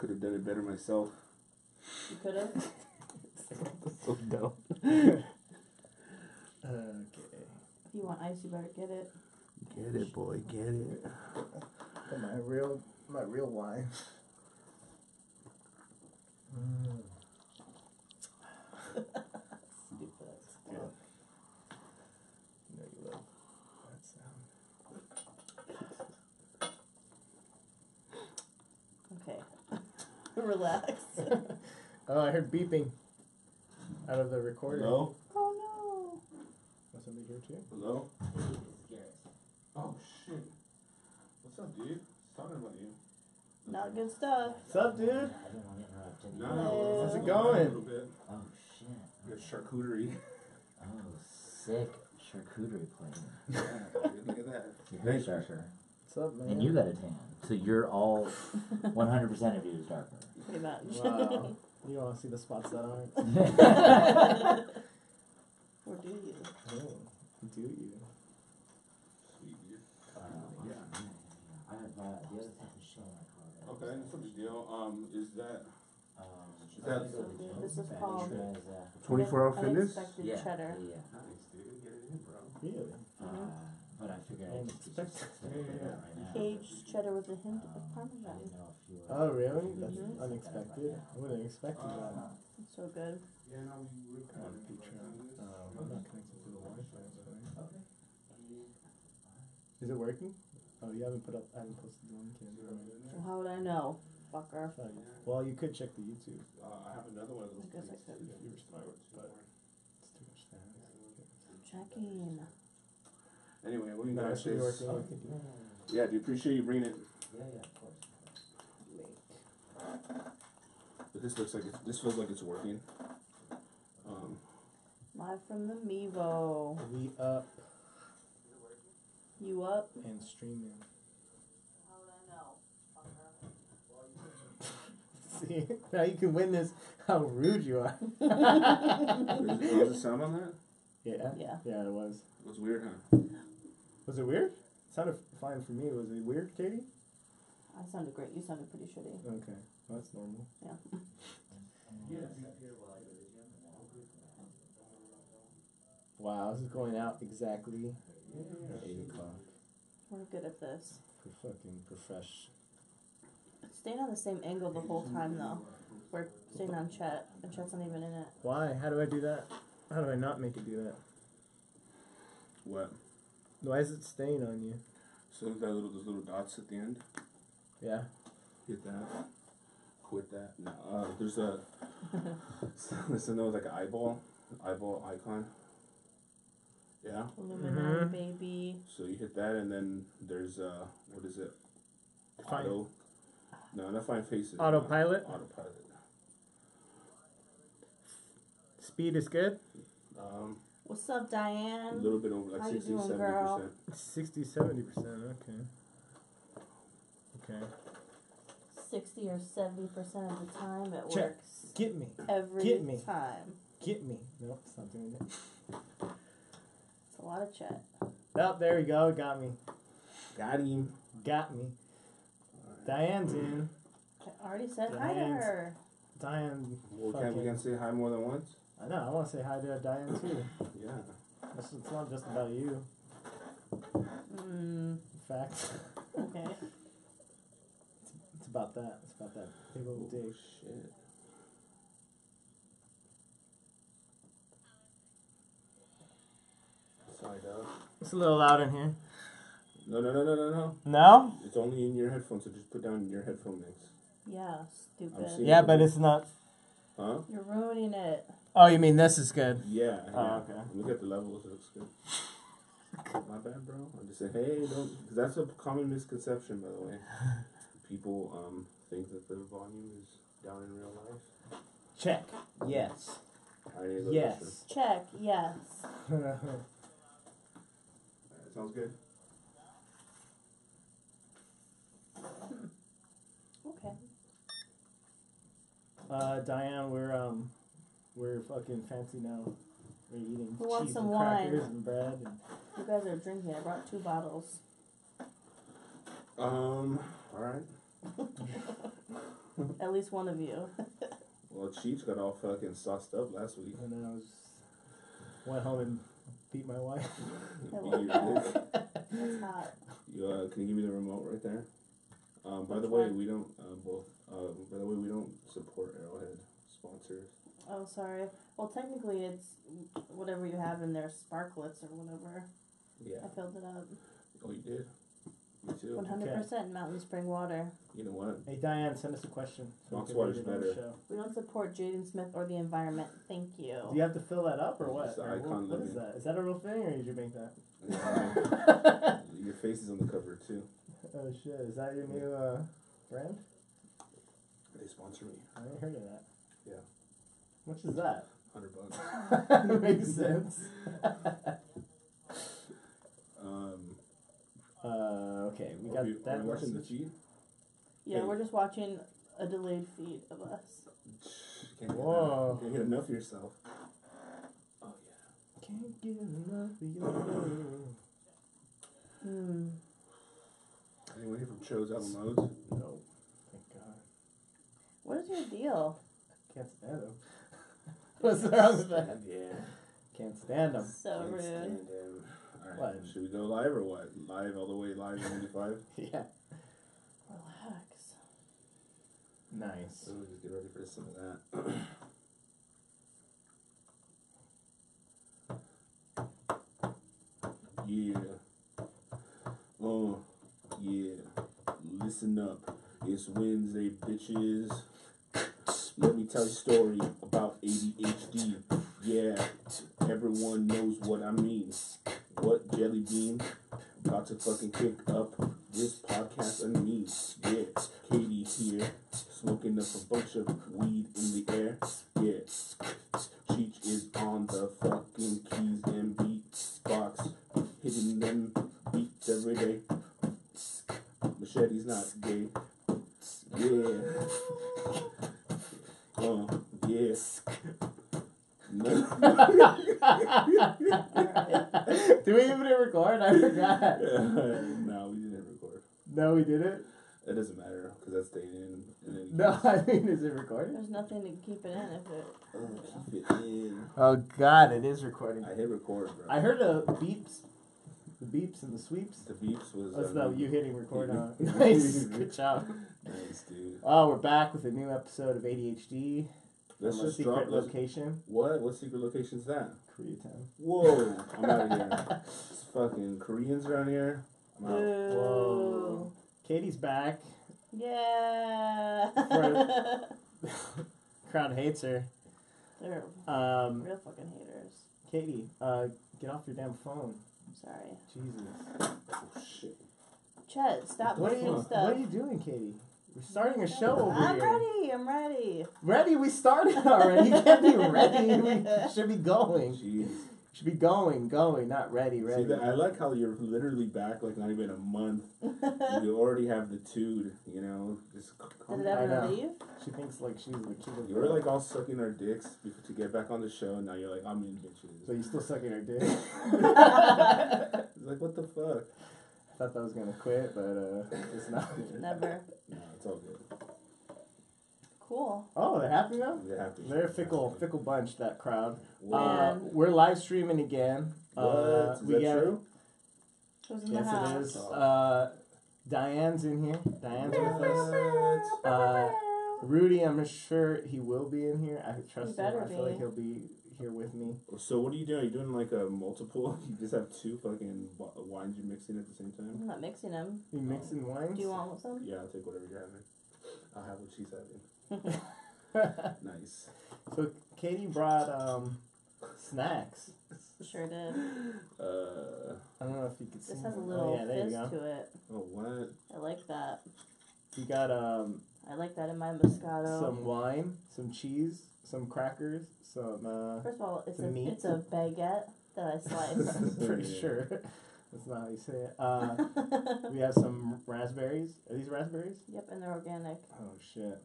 Could have done it better myself. You could have. so dumb. Okay. If you want ice, you better get it. Get it, boy. Get it. Got my real, my real wine. Mm. Stupid. Good. You know you love that sound. Okay. Relax. Oh, I heard beeping out of the recording. Hello? Oh Was somebody here too? Hello? Oh, shit. What's up, dude? What's talking about you? Not good stuff. What's up, dude? I didn't want to interrupt it. No, How's it going? A going? little bit. Oh shit. Good charcuterie. Oh, sick charcuterie plate. yeah, dude, look at that. Your hair's darker. What's up, man? And you got a tan. So you're all 100% of you is darker. Pretty much. Wow. you don't want to see the spots that aren't. or do you? Oh, do you? Sweet, dude. Uh, Yeah. I have uh, the other thing to show my car. Okay, that's no big deal. Um, is that Um, Is that- so This is called- Federation is, uh, 24 hour fitness? Unexpected yeah, cheddar. Yeah. nice, dude? Get it in, bro. Really? Uh, but I figured I'd just teach you Unexpected. some stuff like that right now. Aged cheddar with a hint of Um, I parmesan. didn't know if you were- Oh, really? That's Mhm. unexpected. I wouldn't have expected that. Uh, It's so good. Yeah, no, we we Come on, Patreon. Um, I'm not connected to the Wi-Fi. so- Okay. Is it working? Oh, you haven't put up. I haven't posted the link yet. Well, how would I know, fucker? Thought you- Well, you could check the YouTube. Uh, I have another one of those. I guess I things, could. too, If you were smart, but- It's too much time. Checking. Anyway, what do you No, it guys should be say? working. Yeah, dude, appreciate you bringing it. Yeah, yeah, of course. But this looks like it, this feels like it's working. Um, Live from the Mevo. We up You up? and streaming. How would I know, fucker? See, now you can witness how rude you are. was, was the sound on that? Yeah. Yeah. Yeah, it was. It was weird, huh? Was it weird? It sounded fine for me. Was it weird, Katie? I sounded great. You sounded pretty shitty. Okay, well, that's normal. Yeah. Wow, this is going out exactly at eight o'clock We're good at this. for fucking profesh. Staying on the same angle the whole time though. We're staying on Chet, and Chet's not even in it. Why? How do I do that? How do I not make it do that? What? Why is it staying on you? So that little those little dots at the end. Yeah. Hit that. Quit that. No, uh, there's a. Listen, there was like an eyeball, eyeball icon. Yeah. Illuminati Mhm. baby. So you hit that, and then there's uh, what is it? Fine. Auto. No, not find faces. Autopilot? Autopilot. Speed is good. Um, What's up, Diane? a little bit over like How 60, doing, 70 girl? percent. 60, 70 percent. Okay. Okay. Sixty or seventy percent of the time it Check. works. Get me. Every Get me. time. Get me. Nope, it's not doing it. It's a lot of chat. Oh, there we go. Got me. Got him. Got me. Diane's in. I already said hi to her. Diane. Well, can we can say hi more than once? I know. I want to say hi to Diane too. Yeah. It's, it's not just about you. Mm, In fact, okay. it's about that. It's about that big old Oh, dick. shit. Sorry, dog. It's a little loud in here. No, no, no, no, no, no. No? It's only in your headphones, so just put down your headphone mix. Yeah, stupid. seeing- Yeah, but it's not. Huh? You're ruining it. Oh, you mean this is good? Yeah. Oh, yeah. okay. Look at the levels. It looks good. My bad, bro. I'm just saying, hey, don't. Because that's a common misconception, by the way. People um think that the volume is down in real life. Check. Yes. I need to Yes. Check, yes. Alright, sounds good. Okay. uh, Diane, we're um, we're fucking fancy now. We're eating Who wants cheese some and wine? crackers and bread. And You guys are drinking. I brought two bottles. Um. All right. At least one of you. Well, Cheech got all fucking sauced up last week. And then I was went home and beat my wife. Beat your dick. That's hot. You, uh, can you give me the remote right there? Um, by the Which way, one? we don't uh, both. Uh, by the way, we don't support Arrowhead sponsors. Oh, sorry. Well, technically, it's whatever you have in there, Sparkletts or whatever. Yeah. I filled it up. Oh, you did. Me too. One hundred percent mountain spring water. You know what? Hey Diane, send us a question. we Monk's can water's read it on the better. We don't support Jaden Smith or the environment. Thank you. Do you have to fill that up or what? It's Or icon what, what is that? Is that a real thing or did you make that? Your face is on the cover too. Oh shit! Is that your new uh, brand? They sponsor me. I ain't heard of that. Yeah. How much is that? Hundred bucks. Makes sense. Um, Uh, okay, we got we, that. are we watching the feed? yeah, Hey. we're just watching a delayed feed of us. Can't get Whoa. Enough. Can't get enough of yourself. Oh yeah. Can't get enough of your love. Hmm. Anyone here from Cho's album modes? No, thank God. What is your deal? Can't stand them. What's wrong with that? Yeah. Can't stand them. So Can't rude. stand him. Alright, What? should we go live or what? Live all the way live 95? Yeah. Relax. Nice. So we just get ready for some of that. yeah. Uh, yeah. Listen up. It's Wednesday, bitches. Let me tell you a story about ADHD. Yeah, everyone knows what I mean. What jelly bean? About to fucking kick up this podcast and me. Yeah, Katie here, smoking up a bunch of weed in the air. Yeah, Cheech is on the fucking keys and beat box, hitting them beats every day. Machete's not gay. Yeah. Yeah. No. Do we even record? I forgot. no, we didn't record. No, we didn't. It doesn't matter because that's staying in. And then you No, can I mean, is it recording? There's nothing to keep it in if it. just, uh, keep it in. Oh God, it is recording. I hit record, bro. I heard a beeps, the beeps and the sweeps. the beeps was. That's uh, not you hitting record on. Yeah. nice, good job. Nice, dude. Oh, we're back with a new episode of ADHD. Let's just secret drop. Location, what? What secret location's that? Koreatown. Whoa! I'm out of here. It's fucking Koreans around here. I'm out. Boo. Katie's back. Yeah. Crowd hates her. They're Um, real fucking haters. Katie, uh, get off your damn phone. I'm sorry. Jesus. Oh shit. Chet, stop What are you? stuff. What are you doing, Katie? We're starting a show over I'm here. ready. I'm ready. Ready? We started already. You can't be ready. We should be going. Jeez. Should be going, going, not ready, ready. See, that, I like how you're literally back like not even a month. you already have the tude, you know. Just c- Did it I ever leave? She thinks like she's the king of You were like all sucking our dicks to get back on the show, and now you're like, I'm in bitches. So you're still sucking her dick? It's like, what the fuck? I thought that was gonna quit, but uh, it's not. Never. No, it's all good. Cool. Oh, they're happy now. They have to. They're a fickle, fickle bunch. That crowd. Uh, we're live streaming again. What? Uh, Is we that got- true? Who's in Yes, the house? it is. Uh, Diane's in here. Diane's with us. Uh, Rudy, I'm sure he will be in here. I trust him. better I feel be. like he'll be here with me. So what are you doing? Are you doing like a multiple? You just have two fucking wines you're mixing at the same time? I'm not mixing them. You mixing wines? Do you want some? Yeah, I'll take whatever you're having. I'll have what she's having. Nice. so Katie brought um, snacks. Sure did. Uh, I don't know if you could see. This has a little oh, yeah, there you fizz go. to it. oh what? I like that. You got um, I like that in my Moscato. some wine, some cheese, some crackers, some. Uh, First of all, it's a meat. it's a baguette that I slice. I'm pretty Yeah. sure that's not how you say it. Uh, we have some raspberries. Are these raspberries? yep, and they're organic. Oh shit.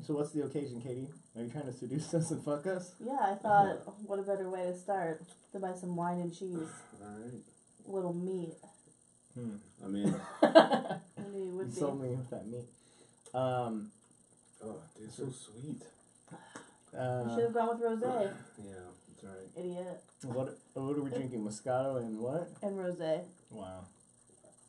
So what's the occasion, Katie? Are you trying to seduce us and fuck us? Yeah, I thought, what a better way to start than buy some wine and cheese, Alright. little meat. Hmm. I mean, I knew you You would be. sold me with that meat. Um, Oh, dude, so sweet. You uh, should have gone with rose. Yeah, that's right. Idiot. what what are we drinking? Moscato and what? And rose. Wow,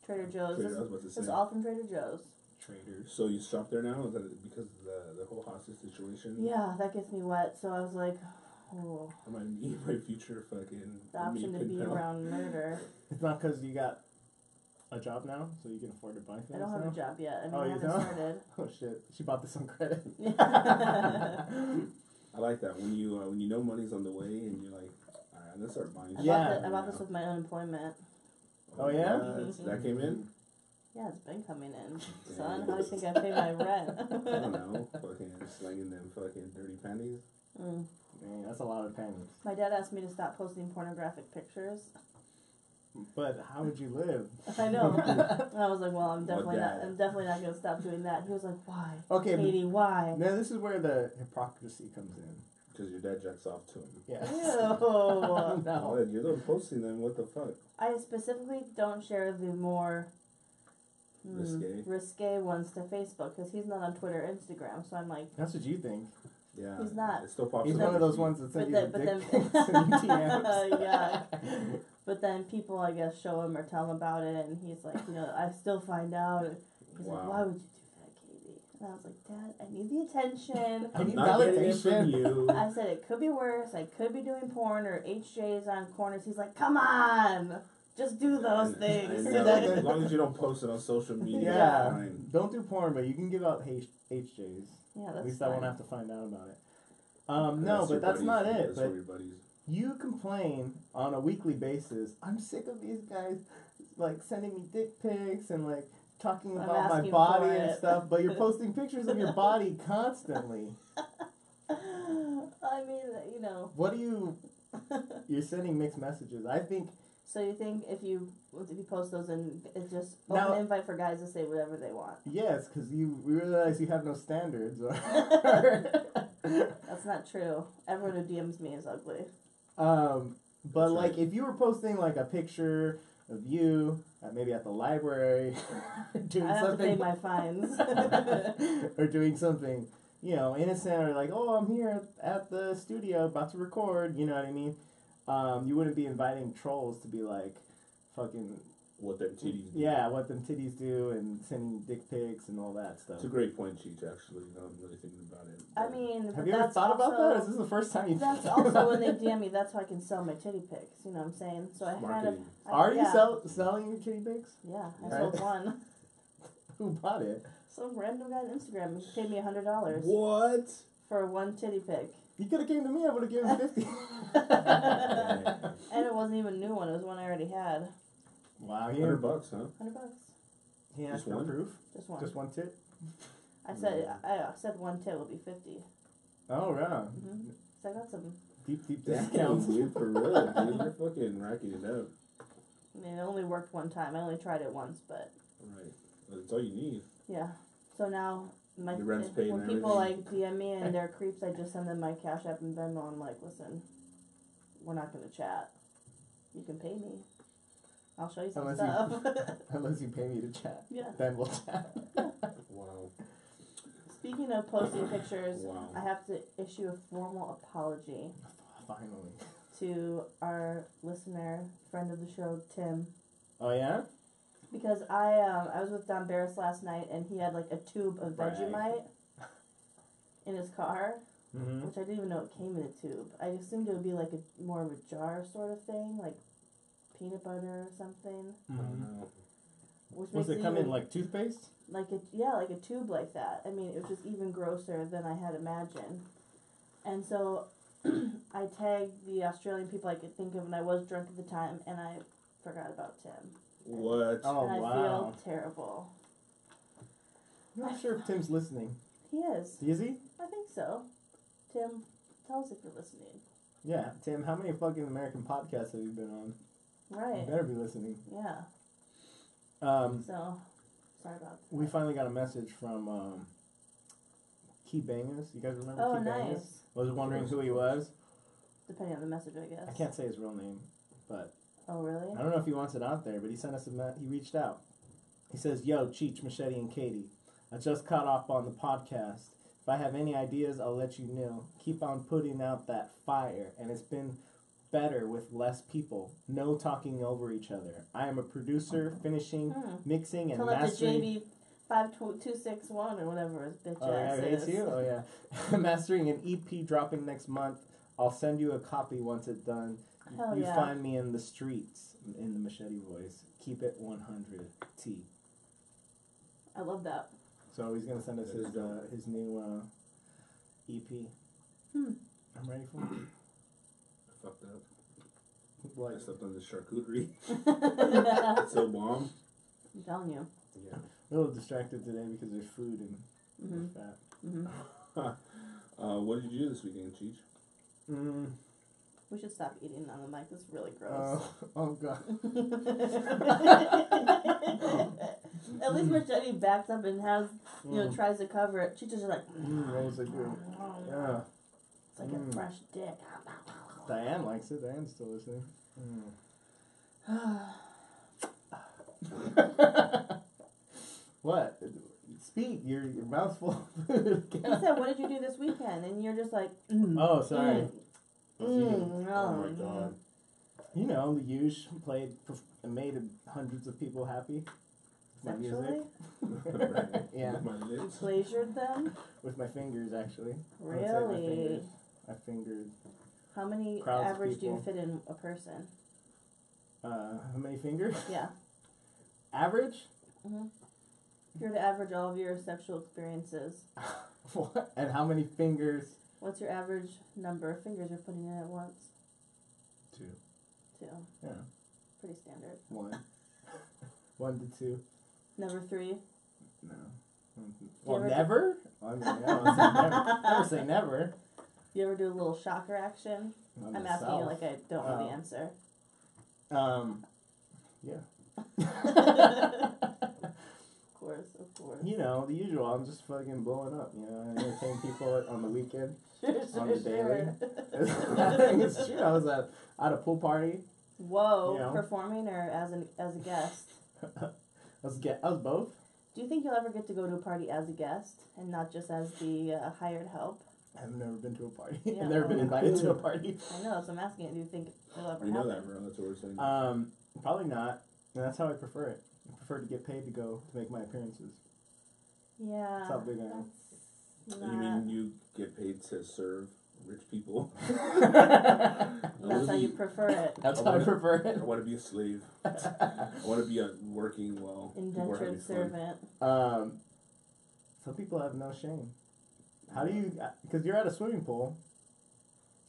Trader Joe's. Trader- I This, was about to this is all from Trader Joe's. Traders. So you shop there now? Is that because of the the whole hostage situation? Yeah, that gets me wet. So I was like, oh, Am I might need my future fucking the option to be compel. around murder. It's not because you got a job now, so you can afford to buy things I don't have now? a job yet. I mean, Oh, I you haven't don't? started. Oh shit! She bought this on credit. I like that when you uh, when you know money's on the way and you're like, all right, let's start buying. I shit Yeah. bought, the, I bought this with my unemployment. Oh, yeah? that's- that came in. Yeah, it's been coming in. Son, how do you think I pay my rent? I don't know, fucking slinging them fucking dirty panties. Mm. Man, that's a lot of pennies. My dad asked me to stop posting pornographic pictures. But how would you live? I know. and I was like, well, I'm definitely not. I'm definitely not gonna stop doing that. He was like, why, Okay, but Katie? Why? now this is where the hypocrisy comes in. Because your dad jacks off to him. Yeah. Ew. Oh, no. you're the one posting them. What the fuck? I specifically don't share the more Mm, risque? risque ones to Facebook because he's not on Twitter, or Instagram. So I'm like, That's what you think. Yeah, He's not. It still pops He's up one of those ones that But send you then- the but dick then- pics and DMs. Yeah. but then people, I guess, show him or tell him about it, and he's like, you know, I still find out. He's like, Wow. why would you do that, Katie? And I was like, Dad, I need the attention. I feed. need Not getting it from validation. you. I said it could be worse. I could be doing porn or HJs on corners. He's like, come on, just do those things. I as long as you don't post it on social media, Yeah. it's fine. Don't do porn, but you can give out H- HJs. yeah, that's At that's least I won't have to find out about it. Um, no, but that's buddies. not it. That's But for your buddies. you complain on a weekly basis. I'm sick of these guys like sending me dick pics and like talking I'm about my body and stuff, but you're posting pictures of your body constantly. I mean, you know. What do you? You're sending mixed messages. I think So you think if you if you post those and it's just Now- open invite for guys to say whatever they want? yes, because you realize you have no standards. Or That's not true. Everyone who DMs me is ugly. um, but That's like right. if you were posting like a picture of you, uh, maybe at the library, doing I have to pay something, my fines. or doing something, you know, innocent, or like, oh, I'm here at the studio about to record. You know what I mean? Um, you wouldn't be inviting trolls to be like, fucking, What their titties do. yeah, what them titties do, and sending dick pics and all that stuff. It's a great point, Cheech, actually. now I'm really thinking about it. I mean, Have but you ever that's thought about also, that? Is this the first time you? That's also when they DM me. That's how I can sell my titty pics. You know what I'm saying? So I It's had a. marketing. I, Are you yeah, sell, selling your kitty pics? Yeah, I Right. sold one. Who bought it? Some random guy on Instagram he paid me a hundred dollars What? for one titty pic, You could have came to me. I would have given him fifty. and it wasn't even a new one. It was one I already had. wow, he Hundred bucks, huh? Hundred bucks, he asked Just for one? proof. just one. Just one tit. I said I, I said one tit will be fifty. Oh, yeah. Mm-hmm. So I got some. Deep, deep discounts. dude, for real, dude. You're fucking racking it up. I mean, it only worked one time. I only tried it once, but Right. That's all you need. yeah. So now my Your rent's paid when and people like DM me and they're creeps, I just send them my Cash App and Venmo. I'm like, listen, we're not gonna chat. You can pay me. I'll show you some Unless you- stuff. Unless you pay me to chat, yeah. then we'll chat. Wow. Speaking of posting pictures, Wow. I have to issue a formal apology Finally. to our listener, friend of the show, Tim. Oh yeah. Because I um I was with Don Barris last night and he had like a tube of Brag. Vegemite in his car, Mm-hmm. which I didn't even know it came in a tube. I assumed it would be like a more of a jar sort of thing, like peanut butter or something. I don't. Which Was makes it come in like toothpaste? like a yeah, like a tube like that. I mean, it was just even grosser than I had imagined. And so I tagged the Australian people I could think of, and I was drunk at the time, and I forgot about Tim. What? Oh and I wow. feel terrible. I'm not sure if Tim's listening. He is. Is he? I think so. Tim, tell us if you're listening. Yeah, Tim. How many fucking American podcasts have you been on? Right. You Right. better be listening. Yeah. Um, So, sorry about that. we finally got a message from um, Key Bangus. You guys remember Oh, Key Bangus? nice. I was wondering who he was. Depending on the message, I guess. I can't say his real name, but Oh, really? I don't know if he wants it out there. But he sent us a me- he reached out. He says, "Yo, Cheech, Machete, and Katie, I just caught up on the podcast. If I have any ideas, I'll let you know. Keep on putting out that fire, and it's been better with less people. No talking over each other. I am a producer, finishing, Hmm. mixing, and Tell mastering. JB five two two six one or whatever his bitch Oh, yeah, ass it's is. you? Oh, yeah. Mastering an EP dropping next month. I'll send you a copy once it's done. Hell you yeah. find me in the streets, in the machete voice. Keep it 100 T. I love that. So he's gonna send us his uh, his new uh, EP. Hmm. I'm ready for it. I fucked up. What? I slept on the charcuterie. It's so bomb. I'm telling you. Yeah. A little distracted today because there's food and hmm fat. hmm Uh, what did you do this weekend, Cheech? Mm, We should stop eating on the mic. It's really gross. oh, oh god. At least Machete backs up and has, you know, Mm. tries to cover it. She's just like, Mm, what was I doing? Yeah. it's like a Mm. fresh dick. Diane likes it. Diane's still listening. what? Speak. Your your mouth's full of food. He said, "What did you do this weekend?" And you're just like, mm, oh, sorry. Mm, Oh my mm. god. You know, the huge played, perf- made hundreds of people happy. with My Sexually, music. yeah, With my lips. pleasured them. with my fingers actually. I would my Really? fingers. I fingered. How many Crowds of average do you fit in a person? Uh, how many fingers? Yeah. Average? If you were to average all of your sexual experiences, what? And how many fingers? What's your average number of fingers you're putting in at once? Two. Two. Yeah, Pretty standard. one. one to two. Never three. No. Well, ever- never? I mean, I never. Never say never. You ever do a little shocker action? On I'm asking you like I don't know Oh. the answer. Um, yeah. Of course, of course. you know, the usual. I'm just fucking blowing up. You know, I entertain people on the weekend. Sure, On the daily. sure. I think it's true. I was at, at a pool party. Whoa, You know. performing or as an as a guest? I was get. I was both. Do you think you'll ever get to go to a party as a guest and not just as the uh, hired help? I've never been to a party. Yeah. I've never been invited to a party. I know, so I'm asking it. Do you think it'll ever You know happen? that, bro. That's what we're saying. Um, probably not. And that's how I prefer it. I prefer to get paid to go to make my appearances. Yeah. That's how big I am. You mean you get paid to serve rich people? that's how you prefer it. That's I how I wanna- prefer I it. want to be a slave. I want to be a working well. people are having Indentured servant. Um, some people have no shame. How do you? Because you're at a swimming pool.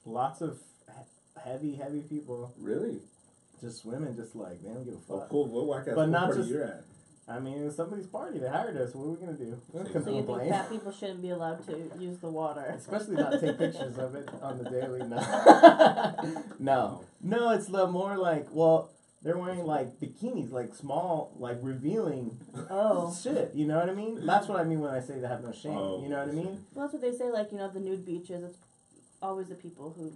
Lots of he- heavy, heavy people Really? Just swimming, just like they don't give a Oh, fuck. cool. What whack ass But not just- you're at? I mean, it was somebody's party. They hired us. What are we gonna do? We're So gonna So you think fat people shouldn't be allowed to use the water? Especially not take pictures of it on the daily. No, no, no. It's the more like, well, they're wearing like bikinis, like small, like revealing Oh. shit. You know what I mean? That's what I mean when I say they have no shame. Oh, you know what I I mean? Well, that's what they say. Like you know, the nude beaches. It's always the people who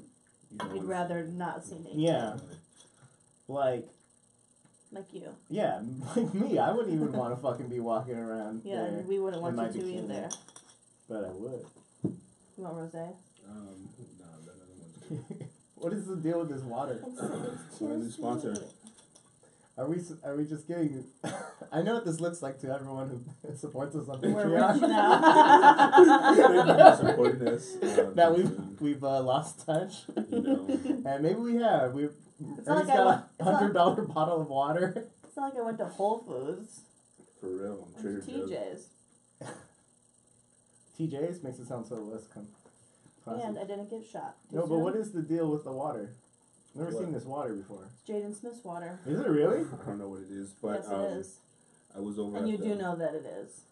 You know we'd rather not see naked. Yeah. Like, Like you. yeah, like me. I wouldn't even want to fucking be walking around Yeah, there, and we wouldn't want my you to bikini. either. but I would. You want rosé? Um, no, that other one's good. what is the deal with this water? It's My new sponsor. Are we are we just getting? I know what this looks like to everyone who supports us on We're Patreon. rich Thank you now. supporting us. Uh, that we've we've uh, lost touch, you know, and maybe we have. We've not Ernie's like I got a hundred dollar bottle of water. it's not like I went to Whole Foods. for real. It's Trader Joe's. TJ's. TJ's makes it sound so less com- classy. And I didn't get shot. Too no, but soon? what is the deal with the water? I've Never What? seen this water before. It's Jaden Smith's water. Is it really? I don't know what it is, but yes, um, it is. I was over. And at you the, do know that it is.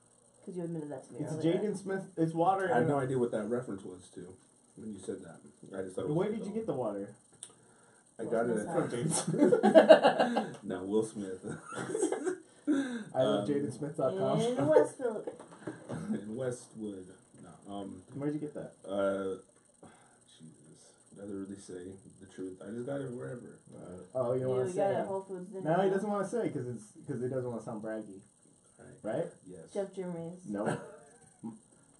Because you admitted that to me It's. Jaden Smith. It's water. I had no idea what that reference was to when you said that. I just thought. It was Where did you get the water? I got it From at Jaden Smith. no Will Smith I love Um, JadenSmith.com. In Westfield. in Westwood. No, um, Where'd you get that? uh, Jesus, doesn't really say the truth. I just got it wherever. Oh, you don't want You to say it at. Whole Foods, No, he doesn't want to say because it's because he doesn't want to sound braggy. Right. right? Yes. Jeff Jimmys. No.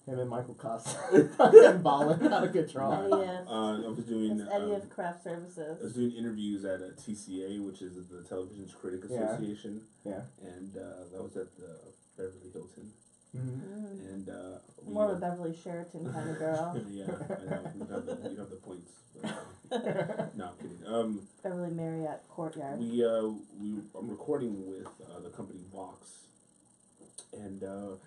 Him and Michael Costa. Fucking balling out of control. Eddie F. Uh, I was doing. It's Eddie um, of Craft I was doing interviews at a TCA, which is the Television Critic Association, Yeah. and uh, that was at the Beverly Hilton. hmm Mm. And uh, More of a uh, Beverly Sheraton kind of girl. yeah, I know. We have the, we have the points. But, uh, no, I'm kidding. Um, Beverly Marriott Courtyard. we uh, we I'm recording with uh, the company Vox, and uh,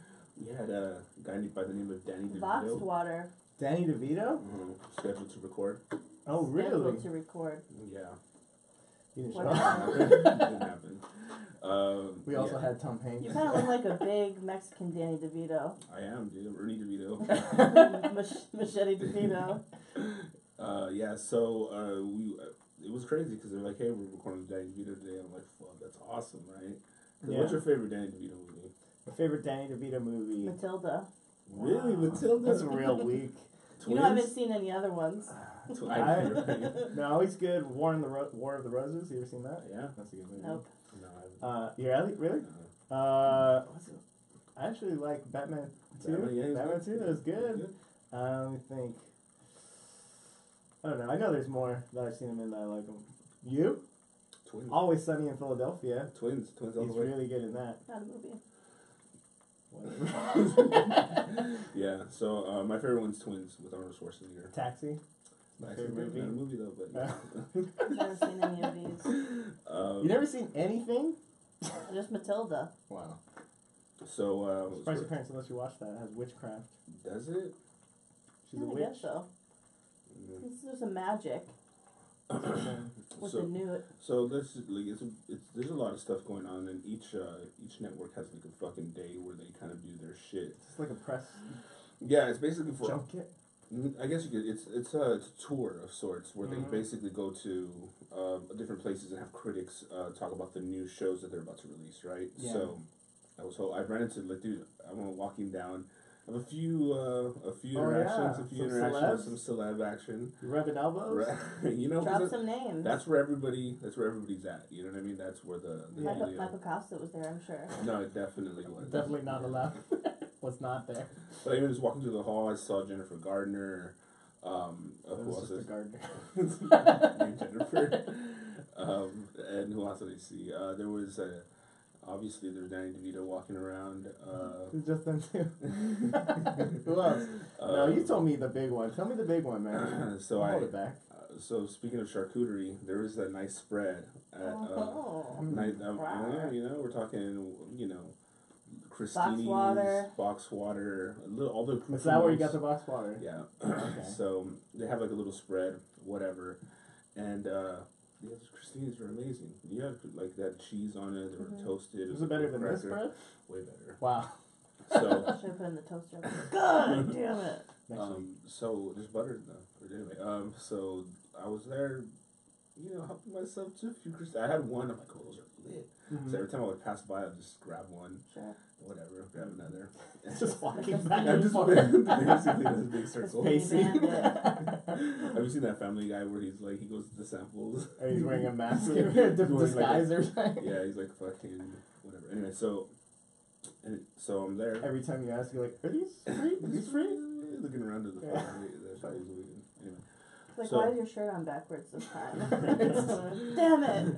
we had a guy named by the name of Danny Voxed DeVito Water. Danny DeVito? mhm, scheduled to record. Oh, really? Scheduled to record. Yeah, He didn't What show up. happened? didn't happen. Um, We also yeah, had Tom Hanks. You kind of look like a big Mexican Danny DeVito. I am, dude. Ernie DeVito. Mach- Machete DeVito. Uh, yeah, so uh, we uh, it was crazy because they're like, "Hey, we're recording Danny DeVito today." I'm like, "Fuck, that's awesome, right?" 'Cause What's your favorite Danny DeVito movie? My favorite Danny DeVito movie. Matilda. Really, Wow. Matilda? That's a real weak. You know, I haven't seen any other ones. Tw- I, I- no, he's good. War in the Ro- War of the Roses. You ever seen that? yeah. That's a good movie. Nope. No, I haven't. Uh, you really? Really? Uh, Uh, what's it? I actually like Batman Two. Batman, yeah, he's Batman good. Two. That was good. Uh, let me think. I don't know. I know there's more that I've seen him in that I like him. You? Twins. Always Sunny in Philadelphia. Twins. Twins all He's the way. really good in that. Not a movie. Whatever. Yeah. So uh, my favorite one's Twins with Arnold Schwarzenegger. Taxi. My Actually, favorite not a movie. movie though, but I've never seen any of these. um, You never seen anything? Just Matilda. Wow. So uh, Surprise your parents unless you watch that. It has witchcraft. does it? She's yeah, a I witch. guess so. Mm. This is some magic with so the new. so there's like it's, it's there's a lot of stuff going on, and each uh, each network has like a fucking day where they kind of do their shit. It's like a press Yeah, it's basically for junket. Mm, I guess you could. It's it's a, it's a tour of sorts where Mhm. they basically go to uh, different places and have critics uh, talk about the new shows that they're about to release. Right. Yeah. So I was ho- I ran into like dude. I went walking down. I have a few uh, a few Oh, interactions, yeah. a few Some interactions, celebs? some celeb action. You rubbing elbows? Right. you know, Drop some names. that's where everybody. That's where everybody's at. You know what I mean? That's where the. the Michael, dealio- Michael Costa was there, I'm sure. No, it definitely was. Definitely not allowed. Was not there. But I even just walking through the hall, I saw Jennifer Gardner. Um, uh, It who was else just a is gardener. named Jennifer. um, and who else did I see? Uh, there was uh, obviously there's Danny DeVito walking around. Uh, It's just them two. Who else? no, you told me the big one. Tell me the big one, man. so I. Hold it back. Uh, so speaking of charcuterie, there is that nice spread at. Uh, Oh. night, um, Wow. yeah, you know, we're talking, you know, crostini's, water. box water, little, all the. Is that where you got the box water? Yeah. Okay. so they have like a little spread, whatever, and uh, yeah, the crostini's were amazing. You have like that cheese on it. or were Mhm. toasted. Was it better than this cracker. bread? Way better. Wow. So, Should have put in the toaster. God damn it. Um, so there's butter though. But anyway, um, so I was there, you know, helping myself to a few Christ. I had one. I'm like, oh, those are lit. Mhm. So every time I would pass by, I'd just grab one, Sure. whatever, grab another. Just walking back and forth. basically this big circle. Pacing. Have you seen that Family Guy where he's like he goes to the samples? Or he's wearing a mask, He's to wearing like a- or something. Yeah, he's like fucking whatever. Anyway, so and so I'm there. Every time you ask, you're like, are these free? Are these free? Looking around to the Yeah. family, the family's leaving. Anyway, Like, So- why is your shirt on backwards this time? damn it.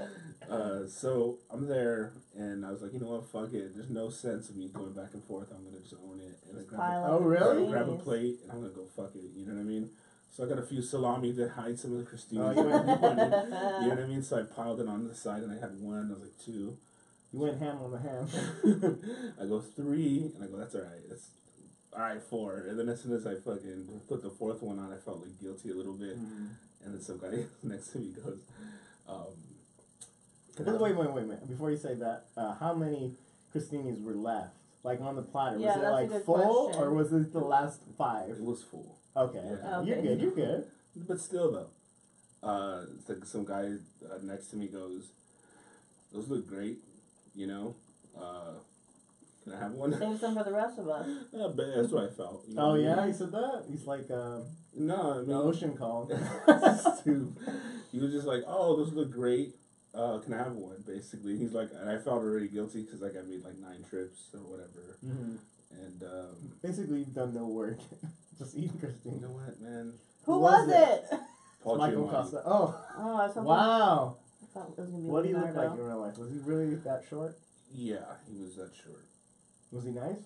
uh, so I'm there, and I was like, you know what, fuck it. There's no sense of me going back and forth. I'm gonna just own it, and I grab, Pile a, Oh, up really? grab a plate, and I'm gonna go fuck it. You know what I mean? So I got a few salami to hide some of the crostini. Oh, you you know what I mean? So I piled it on the side, and I had one. I was like two. You went ham on the ham. I go three, and I go, that's all right. That's all right, four. And then as soon as I fucking put the fourth one on, I felt like guilty a little bit. And then some guy next to me goes, um, Wait, wait, wait, wait, wait. Before you say that, uh, how many crostinis were left? Like on the platter? Yeah, was it like full question. or was it the last five? it was full. Okay. Yeah. You're good, you're good. But still, though, uh, like some guy uh, next to me goes, those look great, you know? Uh, can I have one? Save some for the rest of us. Uh, but that's what I felt. you know Oh what I mean? yeah, he said that? He's like uh, No, I mean, the ocean call. Dude, he was just like, "Oh, those look great," uh, "Can I have one?" Basically, he's like, and I felt already guilty because like I made like nine trips or whatever, Mm-hmm. and um, Basically, you've done no work. Just eating you know what, man? Who Who was was it? Paul Michael Giamatti. Costa. Oh, Oh, I was wow. I thought it was gonna be What do you look Leonardo. like in real life? Was he really that short? Yeah, he was that short. Was he nice?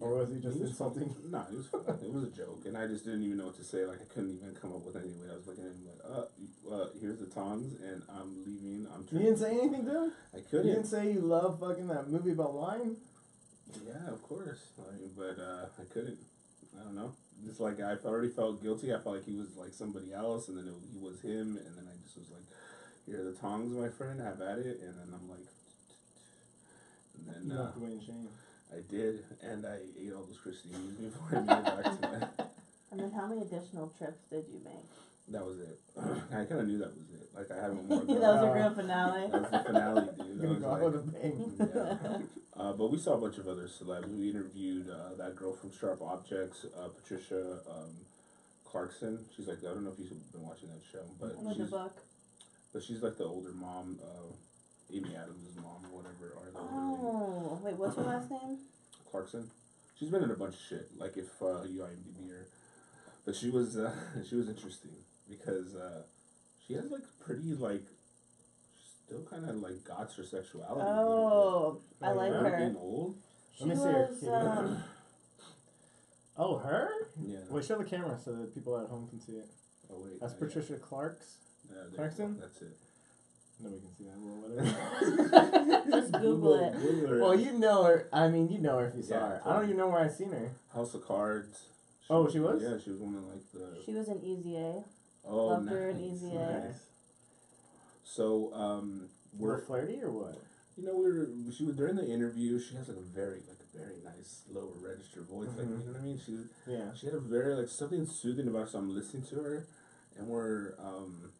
Or was he just was insulting? fun. No, it was it was a joke, and I just didn't even know what to say. Like I couldn't even come up with anything. I was looking at him like, uh, you- uh here's the tongs, and I'm leaving. I'm. You didn't say anything to him? I couldn't. You didn't say you love fucking that movie about wine? Yeah, of course. Mean, but uh, I couldn't. I don't know. Just like I already felt guilty. I felt like he was like somebody else, and then it, he was him, and then I just was like, "Here are the tongs, my friend. Have at it." And then I'm like, and You then uh, walked away in shame. I did, and I ate all those crostinis before I made it back to my. And then how many additional trips did you make? That was it. I kind of knew that was it. Like I haven't more. that was a your grand finale. That was the finale, dude. You're That was go out like, with a bang. yeah. Uh, but we saw a bunch of other celebs. We interviewed uh, that girl from Sharp Objects, uh, Patricia um, Clarkson. She's like I don't know if you've been watching that show, but With the she's book. but she's like the older mom, uh, Amy Adams' mom or whatever, or the older. Oh, wait, what's her last name? Clarkson. She's been in a bunch of shit. Like if uh, you IMDb her, but she was uh, she was interesting because uh, she has like pretty like still kind of like gots her sexuality. a little Oh, I Oh, like her. Getting old. She Let me see her. was. Um, Oh, her? Yeah. Wait, show the camera so that people at home can see it. Oh wait. That's not yet. Patricia Clark's. Yeah, there you go. Clarkson? That's it. Nobody can see that. Well, whatever. Just Google it. Google her. well, you know her. I mean, you know her if you saw Yeah, her. I don't even know where I've seen her. House of Cards. Oh, she was? Yeah, she was one of like the. she was an Easy A. oh, loved her in Easy A. nice. So um, We're we're flirty or what? You know, we were she was during the interview. She has like a very like a very nice lower register voice. Like Mhm. you know what I mean. She Yeah. she had a very like something soothing about her. So I'm listening to her, and we're um.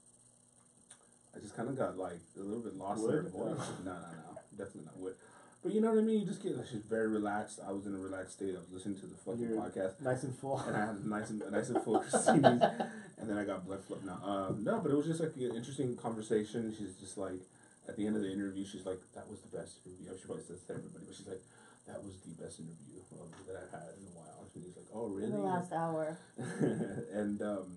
I just kind of got like a little bit lost in her Wood? voice. no, no, no, definitely not wood. But you know what I mean. You just get like she's very relaxed. I was in a relaxed state. I was listening to the fucking You're- podcast, Nice and full. and I had a nice and nice and full crostini's, and then I got blood flow. No, um, no, but it was just like an interesting conversation. She's just like, at the end of the interview, she's like, "That was the best interview." She probably says to everybody, but she's like, "That was the best interview um, that I've had in a while." And he's like, "Oh, really?" In the last hour. and um,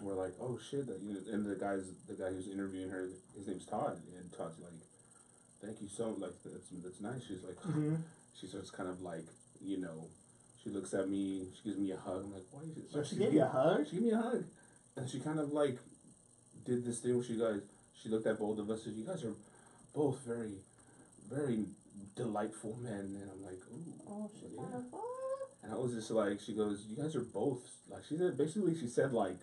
we're like, "Oh shit!" That, you know, and the guys, the guy who's interviewing her, his name's Todd, and Todd's like, "Thank you so like that's that's nice." She's like, hmm she starts kind of like, you know, she looks at me, she gives me a hug. I'm like, why? Is it? So she she's gave you a hug? She gave me a hug, and she kind of like did this thing where she guys, she looked at both of us. and You guys are both very, very delightful men, and I'm like, ooh. Oh, she's yeah. And I was just like, she goes, you guys are both like she said. Basically, she said like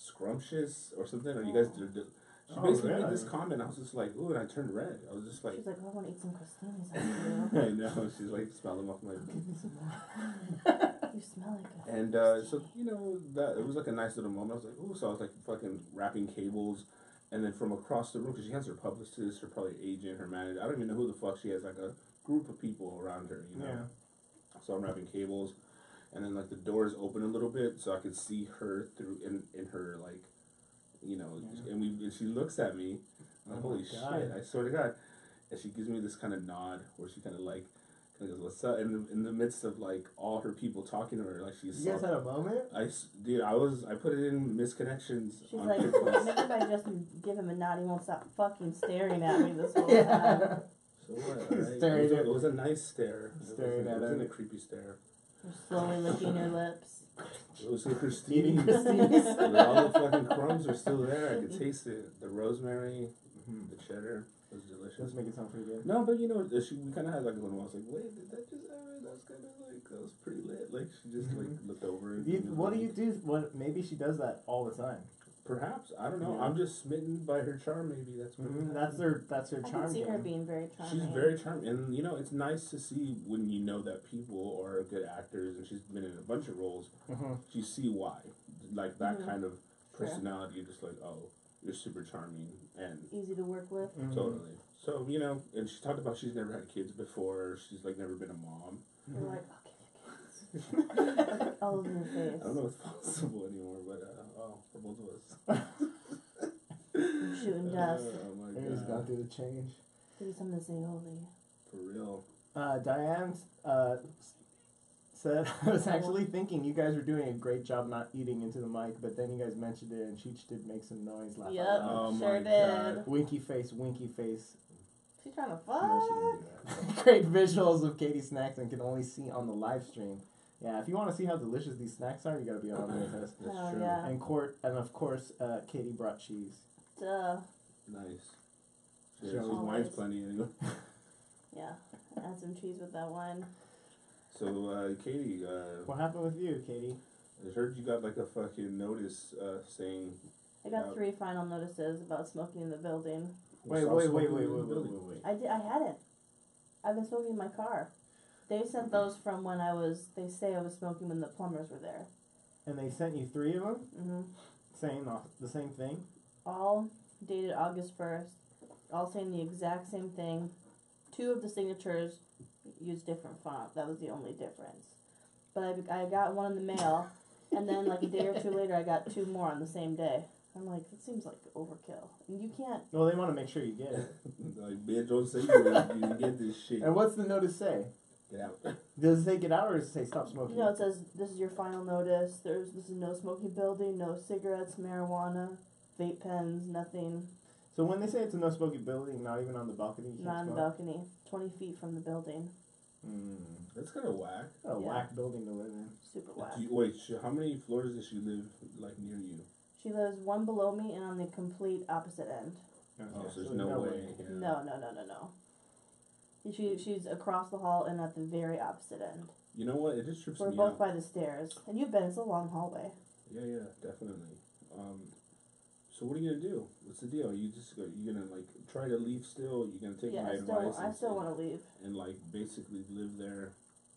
scrumptious or something, or you guys. Did, did, she Oh, basically really? made this comment. I was just like, ooh, and I turned red. I was just like, She's like, oh, I want to eat some crostinis. I know. She's like smelling off my. Give me some more. You smell like a. And uh, so you know that it was like a nice little moment. I was like, "Ooh!" So I was like fucking wrapping cables, and then from across the room, because she has her publicist, her probably agent, her manager. I don't even know who the fuck she has. Like a group of people around her, you know. Yeah. So I'm wrapping cables, and then like the doors open a little bit, so I could see her through in in her like, you know, Yeah. and we and she looks at me. Oh like, Oh holy shit! I swear to God, and she gives me this kind of nod where she kind of like. Kind of goes, what's up? In the, in the midst of like all her people talking to her, like she's You guys had a moment? I, s- dude, I was, I put it in misconnections. She's on like, maybe if I just give him a nod, he won't stop fucking staring at me this whole time. Yeah. so what? Right? Staring it, was a, at- it was a nice stare. Staring it was, at wasn't her. a creepy stare. You're slowly licking your lips. It was a Eating crostini. All the fucking crumbs are still there. I could taste it. The rosemary, Mhm. the cheddar was Does delicious. make it sound pretty good. No, but you know, uh, she, we kind of had like a little. I was like, wait, did that just happen? That was kind of like that was pretty lit. Like she just like Mhm. looked over. it Do you, and was what do you do? What maybe she does that all the time. Perhaps I don't know. Yeah. I'm just smitten by her charm. Maybe that's what Mhm, That's her. That's her I charm. can see her being very charming. She's very charming, and you know it's nice to see when you know that people are good actors, and she's been in a bunch of roles. Mhm. You see why, like that Mhm. kind of personality. You're just like, oh, you're super charming, and easy to work with. Mhm. totally. So you know, and she talked about she's never had kids before. She's like never been a mom. You're like, I'll give you kids. All over your face. I don't know if it's possible anymore, but uh, oh, for both of us. shooting dust. Oh my Harry's gone god. through the change. Give me some of this. For real. Uh, Diane uh, said, I was actually thinking you guys were doing a great job not eating into the mic, but then you guys mentioned it and Cheech did make some noise. Laugh out Yep, loud. Oh sure my did. God. Winky face, winky face. She's trying to No, she fuck. didn't. Great visuals of Katie snacks and can only see on the live stream. Yeah, if you want to see how delicious these snacks are, you gotta be on with us. That's Hell true. yeah. And court, and of course, uh, Katie brought cheese. Duh. Nice. Yeah, Sure. so wine's plenty anyway. Yeah. Add some cheese with that wine. So, uh, Katie, uh, What happened with you, Katie? I heard you got like a fucking notice uh, saying. I got Yeah. three final notices about smoking in the building. Wait, Stop wait, wait, wait, wait, wait, wait, wait. I did. I hadn't. I've been smoking in my car. They sent those from when I was. They say I was smoking when the plumbers were there. And they sent you three of them hmm saying the, the same thing? All dated August first. All saying the exact same thing. Two of the signatures used different font. That was the only difference. But I, I got one in the mail, and then like a day or two later, I got two more on the same day. I'm like, it seems like overkill. And you can't. Well, they want to make sure you get it. like, bitch, don't say you didn't you didn't get this shit. And what's the notice say? Get out. Does it say get out or does it say stop smoking? No, it says this is your final notice. There's this is no smoking building, no cigarettes, marijuana, vape pens, nothing. So when they say it's a no smoking building, not even on the balcony, Not on the balcony, twenty feet from the building. Mm. That's kind of whack. A Yeah. whack building to live in. Super whack. You, wait, sh- how many floors does she live like near you? She lives one below me and on the complete opposite end. Oh, so there's so no, way. Yeah. No, no, no, no, no. She she's across the hall and at the very opposite end. You know what? It just trips We're me both out. by the stairs, and you've been. It's a long hallway. Yeah, yeah, definitely. Um, so what are you gonna do? What's the deal? You just go, you gonna like try to leave still? You gonna take yeah, my I still advice I still want to leave. and like basically live there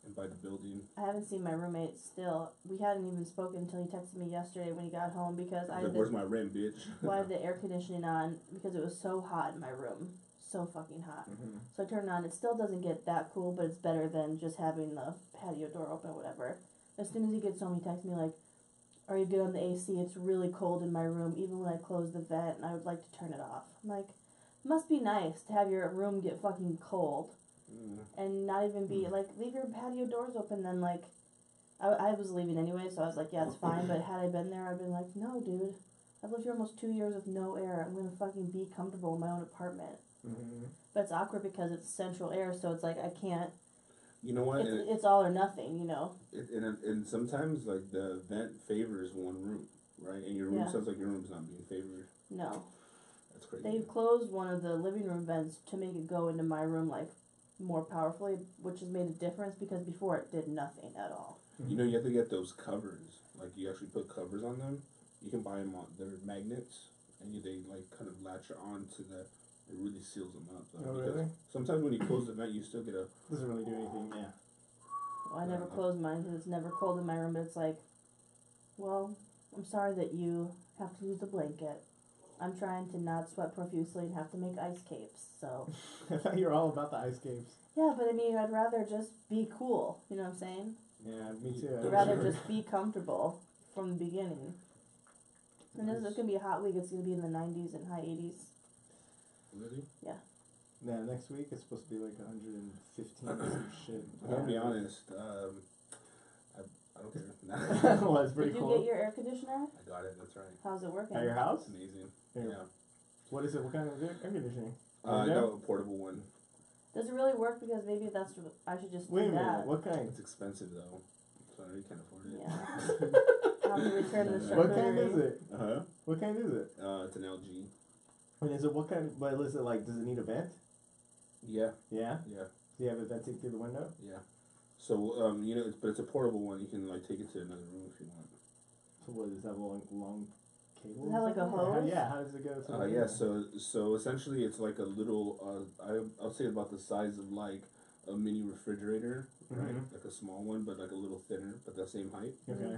and by the building? I haven't seen my roommate still. We hadn't even spoken until he texted me yesterday when he got home because I Like, had where's my rent, bitch? well, I had the air conditioning on because it was so hot in my room, so fucking hot. Mm-hmm. So I turned it on. It still doesn't get that cool, but it's better than just having the patio door open or whatever. As soon as he gets home, he texts me like, "Are you good on the AC? It's really cold in my room, even when I close the vent, and I would like to turn it off." I'm like, "Must be nice to have your room get fucking cold Mm. and not even be like leave your patio doors open." Then like, I I was leaving anyway, so I was like, "Yeah, it's fine." But had I been there, I'd been like, "No, dude." I've lived here almost two years with no air. I'm gonna fucking be comfortable in my own apartment. Mm-hmm. But it's awkward because it's central air, so it's like I can't. You know what? It's, And, it's all or nothing, you know. it, and, and sometimes like the vent favors one room, right? And your room Yeah. sounds like your room's not being favored. No, That's crazy. they closed one of the living room vents to make it go into my room like more powerfully, which has made a difference because before it did nothing at all. You know, you have to get those covers. Like you actually put covers on them. You can buy them on. They're magnets, and you, they like kind of latch on to the. It really seals them up. though, Oh, because really? Sometimes when you close the vent, you still get a. Doesn't really do anything, yeah. Well, I never close mine because it's never cold in my room. But it's like, well, I'm sorry that you have to use the blanket. I'm trying to not sweat profusely and have to make ice capes. So I thought you were all about the ice caves. yeah, but I mean, I'd rather just be cool. You know what I'm saying? Yeah, me too. I'd rather just be comfortable from the beginning. And this is gonna be a hot week. It's gonna be in the 90s and high 80s. Really? Yeah, Now next week it's supposed to be like 115 or some shit. I gotta be honest. Um, I, I don't care. well, it's pretty Did you cool. get your air conditioner? I got it. That's right. How's it working? At your house? It's amazing. Yeah. Yeah. What is it? What kind of air air conditioning? Uh, I Yeah? a portable one. Does it really work? Because maybe that's what I should just Wait a do minute. that. What kind? It's expensive though, so I can't afford it. Yeah. I'll have to return the What What kind is it? Uh huh. What kind is it? Uh, it's an LG. And is it what kind? But is it like? Does it need a vent? Yeah. Yeah. Yeah. Do you have it venting through the window? Yeah. So um, you know, it's, but it's a portable one. You can like take it to another room if you want. So what does that have a long, long cable? Does it have, like, a or how- hose? yeah. How does it go? To Uh, yeah. So so essentially, it's like a little. Uh, I I'll say about the size of like a mini refrigerator, right? Mhm. Like a small one, but like a little thinner, but the same height. Okay.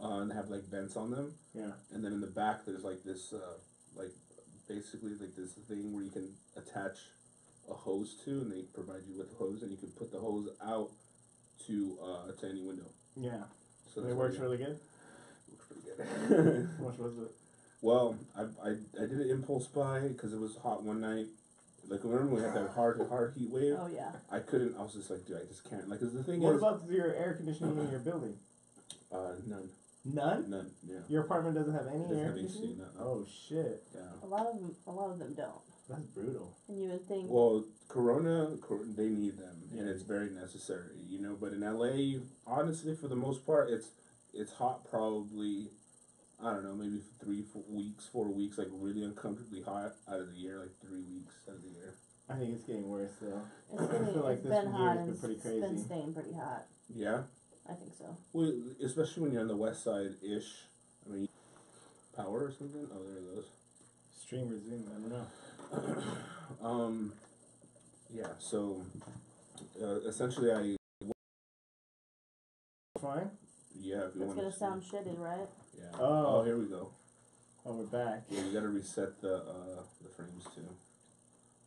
Uh, and have like vents on them. Yeah. And then in the back, there's like this, uh, like basically like this thing where you can attach a hose to, and they provide you with a hose, and you can put the hose out to uh, to any window. Yeah. So it works really good. Works pretty good. How much was it? Well, I, I, I did an impulse buy because it was hot one night. Like remember we had that hard hard heat wave. Oh yeah. I couldn't. I was just like, dude, I just can't. Like, 'cause the thing What is, about your air conditioning in your building? uh, none, None. none. Yeah, Your apartment doesn't have any Doesn't air have AC, conditioning. no. Oh shit, yeah. A lot of them. A lot of them don't. that's brutal. And you would think. Well, Corona, cor- they need them, and it's very necessary, you know. But in LA, honestly, for the most part, it's it's hot. Probably, I don't know, maybe three four weeks, four weeks, like really uncomfortably hot out of the year, like three weeks out of the year. I think it's getting worse though. It's I getting, feel like it's this been year hot has and been pretty it's been staying pretty hot. Yeah, I think so. well, especially when you're on the west side ish. I mean, power or something. Oh, there it goes. Stream resume. I don't know. Um, yeah. So, uh, essentially, I Fine. yeah. If you It's want gonna to sound shitty, right? Yeah. Oh. oh, here we go. Oh, we're back. Yeah, you gotta reset the uh, the frames too.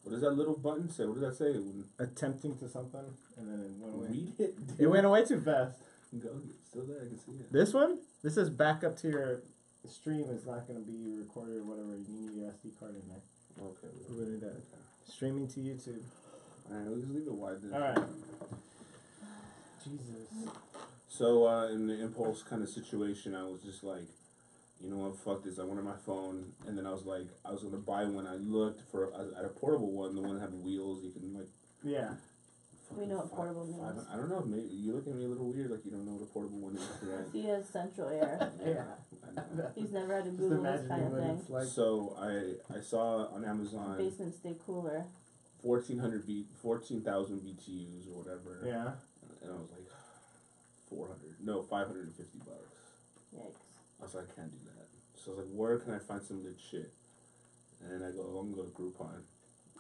What does that little button say? What does that say? Attempting to something, and then it went away. read it. It went away too fast. Go. It's still there. I can see it. This one, this is back up to your stream. It's not going to be recorded or whatever. You need your SD card in there. Okay. We're gonna do that. Streaming to YouTube. All right. We'll just leave it wide. Then. All right. Jesus. So uh, in the impulse kind of situation, I was just like, you know what? Fuck this. I wanted my phone, and then I was like, I was gonna buy one. I looked for a, at a portable one, the one that had wheels. You can like. Yeah. We know what fucking portable five- means. I don't know. Maybe you look at me a little weird, like you don't know what a portable one is, right? He has central air. Yeah. I. He's never had to Just Google this kind of thing. like. so I I saw on Amazon Basement stay cooler. fourteen hundred B fourteen thousand BTUs or whatever, Yeah. and I was like, four hundred no five hundred and fifty bucks. Yikes. I was like, I can't do that. So I was like, where can I find some good shit? And then I go, I'm gonna go to Groupon.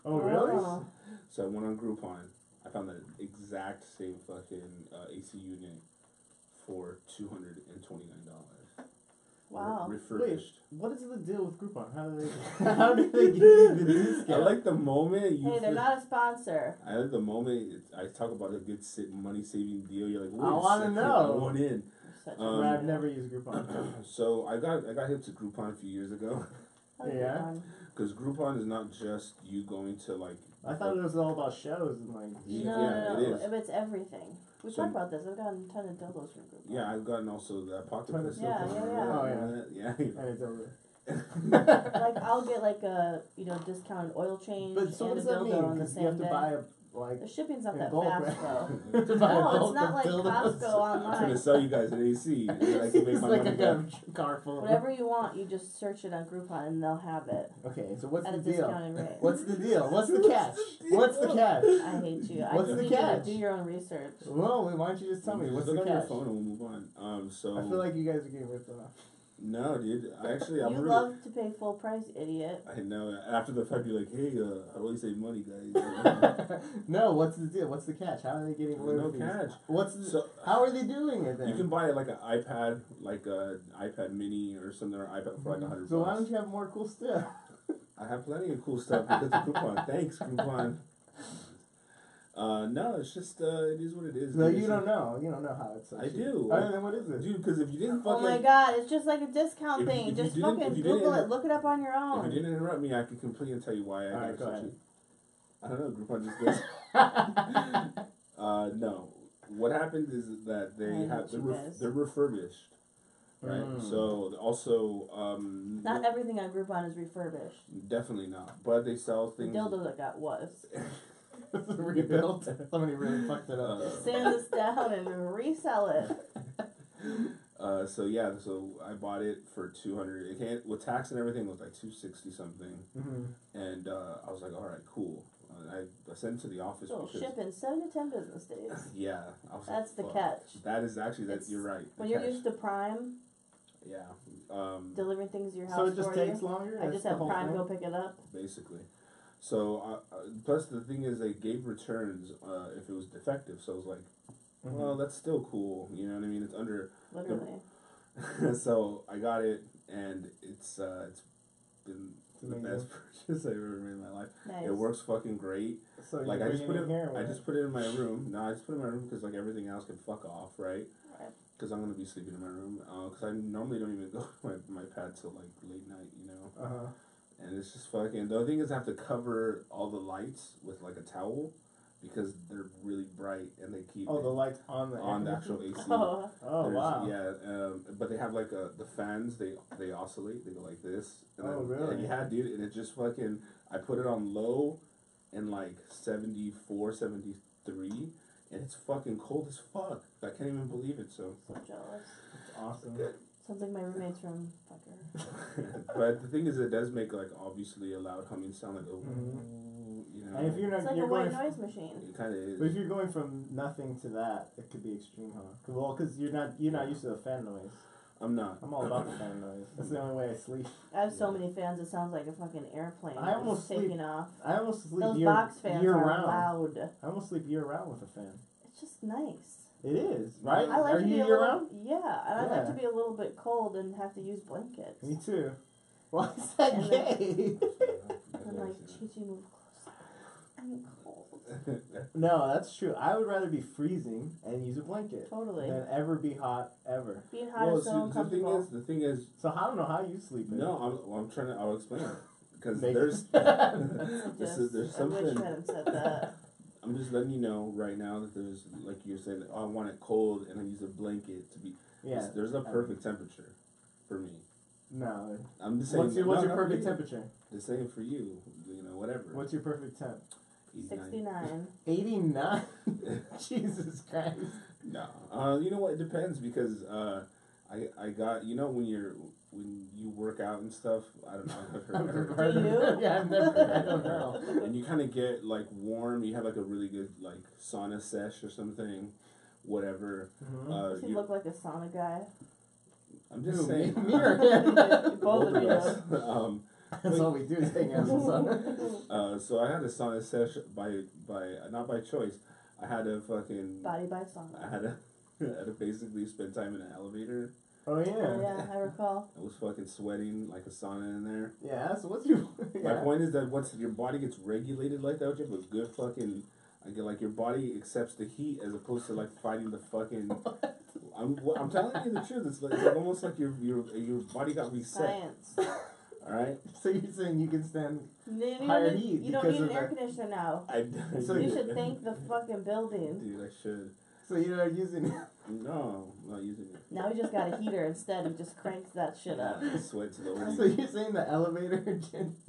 Oh really? Oh. So I went on Groupon. I found the exact same fucking uh, AC unit for two hundred and twenty nine dollars. Wow. refurbished. What is the deal with Groupon? How do they? How do they give you the discount? I like the moment you. Hey, they're feel- not a sponsor. I like the moment it, I talk about a good sa- money saving deal. You're like, wait I a wanna know. I want in. Such Um, I've never used Groupon. So I got I got hip to Groupon a few years ago Yeah. because Groupon is not just you going to like. I thought it was all about shows and like. Yeah, no, yeah, no, no. is. If it's everything. We So- talked about this. I've gotten a ton of dildos from Groupon. Yeah, I've gotten also that pocket Trying pistol. Yeah, yeah, yeah. Oh, yeah. And it's over. Like I'll get like a you know discounted oil change But so what and a that dildo mean? on the Because same you have to day. buy a like. the shipping's not that bulk, fast right? though. to buy No, it's not like dildos. Costco I'm trying to sell you guys an AC. And I can make it's my like money I back. got a car full. Whatever you want, you just search it on Groupon and they'll have it Okay, so what's the deal? rate. What's the deal? What's the catch? What's the catch? I hate you. I What's just the need you catch? do your own research. Well, why don't you just tell me what's look the on your catch? phone and we'll move on. Um, so I feel like you guys are getting ripped off. No, dude. I actually, I'm you really. love to pay full price, idiot. I know. After the fact, you're like, hey, uh, how do I save money, guys? no, what's the deal? What's the catch? How are they getting away no with these? catch. What's the, So how are they doing it then? you can buy like an iPad, like a iPad Mini or something, or iPad for like a hundred so why don't you have more cool stuff? I have plenty of cool stuff because of Groupon. Thanks, Groupon. Uh, no, it's just uh, it is what it is. No, dude. you don't know. You don't know how it's. so I do. Other than what is it? dude. Because if you didn't fucking. Oh my god, it's just like a discount If thing. if just fucking Google didn't- it. Look it up on your own. if own. you didn't interrupt me, I could completely tell you why I got Alright, it go ahead. cheap. I don't know. Groupon just does. uh, no. What happened is that they hate have they're, ref- they're refurbished, right? Mm. So also um, Not everything on Groupon is refurbished. definitely not, but they sell things. The things. dildo that got was. It's rebuilt. Somebody really fucked it up. Uh, Sand this down and resell it. Uh, so yeah, so I bought it for two hundred. It can't with tax and everything it was like two sixty something, hmm and uh, I was like, all right, cool. Uh, I, I sent it to the office So because ship in seven to ten business days. yeah, I was That's the like, fuck. catch. That is actually that It's- you're right. the When you're catch. used to Prime yeah, um, delivering things to your house So it just for takes you, longer. I just have Prime thing? go pick it up. basically. So uh, uh, plus the thing is they gave returns uh, if it was defective. So I was like, Mhm. well, that's still cool. You know what I mean? It's under. Literally. so I got it, and it's uh, it's been It's the best purchase I've ever made in my life. Nice. It works fucking great. So like you I just bring put it it, in here. I just put it in my room. No, I just put it in my room because like everything else can fuck off, right? Right. Because I'm gonna be sleeping in my room. Because I normally don't even go to my my pad till like late night, you know. Uh huh. And it's just fucking. The other thing is I have to cover all the lights with like a towel because they're really bright and they keep Oh, the lights on the on the actual AC. Oh, Oh wow. Yeah, um, but they have like a the fans. They they oscillate. They go like this. And Oh, then, really? Yeah, dude. And it just fucking. I put it on low, and like 74, 73, and it's fucking cold as fuck. I can't even believe it. So, so jealous. It's awesome. Sounds like my roommate's room. Fucker. but the thing is, it does make like obviously a loud humming sound, like oh, Mhm. you know. And if you're It's like you're a going. white noise machine. it kind of is. But if you're going from nothing to that, it could be extreme, huh? 'Cause- Well, because you're not you're not used to the fan noise. I'm not. I'm all about the fan noise. That's the only way I sleep. I have so many fans. It sounds like a fucking airplane. I almost is taking sleep- off. I almost sleep Those year, box fans year are round. loud. I almost sleep year round with a fan. It's just nice. It is right. I like Are to you be a year round? Yeah, and I like to be a little bit cold and have to use blankets. Me too. Why is that And gay? I'm like, Chichi, move closer. I'm cold. no, that's true. I would rather be freezing and use a blanket Totally. than ever be hot ever. Being hot well, is so see, the thing uncomfortable. is, the thing is, So I don't know how you sleep. in. no, I'm, well, I'm trying to. I'll explain it because Make- there's. This is- there's I wish something- you hadn't said that. I'm just letting you know right now that there's like you're saying that oh, I want it cold and I use a blanket to be. Yeah. There's a perfect temperature for me. No. I'm just saying. What's your no, What's your not perfect for temperature? The same for you. You know, whatever. What's your perfect temp? 89. 69. Eighty nine. Jesus Christ. No. Uh, you know what? It depends because uh, I I got you know when you're when you work out and stuff. I don't know. I've heard, I've I've heard- never heard of you? it. Yeah, I've never. I don't know. and you kind of get like warm. You have like a really good like sauna sesh or something, whatever. Mhm. Uh, Does he you- look like a sauna guy? I'm just Who, saying. me, me or him? Both of you. us. um, That's all we do is hang out in the sun. uh, so I had a sauna sesh by by not by choice. I had to fucking. Body by sauna. I sauna. had to. I had to basically spend time in an elevator. Oh yeah. Yeah, I recall. I was fucking sweating like a sauna in there. Yeah. So what's your? My point is that once your body gets regulated like that, you have a good fucking. I get like your body accepts the heat as opposed to like fighting the fucking. I'm wh- I'm telling you the truth. It's like, it's like almost like your your your body got reset. Science. All right. So you're saying you can stand? You don't Higher need, heat you don't need an air conditioner now. I. So You should thank the fucking building. Dude, I should. So you're not using? it. No, I'm not using it. Now we just got a heater instead. He just cranks that shit up. Yeah, sweat slowly. So you're saying the elevator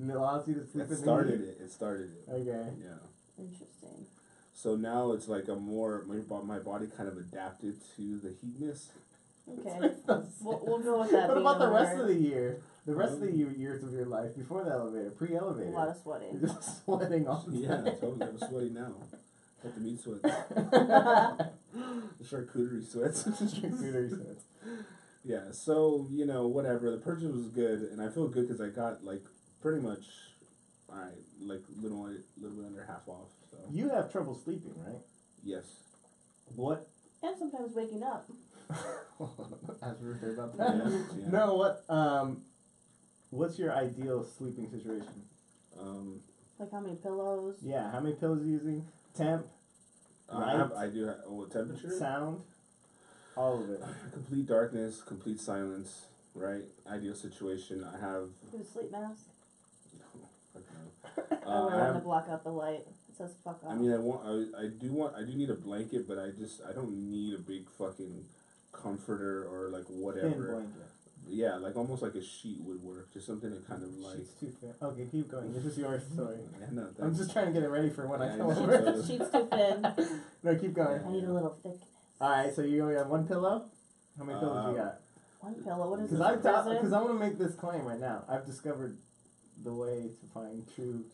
allows you to sleep It in started the it. It started it. Okay. Yeah. Interesting. So now it's like a more my, my body kind of adapted to the heatness. Okay. We'll, we'll go with that. What about the rest of the year? The rest of the mm. years of your life before the elevator, pre-elevator. A lot of sweating. You're just sweating all Yeah, totally. I'm sweaty now. Got the meat sweats. The charcuterie sweats. Charcuterie sweats. yeah. So you know, whatever. The purchase was good, and I feel good because I got like pretty much, all right, like little little bit under half off. So You have trouble sleeping, right? yes. What? and sometimes waking up. As we heard about Yeah, that. yeah. No, what? Um, what's your ideal sleeping situation? Um, Like how many pillows? Yeah, how many pillows are you using? Temp, I have. Light. I do have. Oh, temperature. sound, all of it. Complete darkness, complete silence. Right. Ideal situation. I have. Do a sleep mask. Fuck no. I Uh, wear I one to block out the light. It says fuck off. I mean, I want, I, I do want, I do need a blanket, but I just, I don't need a big fucking comforter or like whatever. Thin whatever. blanket. Yeah, like almost like a sheet would work, just something to kind of like. Sheets too thin. Okay, keep going. This is your story. Yeah, no, I'm just trying to get it ready for when I Yeah, come I know. over. Sheets, sheets too thin. no, keep going. I need a little thickness. All right, so you only have one pillow. How many pillows you Um, got? One pillow. What is Because this? I a prison? because I want to make this claim right now. I've discovered the way to find true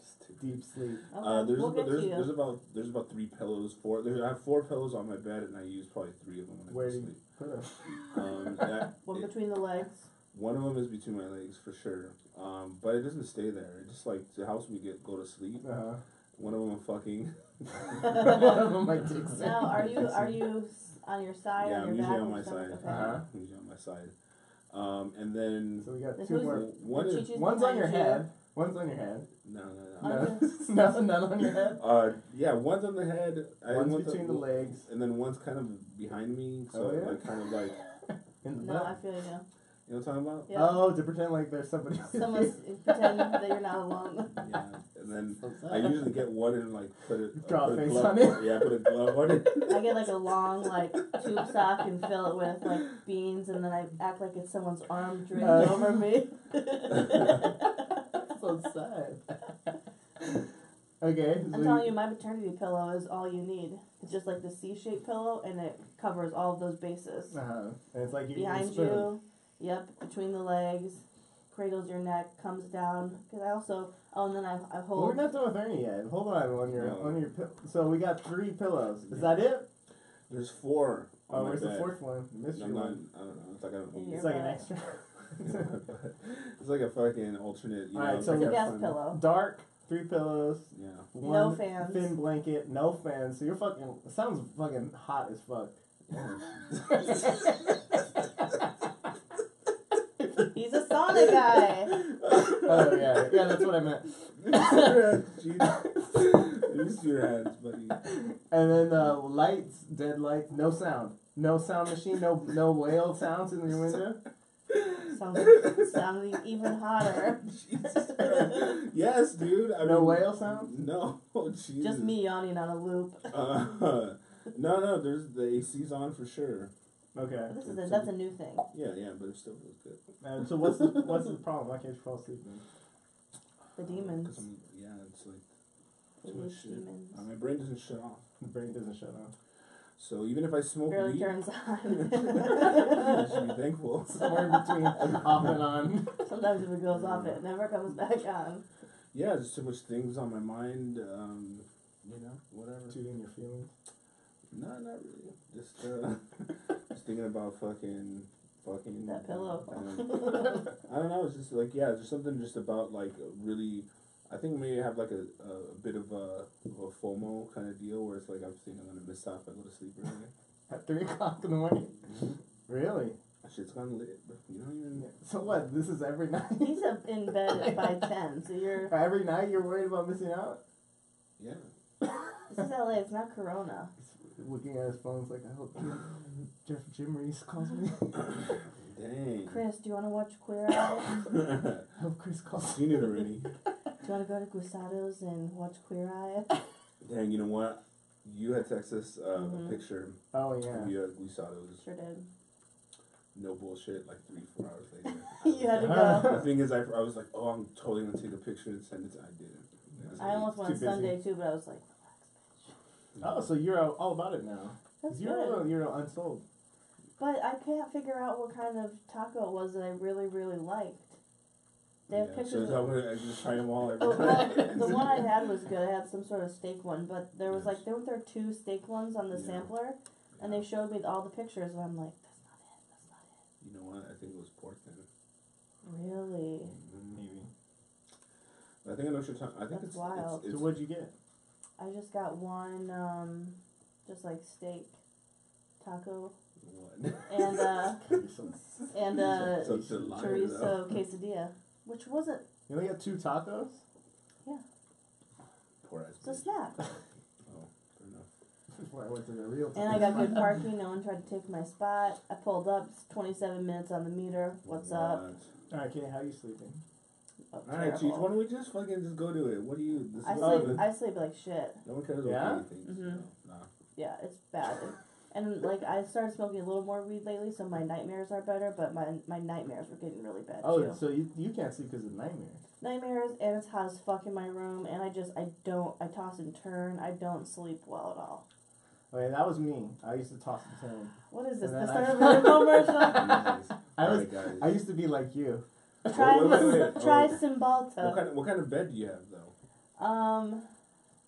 deep sleep. Okay, Uh, there's we'll about, get there's, to you. there's about there's about three pillows, four. There's, I have four pillows on my bed, and I use probably three of them when I Where go to do you sleep. Put them? Um, that, One it- between the legs. one of them is between my legs for sure. Um, but it doesn't stay there. It just like it helps me get go to sleep. Uh-huh. One of them fucking. one of them might take Now, are you are you on your side? yeah, on I'm your usually back, on my side. Okay. Uh-huh. Usually on my side. Um, and then So we got two more. one is One's on your you. head. One's on your head. No, no, no. No, no, none on your head. Uh, yeah, one's on the head. I One's one's between the legs. and then one's kind of behind me. So Oh, yeah? like kind of like In the No, butt. I feel you. you know what I'm talking about? Yeah. Oh, to pretend like there's somebody. Someone's pretend that you're not alone. Yeah. And then I usually get one and like put it uh, Draw a put face glove on it. Yeah, put a glove on it. I get like a long like tube sock and fill it with like beans, and then I act like it's someone's arm draped Uh, over me. So sad. okay. I'm telling you, my maternity pillow is all you need. It's just like the C-shaped pillow, and it covers all of those bases. Uh huh. And it's like you're Behind eating you, yep, between the legs, cradles your neck, comes down. Because I also, oh, and then I, I Well, we're not done with Ernie yet. Hold on on your No. on your. Pi- so we got three pillows. Is Yeah. that it? There's four. Oh, my where's the fourth one? Mystery I'm not, one. I don't know. It's like a. It's like an extra. it's like a fucking alternate. You Alright, know, so like It's a a guest pillow. Dark, three pillows, Yeah. one fans. thin blanket, no fans. So you're fucking. It sounds fucking hot as fuck. He's a sauna guy. oh yeah, yeah, that's what I meant. Use your hands, Use your hands, buddy. And then uh, lights, dead lights, no sound, no sound machine, no no whale sounds in your window. Sounds sounding even hotter. Jesus Christ. Yes, dude. I No mean, whale sounds? No, Jesus. Just me yawning on a loop. Uh, no, no. There's the AC's on for sure. Okay. This is a, that's a new thing. Yeah, yeah, but it still feels good. And so what's the what's the problem? Why can't you fall asleep? Then? The demons. I'm, yeah, it's like too much shit. demons. Uh, my brain doesn't shut off. The brain doesn't shut off. So even if I smoke Barely weed, turns you on. should be thankful. Somewhere in between off and on. Sometimes if it goes off, it never comes back on. Yeah, just too much things on my mind. Um, you know, whatever. Shooting your feelings. No, not really. Just uh, just thinking about fucking fucking That pillow. um, I don't know. It's just like yeah, just something just about like really. I think maybe I have like a, a, a bit of a, of a FOMO kind of deal where it's like I'm thinking I'm gonna miss out if I go to sleep early. At three o'clock in the morning. Mhm. Really? Shit's gone lit, but you don't even. So what? This is every night. He's up in bed by 10, so you're. every night you're worried about missing out. Yeah. This is LA, it's not Corona. He's looking at his phone. It's like I hope Jeff Jim Reese calls me. Dang. Chris, do you want to watch Queer Eye? I hope Chris calls. Seen it already. Do you want to go to Guisado's and watch Queer Eye? Dang, you know what? You had texted us uh, Mhm. a picture Oh of yeah. you at Guisado's. Sure did. No bullshit, like three, four hours later. You had to go. The thing is, I, I was like, oh, I'm totally gonna take a picture and send it to. I didn't. was I almost went busy. Sunday too, but I was like, Oh, so you're all all about it now. that's you're good. you're unsold. But I can't figure out what kind of taco it was that I really, really liked. They have yeah, pictures So of I'm gonna just try them all every Oh, well, time. the one I had was good. I had some sort of steak one, but there was like there were there two steak ones on the Yeah. sampler, and they showed me all the pictures, and I'm like, that's not it. That's not it. You know what? I think it was pork then. Really? Mhm. Maybe. I think I know what you're talking. I think That's it's, wild. It's, So it's, what'd you get? I just got one, um, just like steak taco what? and uh You're and uh So it's a liar, though. chorizo quesadilla, which wasn't. You only got two tacos? Yeah. Poor ass It's a bitch. snack. Oh, fair enough. Before I went to the real And I got good parking. No one tried to take my spot. I pulled up. It's 27 minutes on the meter. What's up? Alright, Kate, how are you sleeping? Oh, Alright, Cheech, terrible. why don't we just fucking just go to it? What do you? This I is sleep. I sleep like shit. no one cares Yeah? what you think. Mhm. Nah. Yeah, it's bad. And, and like I started smoking a little more weed lately, so my nightmares are better. But my my nightmares were getting really bad Oh, too. so you, you can't sleep because of nightmares. Nightmares, and it's hot as fuck in my room, and I just I don't I toss and turn. I don't sleep well at all. Okay, that was me. I used to toss and turn. What is this? And The start I- of a commercial? Jesus. I was Alright, guys. I used to be like you. try Wait, wait, wait. try Oh. What kind of what kind of bed do you have though? Um,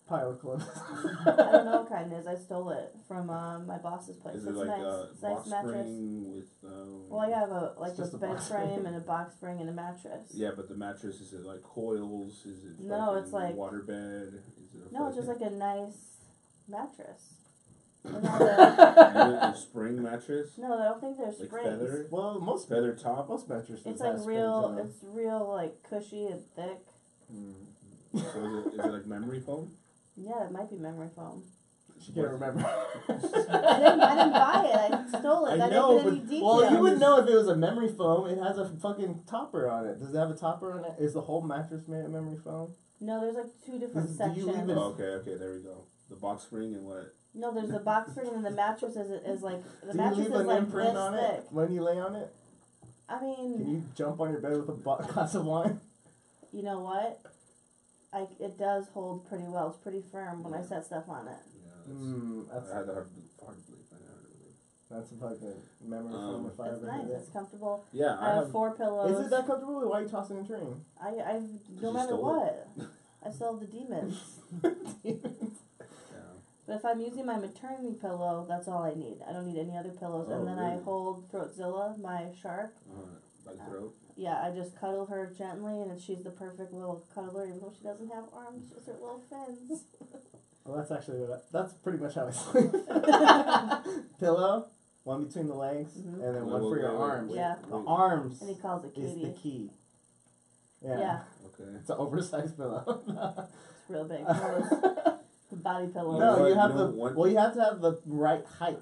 Pile of clothes. I don't know what kind it is. I stole it from um, my boss's place. Is it's it like nice. a it's nice box mattress. spring with? Um, Well, I have a like a a bed frame and a box spring and a mattress. Yeah, but the mattress is it like coils? Is it No, it's like- water bed? Is it a No, it's just like a nice mattress. And all the- a, a spring mattress, no, I don't think there's like springs. well, most feather top. most mattresses. It's like real. It's real like cushy and thick. So is it, is it like memory foam? Yeah, it might be memory foam. She can't remember. I didn't, I didn't buy it. I stole it. I I, know, didn't get any but details. well, you would know if it was a memory foam. It has a fucking topper on it. Does it have a topper on it? Is the whole mattress made of memory foam? No, there's like two different This- do you sections. leave Oh, okay, okay, there we go. The box spring and what? No, there's the box spring and the mattress is is like the Do you mattress leave is an like imprint this on thick. it when you lay on it? I mean, Can you jump on your bed with a glass of wine? you know what? I it does hold pretty well. It's pretty firm when I set stuff on it. Yeah, that's, Mm, that's I had to have hard to believe. I had to that's a fucking memory Um, foam if I It's ever nice. heard It's comfortable. Yeah, I I have have. four pillows. Is it that comfortable? Why are you tossing and turning? I I no you matter stole what, I still have the demons. Yeah. But if I'm using my maternity pillow, that's all I need. I don't need any other pillows. Oh, and then I really? hold Throatzilla, my shark. Uh, like throat. Yeah, I just cuddle her gently, and she's the perfect little cuddler, even though she doesn't have arms, just her little fins. Well, that's actually what I, that's pretty much how I sleep. Pillow, one between the legs, Mhm. and then one for your wait, wait, arms. Yeah. The arms And he calls it is the key. Yeah. Yeah, Okay. It's an oversized pillow. it's real big. One of those body pillow. know no, you have You know the what? well. You have to have the right height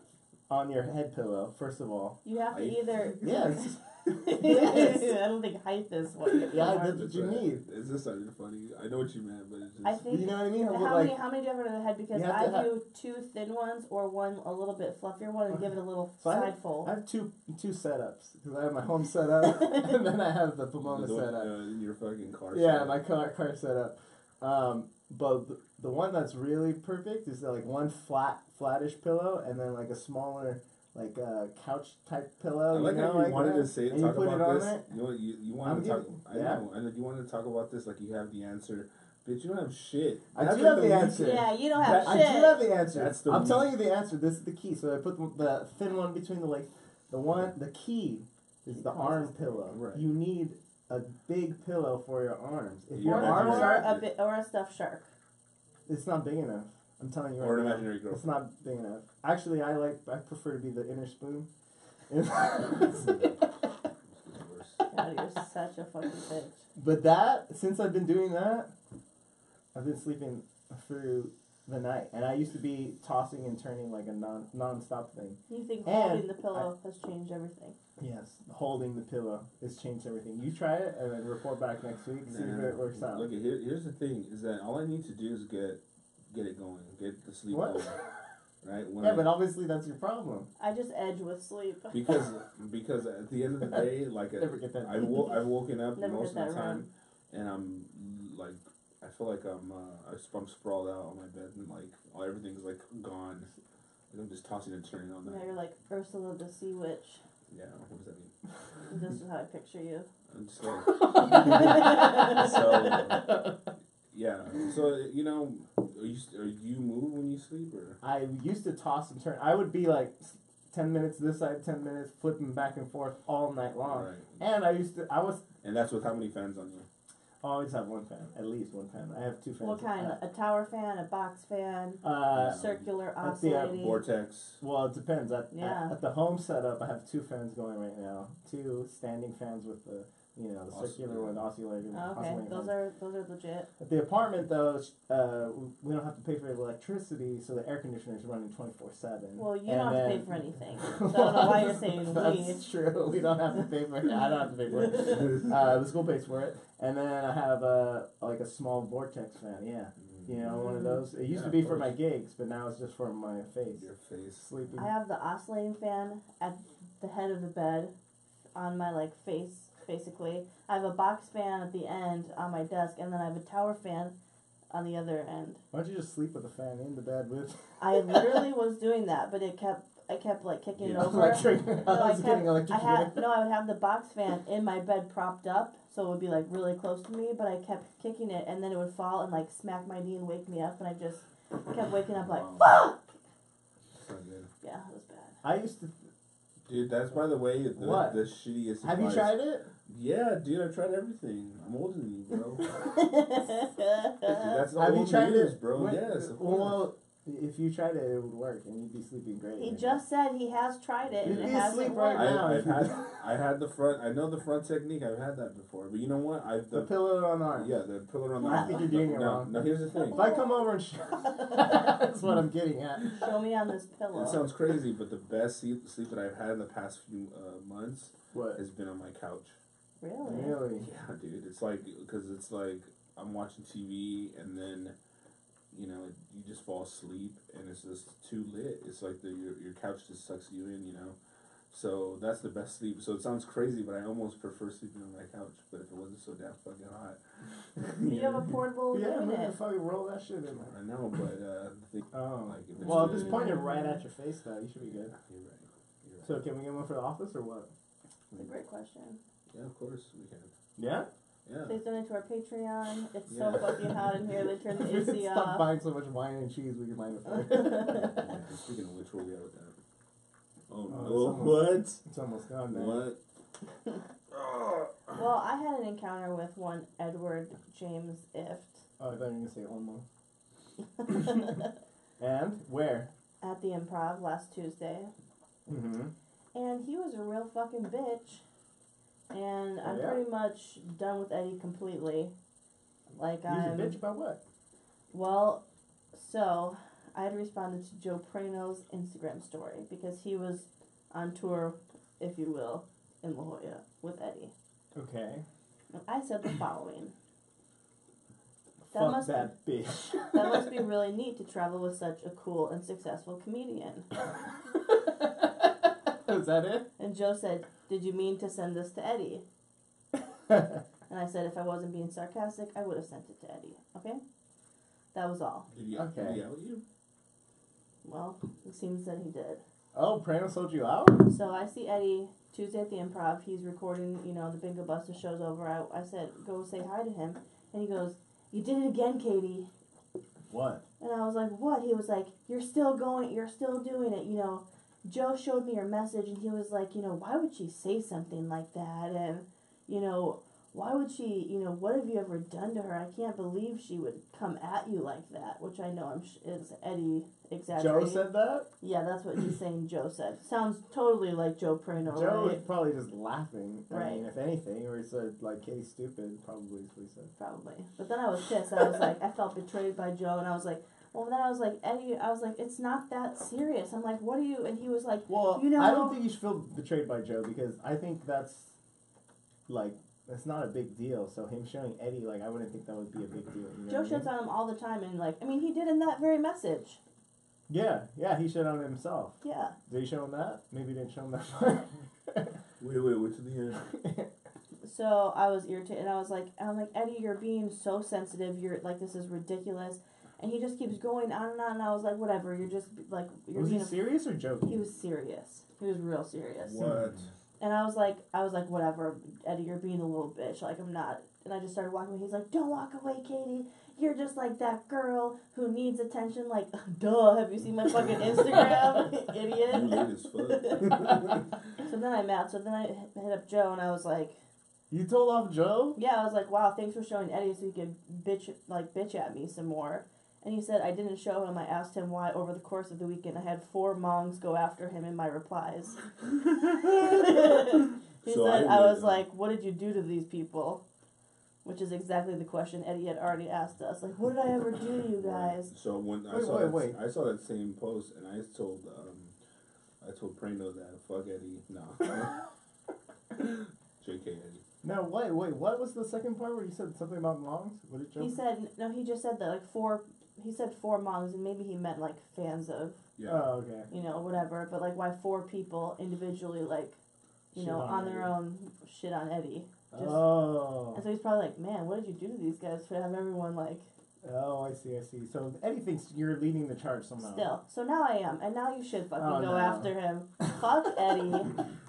on your head pillow first of all. You have to Height? either. Yes. I don't think height is what. you Yeah, that's what you need. Is this sounded funny. I know what you meant, but it's just. I think. You know what I mean? How But, many? like, How many do you have under the head? Because I to have- do two thin ones or one a little bit fluffier one and give it a little So I have- side fold. I have two two setups because I have my home setup and then I have the Pomona the one, setup. uh, in your fucking car. Yeah, setup. my car car setup. Um, but the, the one that's really perfect is like one flat flattish pillow and then like a smaller like uh, couch type pillow. I like you know, how you like wanted that. to say and you talk put it about on this. there. You know, you you I'm to talk. giving- I yeah. know, and if you wanted to talk about this, like you have the answer, bitch. You don't have shit. I That's do like have the weak- answer. yeah, you don't have I shit. do have the answer. That's the I'm weak- telling you the answer. This is the key. So I put the, the thin one between the legs. The one, the key is the arm pillow. Right. You need a big pillow for your arms. If Your your arms or are, a bit, or a stuffed shark. it's not big enough. I'm telling you right Or an now. imaginary It's girlfriend. not big enough. Actually, I like. I prefer to be the inner spoon. God, you're such a fucking bitch. but that, since I've been doing that, I've been sleeping through the night, and I used to be tossing and turning like a non non-stop thing. You think And holding the pillow has changed everything? Yes, holding the pillow has changed everything. You try it and then report back next week. See if it works out. Look, here, here's the thing: is that all I need to do is get get it going, get the sleep What? going, right? When Yeah, I- but obviously that's your problem. I just edge with sleep. because because at the end of the day, like Never. I wo- I've woken up Never most of the that time, and I'm like I feel like I'm uh, I'm sprawled out on my bed and like all everything's like gone. Like I'm just tossing and turning all Now night. you're like Ursula the Sea Witch. Yeah, what does that mean? This is how I picture you. I'm just like so. Yeah, so you know, are you are you move when you sleep or? I used to toss and turn. I would be like ten minutes this side, ten minutes flipping back and forth all night long. Right. And I used to. I was And that's with how many fans on you? I always have one fan, at least one fan. I have two fans. What kind? A tower fan, a box fan, Uh, circular at the, uh, oscillating. Vortex. well, it depends. At, Yeah. at, at the home setup, I have two fans going right now. Two standing fans with the, you know, the circular Oscillating. one oscillating. Oh, okay, oscillating those fans. are those are legit. At the apartment, though, uh, we don't have to pay for electricity, so the air conditioner is running twenty four seven. Well, you don't have to pay for anything, so I don't know why you're saying we. That's true. We don't have to pay for it. I don't have to pay for it. Uh, the school pays for it, and then I have a like a small vortex fan. Yeah, you know, one of those. It used Yeah, to be for my gigs, but now it's just for my face. Your face. Sleeping. I have the oscillating fan at the head of the bed, on my like face, basically. I have a box fan at the end on my desk, and then I have a tower fan on the other end. Why don't you just sleep with a fan in the bed with? I literally was doing that, but it kept I kept like kicking it Yeah. over. Electric. No, I I was getting I had no. I would have the box fan in my bed propped up, so it would be like really close to me. But I kept kicking it, and then it would fall and like smack my knee and wake me up, and I just kept waking up like Wow. fuck. Yeah, it was bad. I used to. Dude, that's by the way the, What? the shittiest. Have you advice. tried it? Yeah, dude, I've tried everything. I'm older than you, bro. Dude, that's all have you tried it, bro? When- yes, of course. Well, If you tried it, it would work, and you'd be sleeping great. He right just said he has tried it You'd it be hasn't asleep right now. I, if I've had I had the front. I know the front technique. I've had that before. But you know what? I've the the pillow on the arm. yeah the pillow on the. arm. I think you're doing it no, wrong. No, here's the thing. If I come over and sh- that's what I'm getting at. Show me on this pillow. It sounds crazy, but the best sleep, sleep that I've had in the past few uh, months What? has been on my couch. really? Really? Yeah, dude. It's like because it's like I'm watching TV and then, you know, you just fall asleep and it's just too lit. It's like the your your couch just sucks you in, you know. So that's the best sleep. So it sounds crazy, but I almost prefer sleeping on my couch. But if it wasn't so damn fucking hot, You have a portable Yeah, unit. man, fucking roll that shit in there. I know. But uh, the thing, Oh. like if it's Well, at this point, you're right at your face, though. You should be good. You're right. You're right. So, can we get one for the office or what? It's a great question. yeah, of course we can. Yeah? Yeah. Please donate to our Patreon. It's Yeah. so fucking hot in here. They turned the If we AC Stop off. buying so much wine and cheese, we can buy it for Yeah, Speaking of which, where we at with that? Oh, Oh, no! it's What? It's almost gone, man. What? Well, I had an encounter with one Edward James Ift Oh, I thought you were going to say Olmo. And? Where? at the improv last Tuesday. Mm-hmm. And he was a real fucking bitch. And I'm yeah? pretty much done with Eddie completely. Like I'm a um, bitch about what? Well, so I had responded to Joe Prano's Instagram story because he was on tour, if you will, in La Jolla with Eddie. Okay. And I said the following. That Fuck must- that bitch. That must be really neat to travel with such a cool and successful comedian. Is that it? And Joe said, Did you mean to send this to Eddie? And I said, If I wasn't being sarcastic, I would have sent it to Eddie. Okay? That was all. Did he, Okay. did he yell at you? Well, it seems that he did. oh, Prano sold you out? So I see Eddie Tuesday at the improv. He's recording, you know, the Bingo Buster show's over. I, I said, Go say hi to him. And he goes, You did it again, Katie. What? And I was like, What? He was like, You're still going, you're still doing it, you know. Joe showed me your message and he was like, you know, why would she say something like that? And, you know, why would she, you know, what have you ever done to her? I can't believe she would come at you like that, which I know I'm sh- is Eddie exaggerating. Joe said that? Yeah, that's what he's saying Joe said. Sounds totally like Joe Prano, Joe was probably just laughing. I Right. mean, if anything, or he said, like, Katie's stupid, probably is what he said. Probably. But then I was pissed. I was like, I felt betrayed by Joe, and I was like, well, then I was like, Eddie, I was like, it's not that serious. I'm like, what are you? And he was like, Well, You know, I don't think you should feel betrayed by Joe because I think that's like that's not a big deal. So him showing Eddie, like I wouldn't think that would be a big deal. You know Joe what I shits mean? on him all the time, and like, I mean, he did in that very message. Yeah, yeah, he showed on himself. Yeah. Did he show him that? Maybe he didn't show him that part. Wait, wait, wait to the end. So I was irritated, and I was like, I'm like, Eddie, you're being so sensitive. You're like, this is ridiculous. And he just keeps going on and on, and I was like, whatever. You're just like, you're was he being. a- serious or joking? he was serious. He was real serious. What? Hmm. And I was like, I was like, whatever, Eddie, you're being a little bitch. Like, I'm not. And I just started walking away. He's like, don't walk away, Katie. You're just like that girl who needs attention. Like, duh, have you seen my fucking Instagram, You idiot? late as fuck. So then I met. So then I hit up Joe and I was like, You told off Joe? yeah, I was like, wow, thanks for showing Eddie so he could bitch, like, bitch at me some more. And he said I didn't show him. I asked him why over the course of the weekend I had four mongs go after him in my replies. he So said I I was would, uh, like, "What did you do to these people?" Which is exactly the question Eddie had already asked us. Like, what did I ever do to you guys? So when I Wait, saw wait, that, wait. I saw that same post, and I told um, I told Prano that fuck Eddie, no, J.K. Eddie. No, wait, wait. What was the second part where you said something about longs? What did Joe? He said no. He just said that like four. He said four mongs, and maybe he meant like fans of Yeah. Oh, okay. you know whatever. But like, why four people individually like, you Shit know, on on their Eddie. own shit on Eddie? Just- oh. And so he's probably like, man, what did you do to these guys to have everyone like Oh, I see, I see. So Eddie thinks you're leading the charge somehow. still? So now I am, and now you should fucking Oh, go no. after him. Fuck Eddie.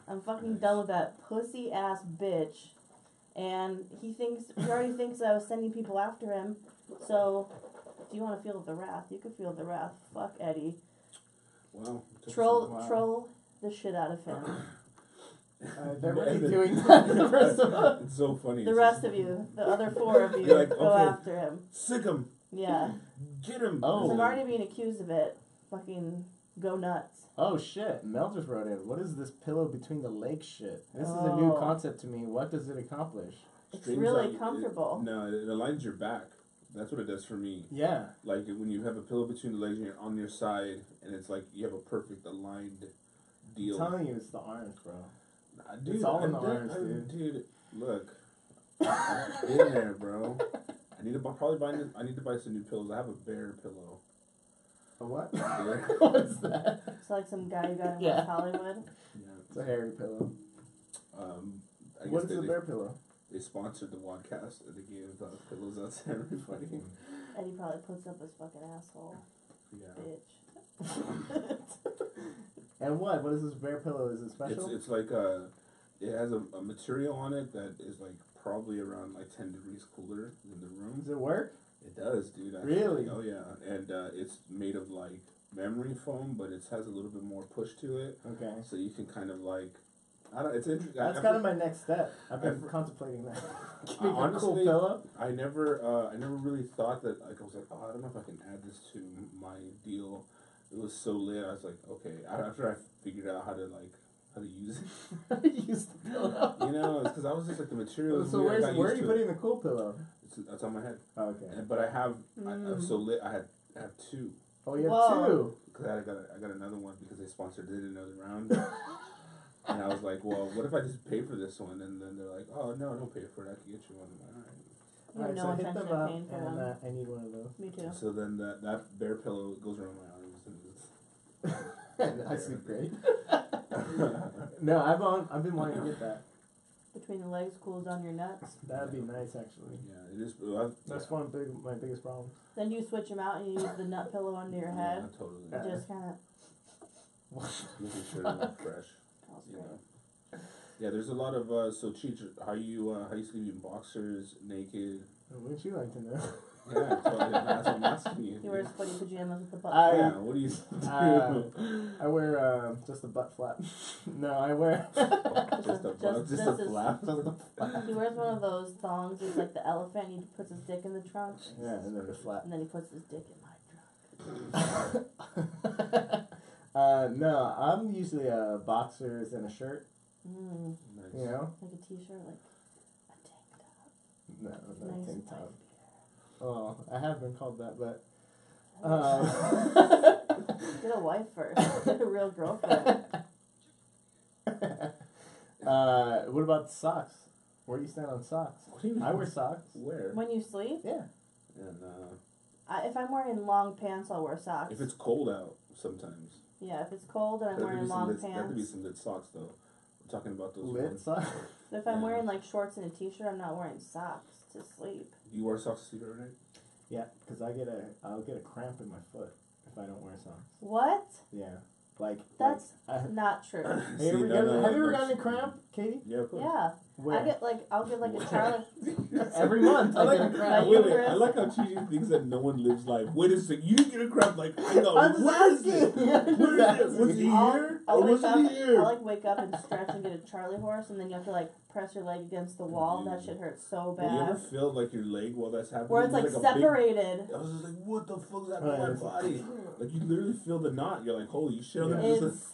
I'm fucking done with that pussy ass bitch. And he thinks he already thinks I was sending people after him. So if you want to feel the wrath, you can feel the wrath. Fuck Eddie. Wow. Troll troll the shit out of him. Uh, they're already And doing that. The rest of us. It's so funny. The It's rest just, of you, the other four of you, like, go okay. after him. Sick him. Yeah. Get him. Oh. Because I'm already being accused of it. Fucking go nuts. Oh shit! Mel just wrote in. What is this pillow between the legs shit? This is a new Oh. concept to me. What does it accomplish? It's Strings really out- it- comfortable. no, it aligns your back. That's what it does for me. Yeah. Like when you have a pillow between the legs and you're on your side, and it's like you have a perfect aligned deal. I'm deal. telling you, it's the arms, bro. Nah, dude, It's all in I've the done- arms, I've- dude. Dude, look, I've been there, bro. I need to buy, probably buy. I need to buy some new pillows. I have a bear pillow. A what? Yeah. what is that? It's like some guy you got in Yeah. West Hollywood. Yeah. It's a hairy pillow. Um, I What guess is they, the bear pillow? They sponsored the podcast and they gave uh, pillows out to everybody. And he probably puts up his fucking asshole. Yeah. Bitch. And what? What is this bear pillow? Is it It's special? it's like a, it has a, a material on it that is like probably around like ten degrees cooler than the room. Does it work? It does, dude. Actually. Really? Oh yeah, and uh, it's made of like memory foam, but it has a little bit more push to it, Okay. so you can kind of like, I don't. It's interesting. That's kind of my next step. I've been I've- contemplating that. Getting a cool honestly- I never, uh, I never really thought that. Like, I was like, oh, I don't know if I can add this to my deal. It was so lit. I was like, okay. After I figured out how to like how to use it, Use the pillow. you know, because I was just like the material. so where's, where are you to it. putting the cool pillow? It's, that's on my head. Okay. And, but I have, I, I'm Mm. so lit. I had, I have two. Oh, you have Whoa. two. Cause I got, I got another one because they sponsored it another round. And I was like, well, what if I just pay for this one? And then they're like, oh no, don't pay for it. I can get you one. I'm like, all right. You have Alright, no so hit them up, and one. uh, I need one of those. Me too. So then that that bear pillow goes around my arms and it's I sleep great. no, I've on, I've been wanting to get that. Between the legs, cools down your nuts. That'd be nice, actually. yeah, it is. I, That's one big, my biggest problem. Then you switch them out and you use the nut pillow under your head. yeah, head. totally. Yeah. Just kind of. Making sure they look fresh. You know. Yeah, there's a lot of uh, so Cheech, how you uh, how you sleep in boxers, naked. Wouldn't you like to know? Yeah, totally. that's what I'm asking you. He wears sweaty pajamas with the butt. I- yeah, what do you do? Uh, I wear uh, just a butt flap. no, I wear just a just- just, just a is- flap. He wears one of those thongs. It's like the elephant. He puts his dick in the trunk. yeah, and then the flap. And then he puts his dick in my trunk. Uh, no, I'm usually uh, boxers and a shirt. Mm, Nice. You know, like a t-shirt, like a tank top. no, not Nice tank top. Oh, I have been called that, but uh, Get a wife first. Get a real girlfriend. uh, what about socks? Where do you stand on socks? What do you I wear socks. Where? When you sleep, Yeah. And uh, I, if I'm wearing long pants, I'll wear socks. if it's cold out, sometimes. yeah, if it's cold and I'm There have to wearing be some long lit, there have to be pants. some lit socks though. We're talking about those Lit ones. socks. But if I'm Yeah. wearing like shorts and a t-shirt, I'm not wearing socks to sleep. You wear socks to sleep every night? Yeah, because I get a I'll get a cramp in my foot if I don't wear socks. What? Yeah, like That's like, I, not true. have you See, ever, no, gotten, no, have you ever that's- gotten a cramp, Katie? Yeah, of course. Yeah, Where? I get like I'll get like a Charlie. Every month I I like, get a My cramp. wait, wait. I like how Chi thinks that no one lives life. Wait a second, you get a crap like I know. I'm just Where is it? asking. Where is it? Was he I'll, here? I'll wake was up. he here? I'll like wake up and stretch and get a Charlie horse, and then you have to like press your leg against the wall. That shit hurts so Have you ever feel like your leg while that's happening? Where it's like a big- separated. I was just like, what the fuck's happening Right, to it's my like- body? Like you literally feel the knot. You're like, holy shit! I'm gonna Yeah. It's this.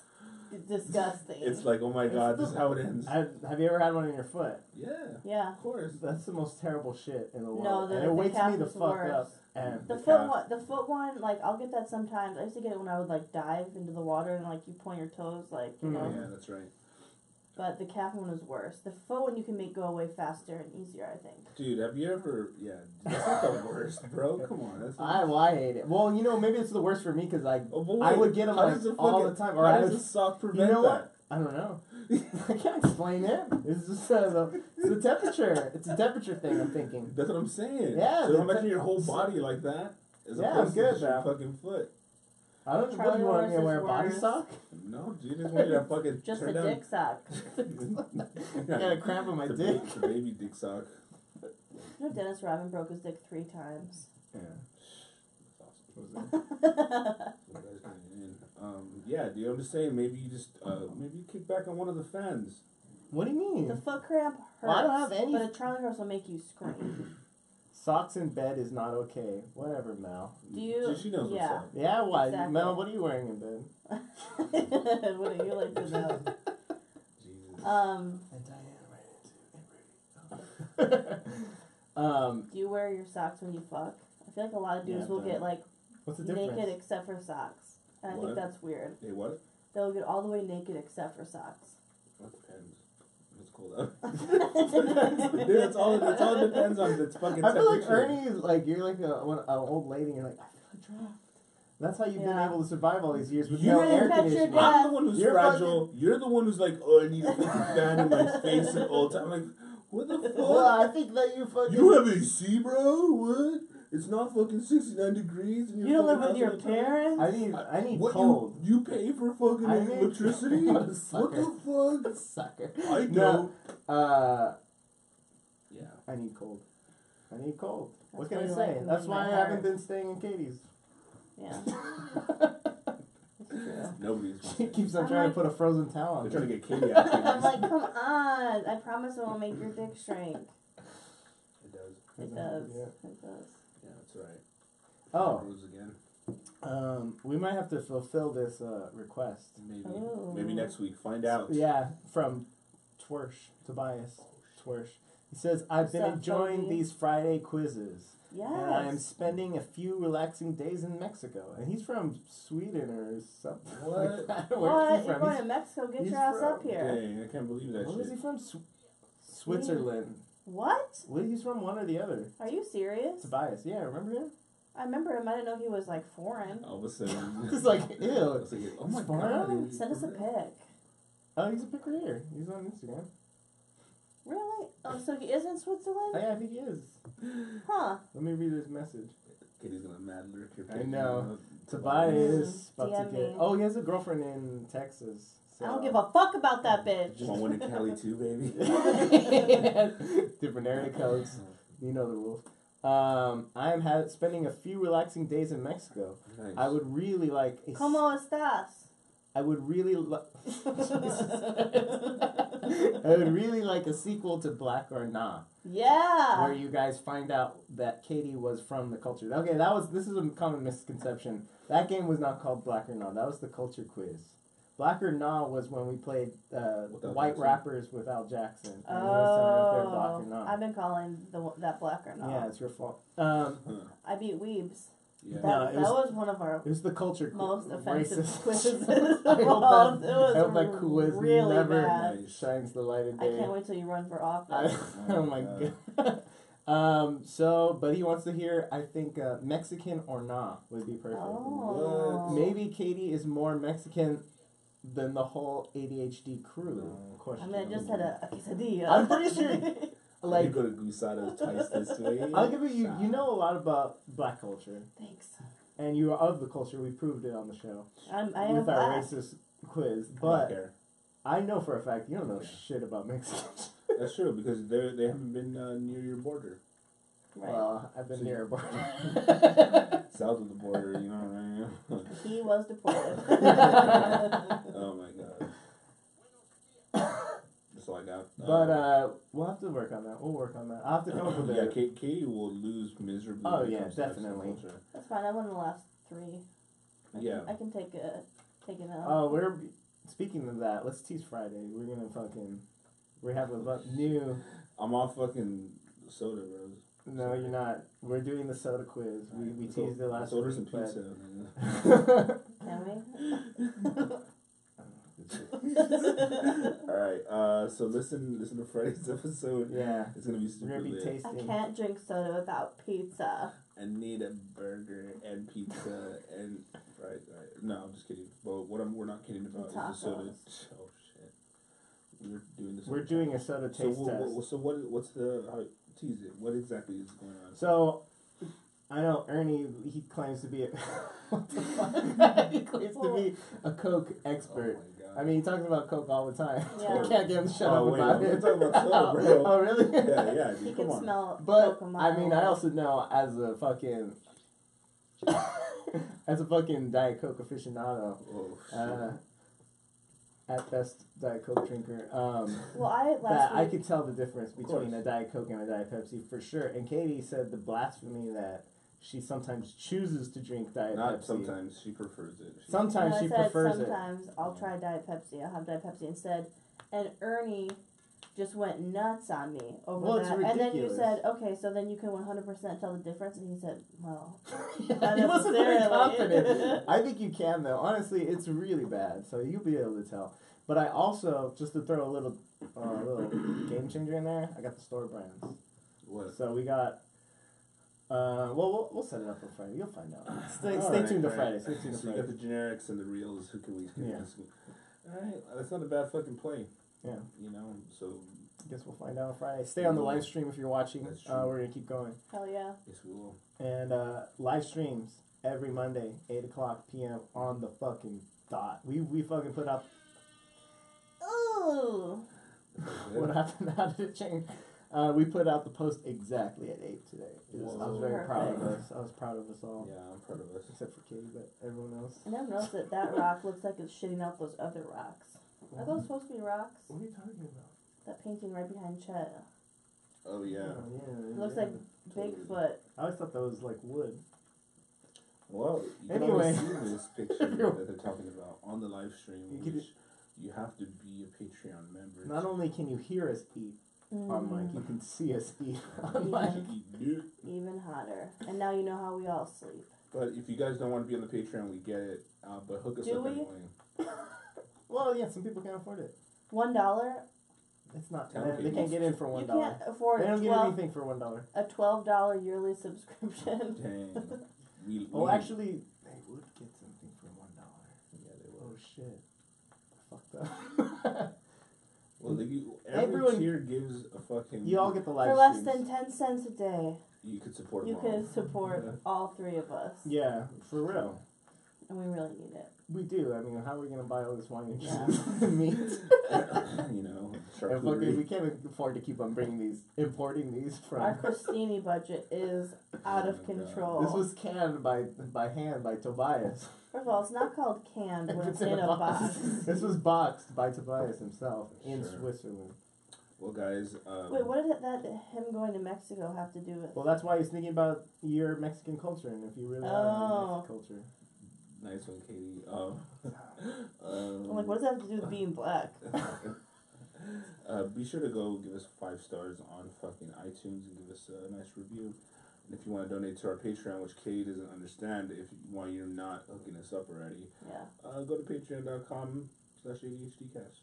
Disgusting. It's like, oh my It's god, the- this is how it ends. Have, have you ever had one in your foot? Yeah, yeah. of course. That's the most terrible shit in the world. No, the, and it the wakes calf me the is fuck worse. up. And The The foot calf. one, the foot one, like I'll get that sometimes. I used to get it when I would like dive into the water and like you point your toes, like you Mm. know. Yeah, that's right. But the calf one is worse. The foot one you can make go away faster and easier, I think. Dude, have you ever? Yeah, that's not the worst, bro. Come on, that's. I, well, I hate it. Well, you know, maybe it's the worst for me because I, Oh, but I would get how like, does a all fucking- the time, or how I does would- a sock you know that? what? I don't know. I can't explain it. It's just uh, the, it's the temperature. It's a temperature thing. I'm thinking. That's what I'm saying. Yeah, So the imagine te- your whole body like that. As Yeah, I'm opposed to good just your fucking foot. I don't. What Charlie you want me to horse wear? A body sock? No, dude, just want you fucking Just turn a down. dick sock. I got a cramp in my the dick. Ba- the baby dick sock. You know, Dennis Rodman broke his dick three times. Yeah. That's awesome. You guys got it in. Um, yeah, dude, I'm just saying, maybe you just, uh, maybe you kick back on one of the fans. What do you mean? The foot cramp hurts. Well, I don't have any- But a Charlie horse will make you scream. Socks in bed is not okay. Whatever, Mel. Do you? She, she knows yeah. what's up. Yeah, why? Exactly. Mel, what are you wearing in bed? what do you like to know? Jesus. Um, And Diane ran into um, do you wear your socks when you fuck? I feel like a lot of dudes Yeah, will get like what's the difference? naked except for socks. And I What? think that's weird. hey, what? They'll get all the way naked except for socks. That depends. It's cold out. Dude, that's all. That's all it depends on. That's fucking. I feel like temperature. Ernie is like you're like a, an old lady. and You're like I feel a draft. That's how you've been able to survive all these years with You no really air conditioning. I'm the one who's You're fragile. You're the one who's like, oh, I need a fucking fan in my face at all time. Like, what the fuck? Well, I think that you fucking. You have AC, bro? What? It's not fucking 69 degrees. In your You don't live fucking with your house all the time? parents? I need. I need What, cold. You, you pay for fucking I need- electricity? What a what the fuck? Sucker. I No. don't. Uh, Yeah. I need cold. I need cold. what can I say? like That's why I my haven't been staying in Katie's. Yeah. It's true. Nobody's. she keeps on I'm trying like- to put a frozen towel on. They're trying to get Katie out of I'm like, come on. I promise it won't make your dick shrink. It does. It does. It does. Yeah, that's right. Oh, Rose again. um, we might have to fulfill this uh, request. Maybe. Oh. Maybe next week. Find out. Yeah, from Twersh, Tobias Twersh. He says, I've been What's enjoying Toby? these Friday quizzes. Yes. And I am spending a few relaxing days in Mexico. And he's from Sweden or something. What? Like what? he You're from? going He's- to Mexico? Get your ass from- up here. Dang, I can't believe that Where shit. is he from? Sw- Switzerland. What? Well, he's from one or the other. Are you serious? Tobias, yeah, remember him? I remember him. I didn't know he was like foreign. All of a sudden. It's like, ew. was like, oh my It's god. fun. dude. Send us a pic. Oh, he's a picker here. He's on Instagram. Really? Oh, so he is in Oh, Switzerland? yeah, I think he is. Huh. Let me read his message. Katie's gonna mad lurk your I picture. know. Tobias. Tobias about DM to get. me. Oh, he has a girlfriend in Texas. So. I don't give a fuck about that bitch. Just want one in Cali too, baby. Different area codes. You know the rules. Um, I am ha- spending a few relaxing days in Mexico. Nice. I would really like. A s- ¿Cómo estás? I would really. Lo- I would really like a sequel to Black or Nah, Yeah. where you guys find out that Katie was from the culture. Okay, that was. This is a common misconception. That game was not called Black or Nah. That was the culture quiz. Black or Nah was when we played uh, Without White Jackson. Rappers with Al Jackson. And he was telling if they're Black Oh, or Nah. I've been calling the that black or not. Yeah, it's your fault. Um, Huh. I beat Weebs. Yeah. That, No, it that was- was one of our it was the culture qu- most offensive racist. quizzes. I it hope was, that- it was I hope that quiz really never bad. Shines the light of day. I can't wait till you run for I, office. oh my god. um. So, but he wants to hear. I think uh, Mexican or nah would be perfect. oh. Maybe Katie is more Mexican than the whole ADHD crew. No. I Question. mean, I just had a, a quesadilla. I'm pretty sure- Like, Like, go to Gusada twice this way. I'll give you. You know a lot about black culture, Thanks. and you are of the culture. We proved it on the show I'm, I am with our black. racist quiz. But care. I know for a fact you don't know Okay. shit about Mexicans. That's true because they they haven't been uh, near your border, Right. Well, I've been So near a border. south of the border. You know what I mean? he was deported. oh my god. That's all I got. But uh, we'll have to work on that. We'll work on that. I'll have to come up with yeah, a. Katie, Katie will lose miserably. Oh, yeah, comes to Mexican definitely. That's fine. I won the last three. I Yeah. Can, I can take a take it out. Oh, we're speaking of that. Let's tease Friday. We're gonna fucking. We have a bu- new. I'm off fucking soda, bros. No, you're not. We're doing the soda quiz. We we Let's teased it last let's order week. some but- pizza. man. Can we? All right. Uh, so listen, listen to Friday's episode. yeah, It's gonna be we're gonna be lit. I can't drink soda without pizza. I need a burger and pizza and right, right. No, I'm just kidding. But what I'm, we're not kidding about is the soda. Oh shit. We're doing this. We're doing a soda taste wha- test. wha- so what? What's the how, tease it? What exactly is going on? So, I know Ernie. He claims to be a. what the fuck? he claims to be a Coke expert. Oh my. I mean, he talks about Coke all the time. Yeah. I can't get him to shut Oh, up wait, about I'm it. talking about soda, bro. oh, really? yeah, yeah, He dude, can come on. smell But Coke a I mean, I also know as a fucking as a fucking Diet Coke aficionado, Oh, shit. uh, at best Diet Coke drinker. Um, Well, I that last I could tell the difference between a Diet Coke and a Diet Pepsi for sure. And Katie said the blasphemy that she sometimes chooses to drink Diet Not Pepsi. sometimes. She prefers it. She, Sometimes no, I she said prefers it. sometimes I'll try Diet Pepsi. I'll have Diet Pepsi instead. And Ernie just went nuts on me over Well, it's that. And then you said, okay, so then you can 100% tell the difference. And he said, well, he wasn't very confident. I think you can though. Honestly, it's really bad, so you'll be able to tell. But I also, just to throw a little, uh, little game changer in there, I got the store brands. what? So we got. Uh, well, we'll we'll set it up for Friday. You'll find out. Stay, stay right, tuned to all Friday. Stay tuned to Friday. So you Friday. got the generics and the reals. Who can we? Who Yeah. All right, that's not a bad fucking play. Yeah. You know, so I Guess we'll find out on Friday. Stay on the live stream if you're watching. That's Uh, true. we're gonna keep going. hell yeah. yes, we will. And uh, live streams every Monday, eight o'clock p.m. on the fucking dot. We we fucking put up. Ooh. What happened? How did it change? Uh, we put out the post exactly at eight today. It was- I was very proud of us. I was proud of us all, Yeah, I'm proud of us. except for Katie, but everyone else. I never noticed that that rock looks like it's shitting out those other rocks. Are those supposed to be rocks? What are you talking about? That painting right behind Chet. Oh yeah. Oh, yeah. It looks yeah. like Bigfoot. I always thought that was like wood. Well, you Anyway. only see this picture that they're talking about on the live stream, You which you have to be a Patreon member. Not only can you hear us eat on Mm, mic, you can see us eat on Yeah. mic. Even hotter. And now you know how we all sleep. But if you guys don't want to be on the Patreon, we get it. Uh, but hook us Do up we? anyway. Well, yeah, some people can't afford it. One dollar. It's not. Tell They, people. they can't get in for one You one dollar. can't afford They don't a get twelve anything for one dollar. a twelve dollar yearly subscription. Dang. we, Oh, we- actually, they would get something for one dollar. Yeah, they Oh will. shit! I fucked up. Well, they, you, every Everyone- tier gives a fucking. you all get the live For less streams. than ten cents a day, You could support you them all. could support all three of us, Yeah, for real. and we really need it. We do. I mean, how are we gonna buy all this wine and Yeah. meat? you know, And fucking, we can't afford to keep on bringing these, importing these from. Our crostini budget is out Oh of control. This was canned by by hand by Tobias. First of all, it's not called canned when it's It's in a box. this was boxed by Tobias himself in Sure. Switzerland. Well, guys. Um, Wait, what did that him going to Mexico have to do with? Well, that's why he's thinking about your Mexican culture and if you really are Oh. Mexican culture. Nice one, Katie. Um, I'm like, what does that have to do with being black? uh, be sure to go give us five stars on fucking iTunes and give us a nice review. And if you want to donate to our Patreon, which Katie doesn't understand, if you, while you're not hooking us up already, Yeah. uh, go to patreon.com slash ADHDcast.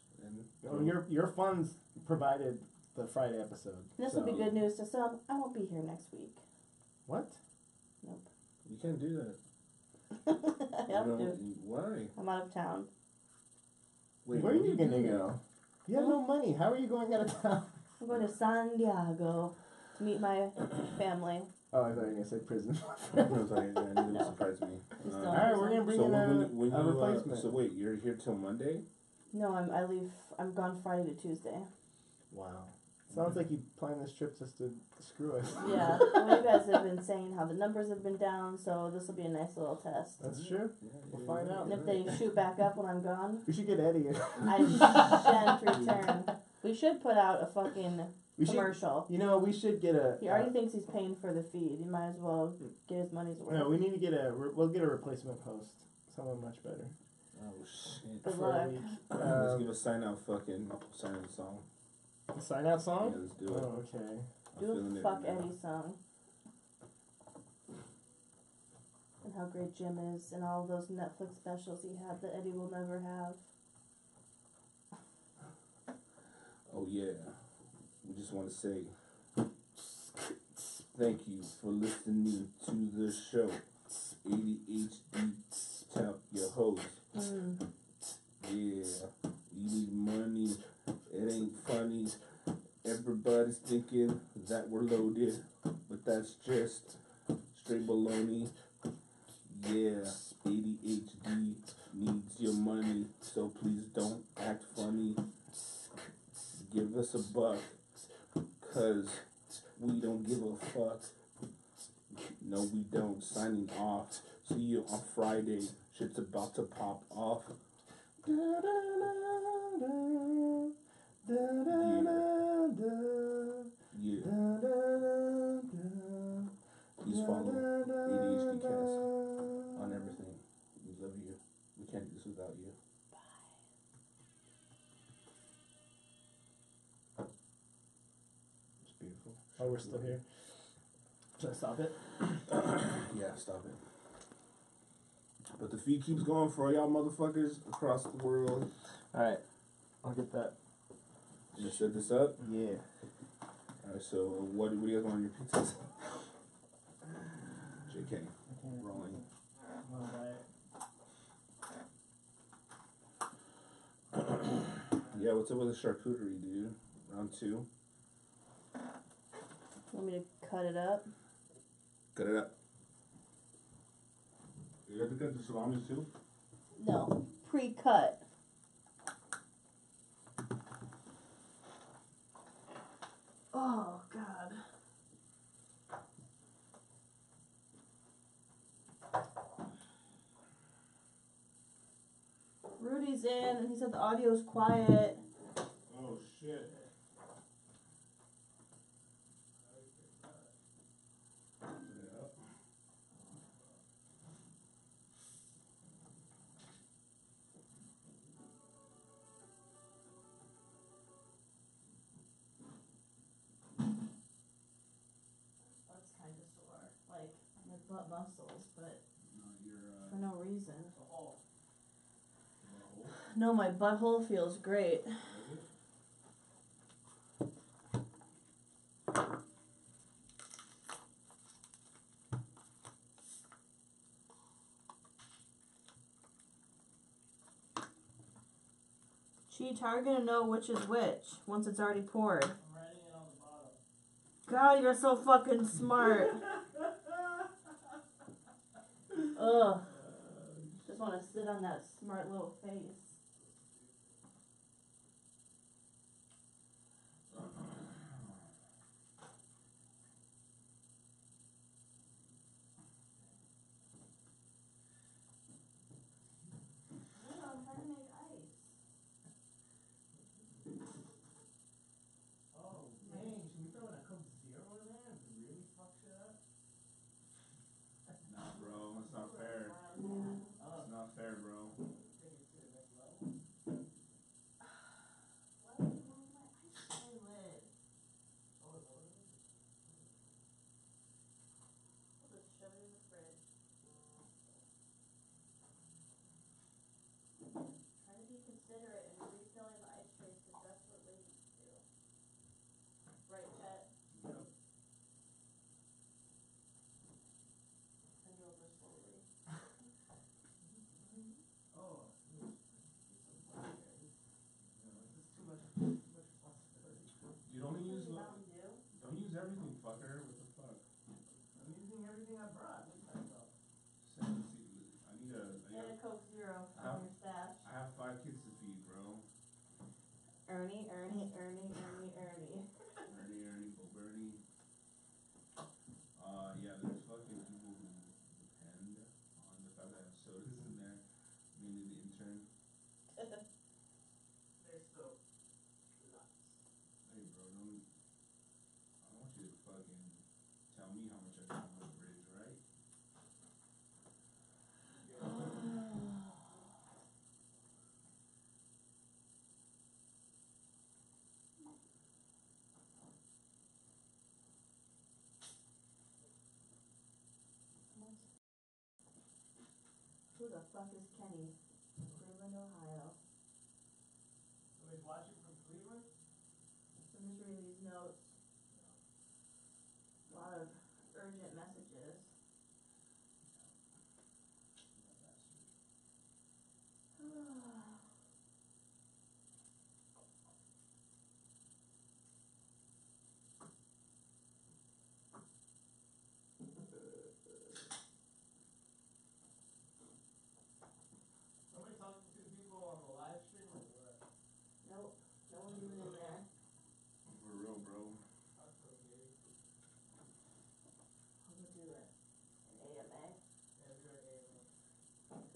And your your funds provided the Friday episode. This will be good news to some. I won't be here next week. What? Nope. You can't do that. I have You to. don't- Why? I'm out of town. Wait, Where are you gonna go? You have no money. How are you going out of town? I'm going to San Diego to meet my family. Oh, I thought you were gonna say prison. no, sorry, that didn't No. surprise me. He's Um, still Alright, we're gonna bring so in when, a, when, you- when a you, replacement. Uh, so wait, you're here till Monday? No, I'm. I leave. I'm gone Friday to Tuesday. wow. Sounds like you planned this trip just to screw us. Yeah. well, you guys have been saying how the numbers have been down, so this will be a nice little test. That's true. Yeah, We'll yeah, find yeah, out. And if they shoot back up when I'm gone, We should get Eddie. in. I shan't return. We should put out a fucking We should. commercial. You know, we should get a. He already thinks he's paying for the feed. He might as well get his money's worth. No, we need to get a. re- We'll get a replacement host. Someone much better. Oh shit. Good for a luck. week. let's Um, give a sign out fucking sign out song. A sign out Yeah, song. let's do it. Oh, okay. I'm Do a it fuck now. Eddie song. And how great Jim is, and all those Netflix specials he had that Eddie will never have. Oh yeah. We just want to say thank you for listening to the show. ADHD tell your host. Mm. Yeah, you need money. It ain't funny. Everybody's thinking that we're loaded, but that's just straight baloney. Yeah, ADHD needs your money, so please don't act funny. Give us a buck, cause we don't give a fuck. No, we don't. Signing off. See you on Friday. Shit's about to pop off. Yeah. Please follow ADHD Cast on everything. We love you. We can't do this without you. It's beautiful. Oh, we're still here. Should I stop it? Yeah, stop it. But the feed keeps going for all y'all motherfuckers across the world. Alright. I'll get that. You gonna set this up? Yeah. Alright, so what, what do you guys want on your pizzas? JK, rolling. Yeah, what's up with the charcuterie, dude? Round two. Want me to cut it up? Cut it up. You have to cut the salami too? No, pre-cut. Oh God. Rudy's in, and he said the audio's quiet. Oh shit. Butt muscles, but No, you're, for no reason. uh, No, my butthole feels great. Cheech, how are you gonna know which is which once it's already poured? God, you're so fucking smart. Ugh. Just want to sit on that smart little face. No, I'm trying to make ice. Oh, dang. Should we throw in a Coke Zero in there and really fuck shit up? Nah, bro, that's not fair. Yeah. It's not fair, bro. Why would you move my ice tray lid? We'll just shove it in the fridge. Try to be considerate and refilling the ice trays because that's what ladies do. Right, Chet? Yep. Send you over slowly. Oh. This is too much, too much responsibility. You don't use the, Mountain Dew? don't use everything, fucker. What the fuck? I'm using everything I brought. What are you talking about? Send it to- I need a, I And a got, Coke Zero How- from your stash. I have five kids to feed, bro. Ernie, Ernie, Ernie, Ernie, Ernie. Ernie, Ernie, Bo Bernie. Uh, yeah, there's fucking people who depend on the fact that I have sodas in there, mainly the intern. They're so nuts. Hey, bro, don't. I don't want you to fucking tell me how much I got on the bridge, right? Who the fuck is Kenny? Cleveland, Ohio. Somebody's watching from Cleveland? Just reading these notes.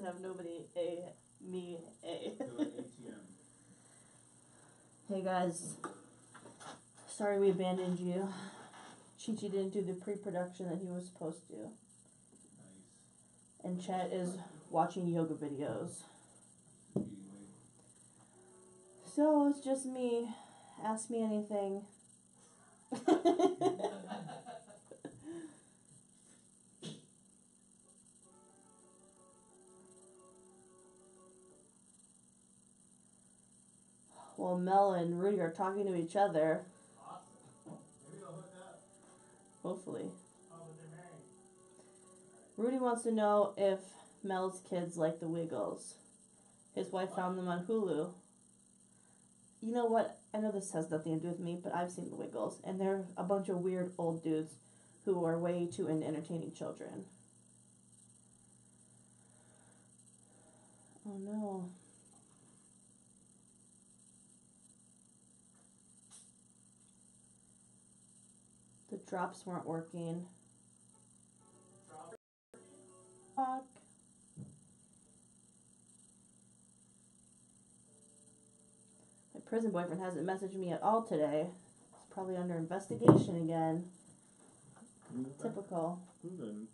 to have nobody eh, eh. a me a. hey guys, sorry we abandoned you. Chichi didn't do the pre-production that he was supposed to. And Chet is watching yoga videos. So it's just me. Ask me anything. Well, Mel and Rudy are talking to each other. Awesome. Maybe they'll hook up. Hopefully. Rudy wants to know if Mel's kids like the Wiggles. His wife found them on Hulu. You know what? I know this has nothing to do with me, but I've seen the Wiggles, and they're a bunch of weird old dudes who are way too into entertaining children. Oh no. Drops weren't working. Fuck. My prison boyfriend hasn't messaged me at all today. He's probably under investigation again. Typical. Then,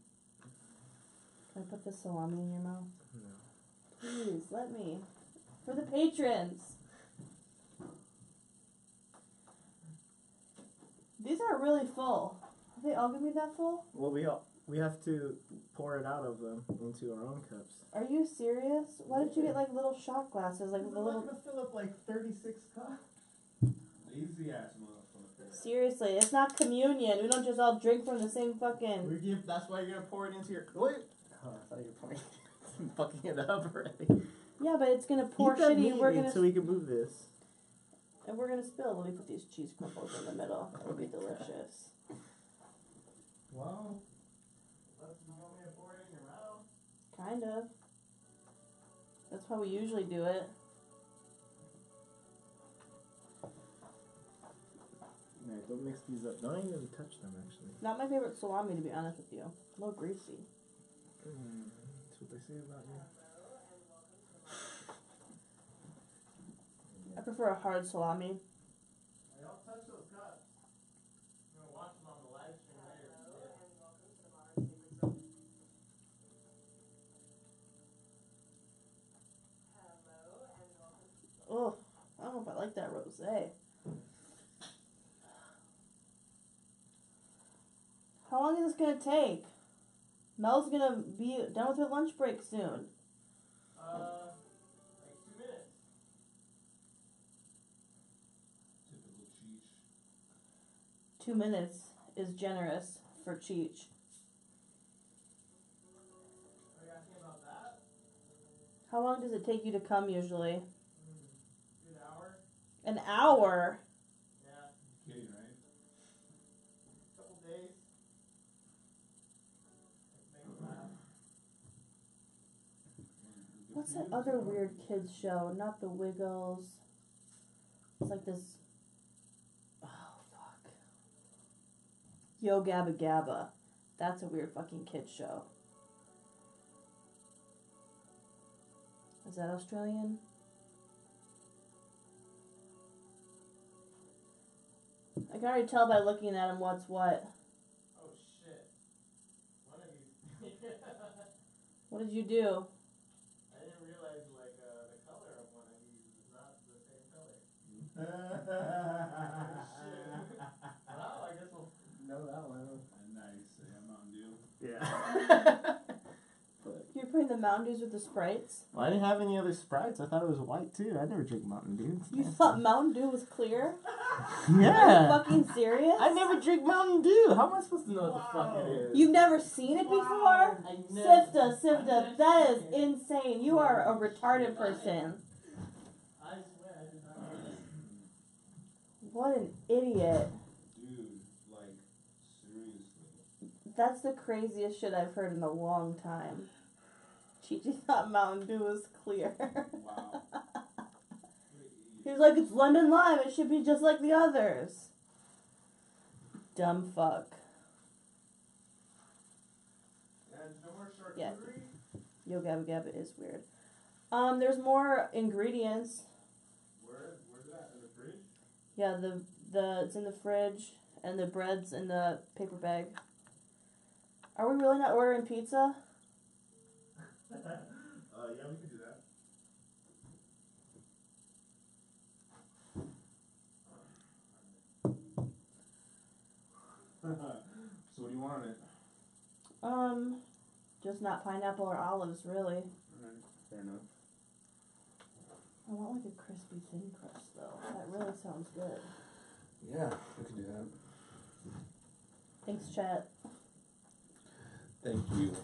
Can I put the salami in your mouth? no. Please, let me. For the patrons. These are really full. Are they all gonna be that full? Well, we all, we have to pour it out of them into our own cups. Are you serious? Why did you get like little shot glasses, like the little? gonna fill up like thirty-six cups. Lazy ass motherfucker. Seriously, it's not communion. We don't just all drink from the same fucking. We give. That's why you're gonna pour it into your. Wait. Oh, I thought you were pouring. fucking it up already. Yeah, but it's gonna pour Eat that shitty. meat We're gonna so we can move this. And we're gonna spill. Let me put these cheese crumbles in the middle. It'll be delicious. Wow. You want me to pour in your mouth? Kind of. That's how we usually do it. Alright, don't mix these up. Don't even touch them, actually. Not my favorite salami, to be honest with you. A little greasy. Mm, that's what they say about you. I prefer a hard salami. don't touch those cups. I'm gonna watch them on the live stream later. Oh, I don't know if I like that rosé. How long is this gonna take? Mel's gonna be done with her lunch break soon. Two minutes is generous for Cheech. Are you asking about that? How long does it take you to come usually? Hmm. Good hour? An hour. Yeah. Kidding, right? Couple days. Make them laugh. What's that other weird kids show? Not the Wiggles. It's like this. Oh fuck. Yo Gabba Gabba. That's a weird fucking kids show. Is that Australian? I can already tell by looking at him what's what. Oh shit. One of these. What did you do? I didn't realize like uh, the color of one of these is not the same color. Shit. well, I guess we'll know that one. Nice. Yeah, Mountain Dew. Yeah. You're putting the Mountain Dews with the Sprites? well, I didn't have any other sprites. I thought it was white too. I never drink Mountain Dew. It's You nasty. thought Mountain Dew was clear? Are yeah. you fucking serious? I never drink Mountain Dew. How am I supposed to know what the fuck it is? You've never seen it before? I never. Sifta, Sifta, that is insane. You are a retarded person. I swear I did not know that. What an idiot. Dude, like, seriously. That's the craziest shit I've heard in a long time. Chi thought Mountain Dew was clear. Wow. he was like, it's lemon lime. It should be just like the others. Dumb fuck. And no more Yeah. Yo Gabba Gabba is weird. Um, there's more ingredients. Where, where's that? In the fridge? Yeah, the the it's in the fridge and the bread's in the paper bag. Are we really not ordering pizza? Uh, yeah, we can do that. so what do you want on it? Um, just not pineapple or olives, really. Alright, fair enough. I want like a crispy thin crust though. That really sounds good. Yeah, we can do that. Thanks, Chet. Thank you.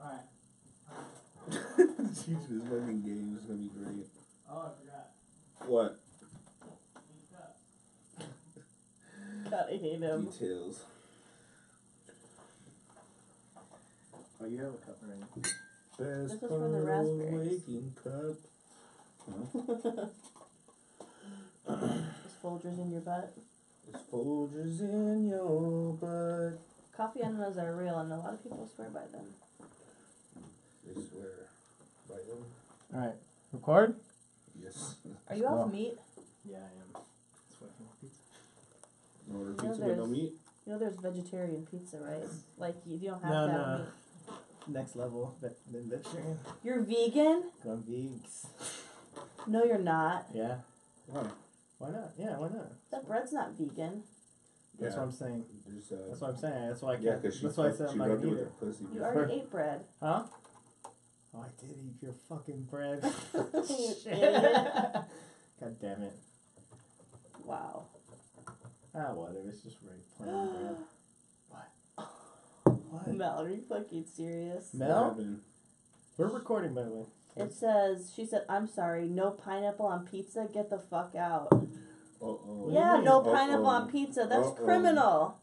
Alright. Teach this fucking game is gonna be great. Oh, I forgot. What? God, I hate him. Details. Oh, you have a cup already. Best This was for the part of raspberries. waking cup. Huh? Just Folgers in your butt. There's Folgers in your butt. Coffee enemas are real, and a lot of people swear by them. They swear by them. Alright. Record? Yes. Are you off Well. meat? Yeah, I am. That's what I want pizza. No order You pizza with no there's- meat. You know, there's vegetarian pizza, right? Like you, you don't have No, to have no. meat. Next level, ve- then vegetarian. You're vegan? Going vegs. No, you're not. Yeah. Why? Why not? Yeah, why not? That bread's not vegan. That's Yeah. what I'm saying. There's, uh, That's what I'm saying. That's why I yeah, can't. because she, that's why I said she I'm not rubbed it gonna with eat her it. pussy. You already ate bread. Huh? Oh, I did eat your fucking bread. Shit. God damn it. Wow. Ah, whatever. It's just right plain bread. What? What? Mel, are you fucking serious? What Mel? happened? We're recording, by the way. It says, she said, I'm sorry, no pineapple on pizza? Get the fuck out. Uh-oh. yeah, mean? no Uh-oh. pineapple on pizza. That's Uh-oh. criminal.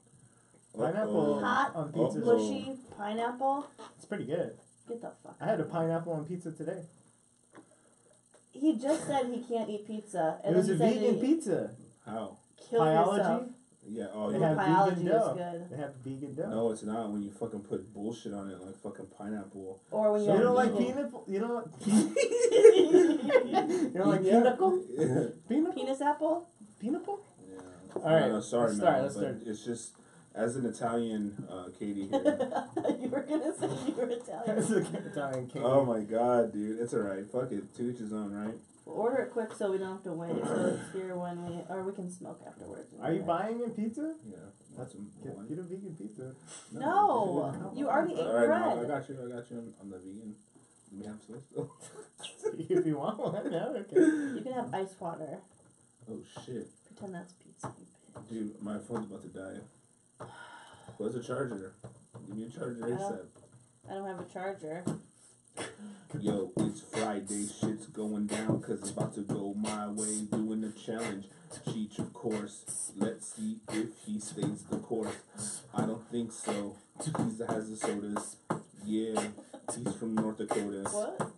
Pineapple Hot, on pizza. Uh-oh. Mushy pineapple? It's pretty good. Get the fuck I had a pineapple on pizza today. He just said he can't eat pizza. And it was a then he said vegan he pizza. How? Kill Biology. yourself. Yeah, oh, They yeah. have Biology vegan is dough. good. They have vegan dough. No, it's not when you fucking put bullshit on it like fucking pineapple. Or when you you're don't like vegan. peanut? You don't like? you don't like pinnacle? yeah. Pinnacle? Penis apple? Pinnacle? All right, no, sorry, let's man. start, let's but start. It's just as an Italian, uh, Katie here. you were gonna say you were Italian. That's a Italian cake. oh my god, dude, it's alright. Fuck it, to each his own, right? We'll order it quick so we don't have to wait. So it's here when we, or we can smoke afterwards. Are you buying a pizza? Yeah. That's some get, get a vegan pizza. No, you already ate All right, bread. no, I got you. I got you. I'm, I'm the vegan. Let me have some if you want one, yeah, okay. You can have ice water. Oh shit, Pretend that's pizza. you bitch. dude, my phone's about to die. Where's the charger? Give me a charger I don't- I don't have a charger. Yo, it's Friday, shit's going down, cause it's about to go my way, doing the challenge. Cheech, of course. Let's see if he stays the course. I don't think so. He's has the sodas. Yeah, he's from North Dakota. What?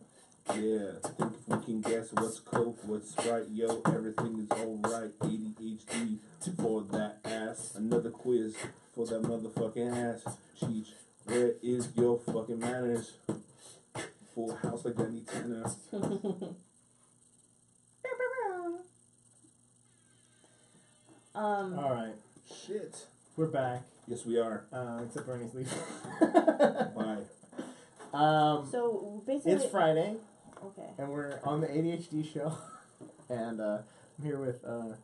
Yeah, think if we can guess what's Coke, what's Sprite, yo, everything is alright. ADHD for that ass. Another quiz for that motherfucking ass. Cheech, where is your fucking manners? Full house like Danny Tanner. Um, Alright, Shit. we're back. Yes, we are. Uh, except Bernie's leaving. Bye. um, so basically, it's Friday, okay. and we're on the ADHD show. and uh, I'm here with uh,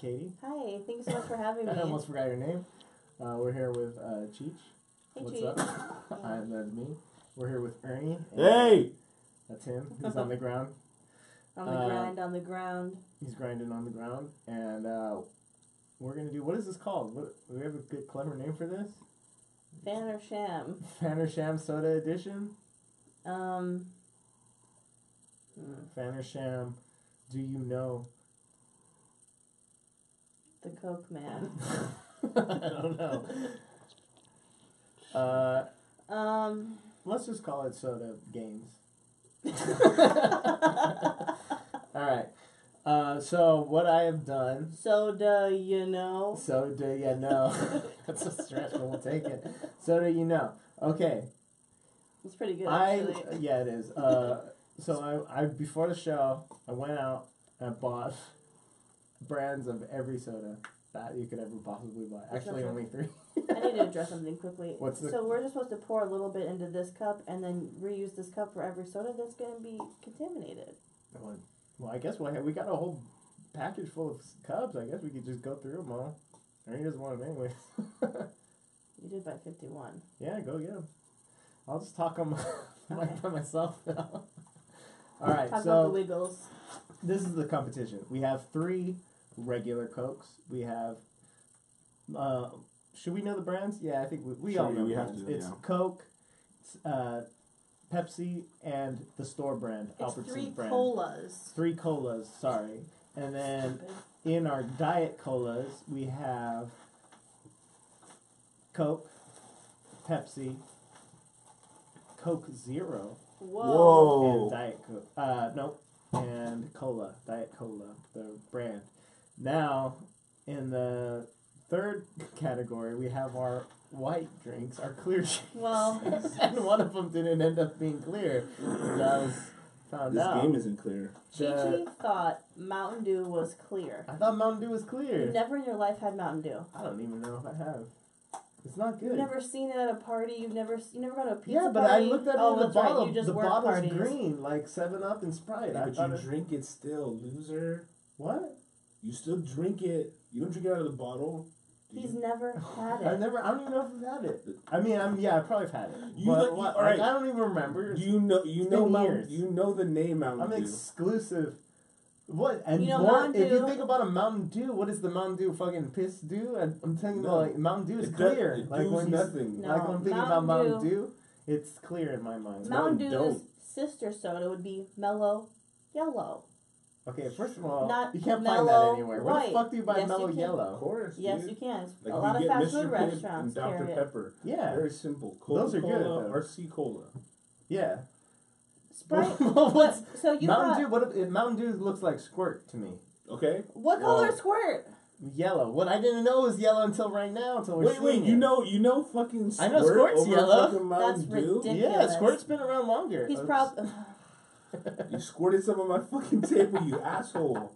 Katie. Hi, thank you so much for having me. I almost forgot your name. Uh, we're here with uh, Cheech. Hey, What's Cheech. up? Hi, that's me. We're here with Ernie. and Hey! That's him. He's on the ground. On the Uh, grind, on the ground. He's grinding on the ground, and uh, we're gonna do. What is this called? What, do we have a good, clever name for this? Fan or sham? Fanner Sham Soda Edition. Um. Hmm, Do you know? The Coke Man. I don't know. Uh, Um. let's just call it Soda Games. All right. Uh, so what I have done. Soda, you know. So do you know? That's a stretch, but we'll take it. So do you know? Okay. It's pretty good, I actually. yeah, it is. Uh, so I, I before the show, I went out and bought brands of every soda that you could ever possibly buy. Actually, only three. I need to address something quickly. What's the- so we're just supposed to pour a little bit into this cup and then reuse this cup for every soda that's going to be contaminated. Well, well, I guess we we got a whole package full of cubs. I guess we could just go through them all. Ernie doesn't want them anyways. You did by 51. yeah, go get them. I'll just talk them by by myself now. All right, Talk so about the Wiggles. this is the competition. We have three regular Cokes. We have. Uh, should we know the brands? Yeah, I think we, we Sure, all know we have brands. to, it's yeah. Coke, it's, uh, Pepsi, and the store brand, It's Albertsons three brand. colas. Three colas, sorry. And then in our diet colas, we have Coke, Pepsi, Coke Zero, Whoa. and Diet Coke. Uh, nope, and Cola, Diet Cola, the brand. Now, in the third category, we have our white drinks, our clear drinks. Well, and one of them didn't end up being clear. That was found This out. game isn't clear. The- Chi Chi thought Mountain Dew was clear. I thought Mountain Dew was clear. You clear. never in your life had Mountain Dew. I don't even know if I have. It's not good. You've never seen it at a party. You've never you never gone to a pizza yeah, but party. I looked at it oh, in the that's right, bottle. You just the work bottle's parties. green, like Seven Up and Sprite. Yeah, I but you it, drink it still, loser. what? You still drink it. You don't drink it out of the bottle. He's never had it. I never. I don't even know if I've had it. I mean, I'm yeah, I probably have had it. You but look- what, all right. like, I don't even remember. Do you know? You It's know been Mountain. years. You know the name Mountain I'm Dew. exclusive. What and You know, more? If you think about a Mountain Dew, what does the Mountain Dew fucking piss do? I, I'm telling you, No. like Mountain Dew is It does- clear. It like does when you, nothing. No. like when I'm thinking about Mountain Mountain Dew- Dew, it's clear in my mind. Mountain Mountain Dew's sister soda would be Mellow Yellow. Okay, first of all, Not you can't find that anywhere. Where the fuck do you buy Yes, you mellow can. Of course. Yes, dude. you can. Like a lot of fast Mr. food restaurants and Dr. carry it. Pepper. Yeah, Very simple. Those are good, Coca-Cola, though. RC Cola. yeah. Sprite. Well, what's but, so you Mountain got, Dew? What if, Mountain Dew looks like squirt to me? Okay. What color Well- is squirt? Yellow. What I didn't know was yellow until right now. Until we're Wait, wait. seeing You it. know, you know, fucking. Squirt I know Squirt's over yellow. That's Dew? ridiculous. Yeah, Squirt's been around longer. He's probably. You squirted some on my fucking table, you asshole.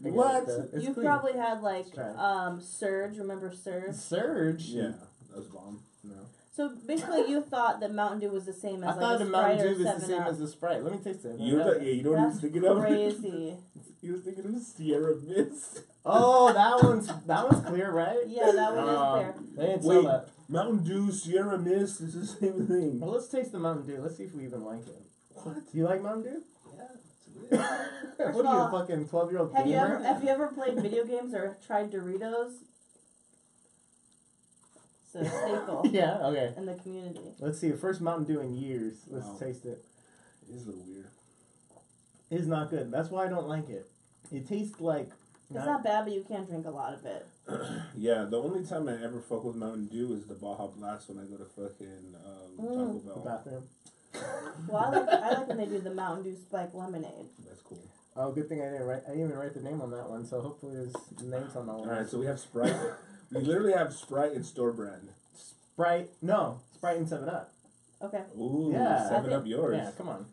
What? it, though. You clean. probably had like Let's try it. um Surge. Remember Surge? Surge. Yeah, that was bomb. No. So basically, you thought that Mountain Dew was the same as the Sprite. I as thought like the a Mountain Dew was the same Up. as the Sprite. Let me taste it. You was like, yeah, you know what he was That's thinking of? crazy. he was thinking of Sierra Mist. Oh, that one's that one's clear, right? Yeah, that one is Uh, clear. They didn't Wait. sell that. Mountain Dew, Sierra Mist, it's the same thing. Well, let's taste the Mountain Dew. Let's see if we even like it. What? Do you like Mountain Dew? Yeah, it's weird. What of are you, a fucking twelve year old Have you gamer? ever have you ever played video games or tried Doritos? It's a staple yeah. Okay. in the community. Let's see. First Mountain Dew in years. Let's Wow. taste it. It is a little weird. It's not good. That's why I don't like it. It tastes like. It's not bad, but you can't drink a lot of it. Yeah, the only time I ever fuck with Mountain Dew is the Baja Blast when I go to fucking um, Taco Mm. the Bell. bathroom. Well, I like I like when they do the Mountain Dew Spike Lemonade. That's cool. Oh, good thing I didn't write. I didn't even write the name on that one. So hopefully there's names on all All of right, them. so we have Sprite. We literally have Sprite and store brand. Sprite. No, Sprite and Seven Up. Okay. Ooh, Yeah. seven I up yours. Yeah, come on,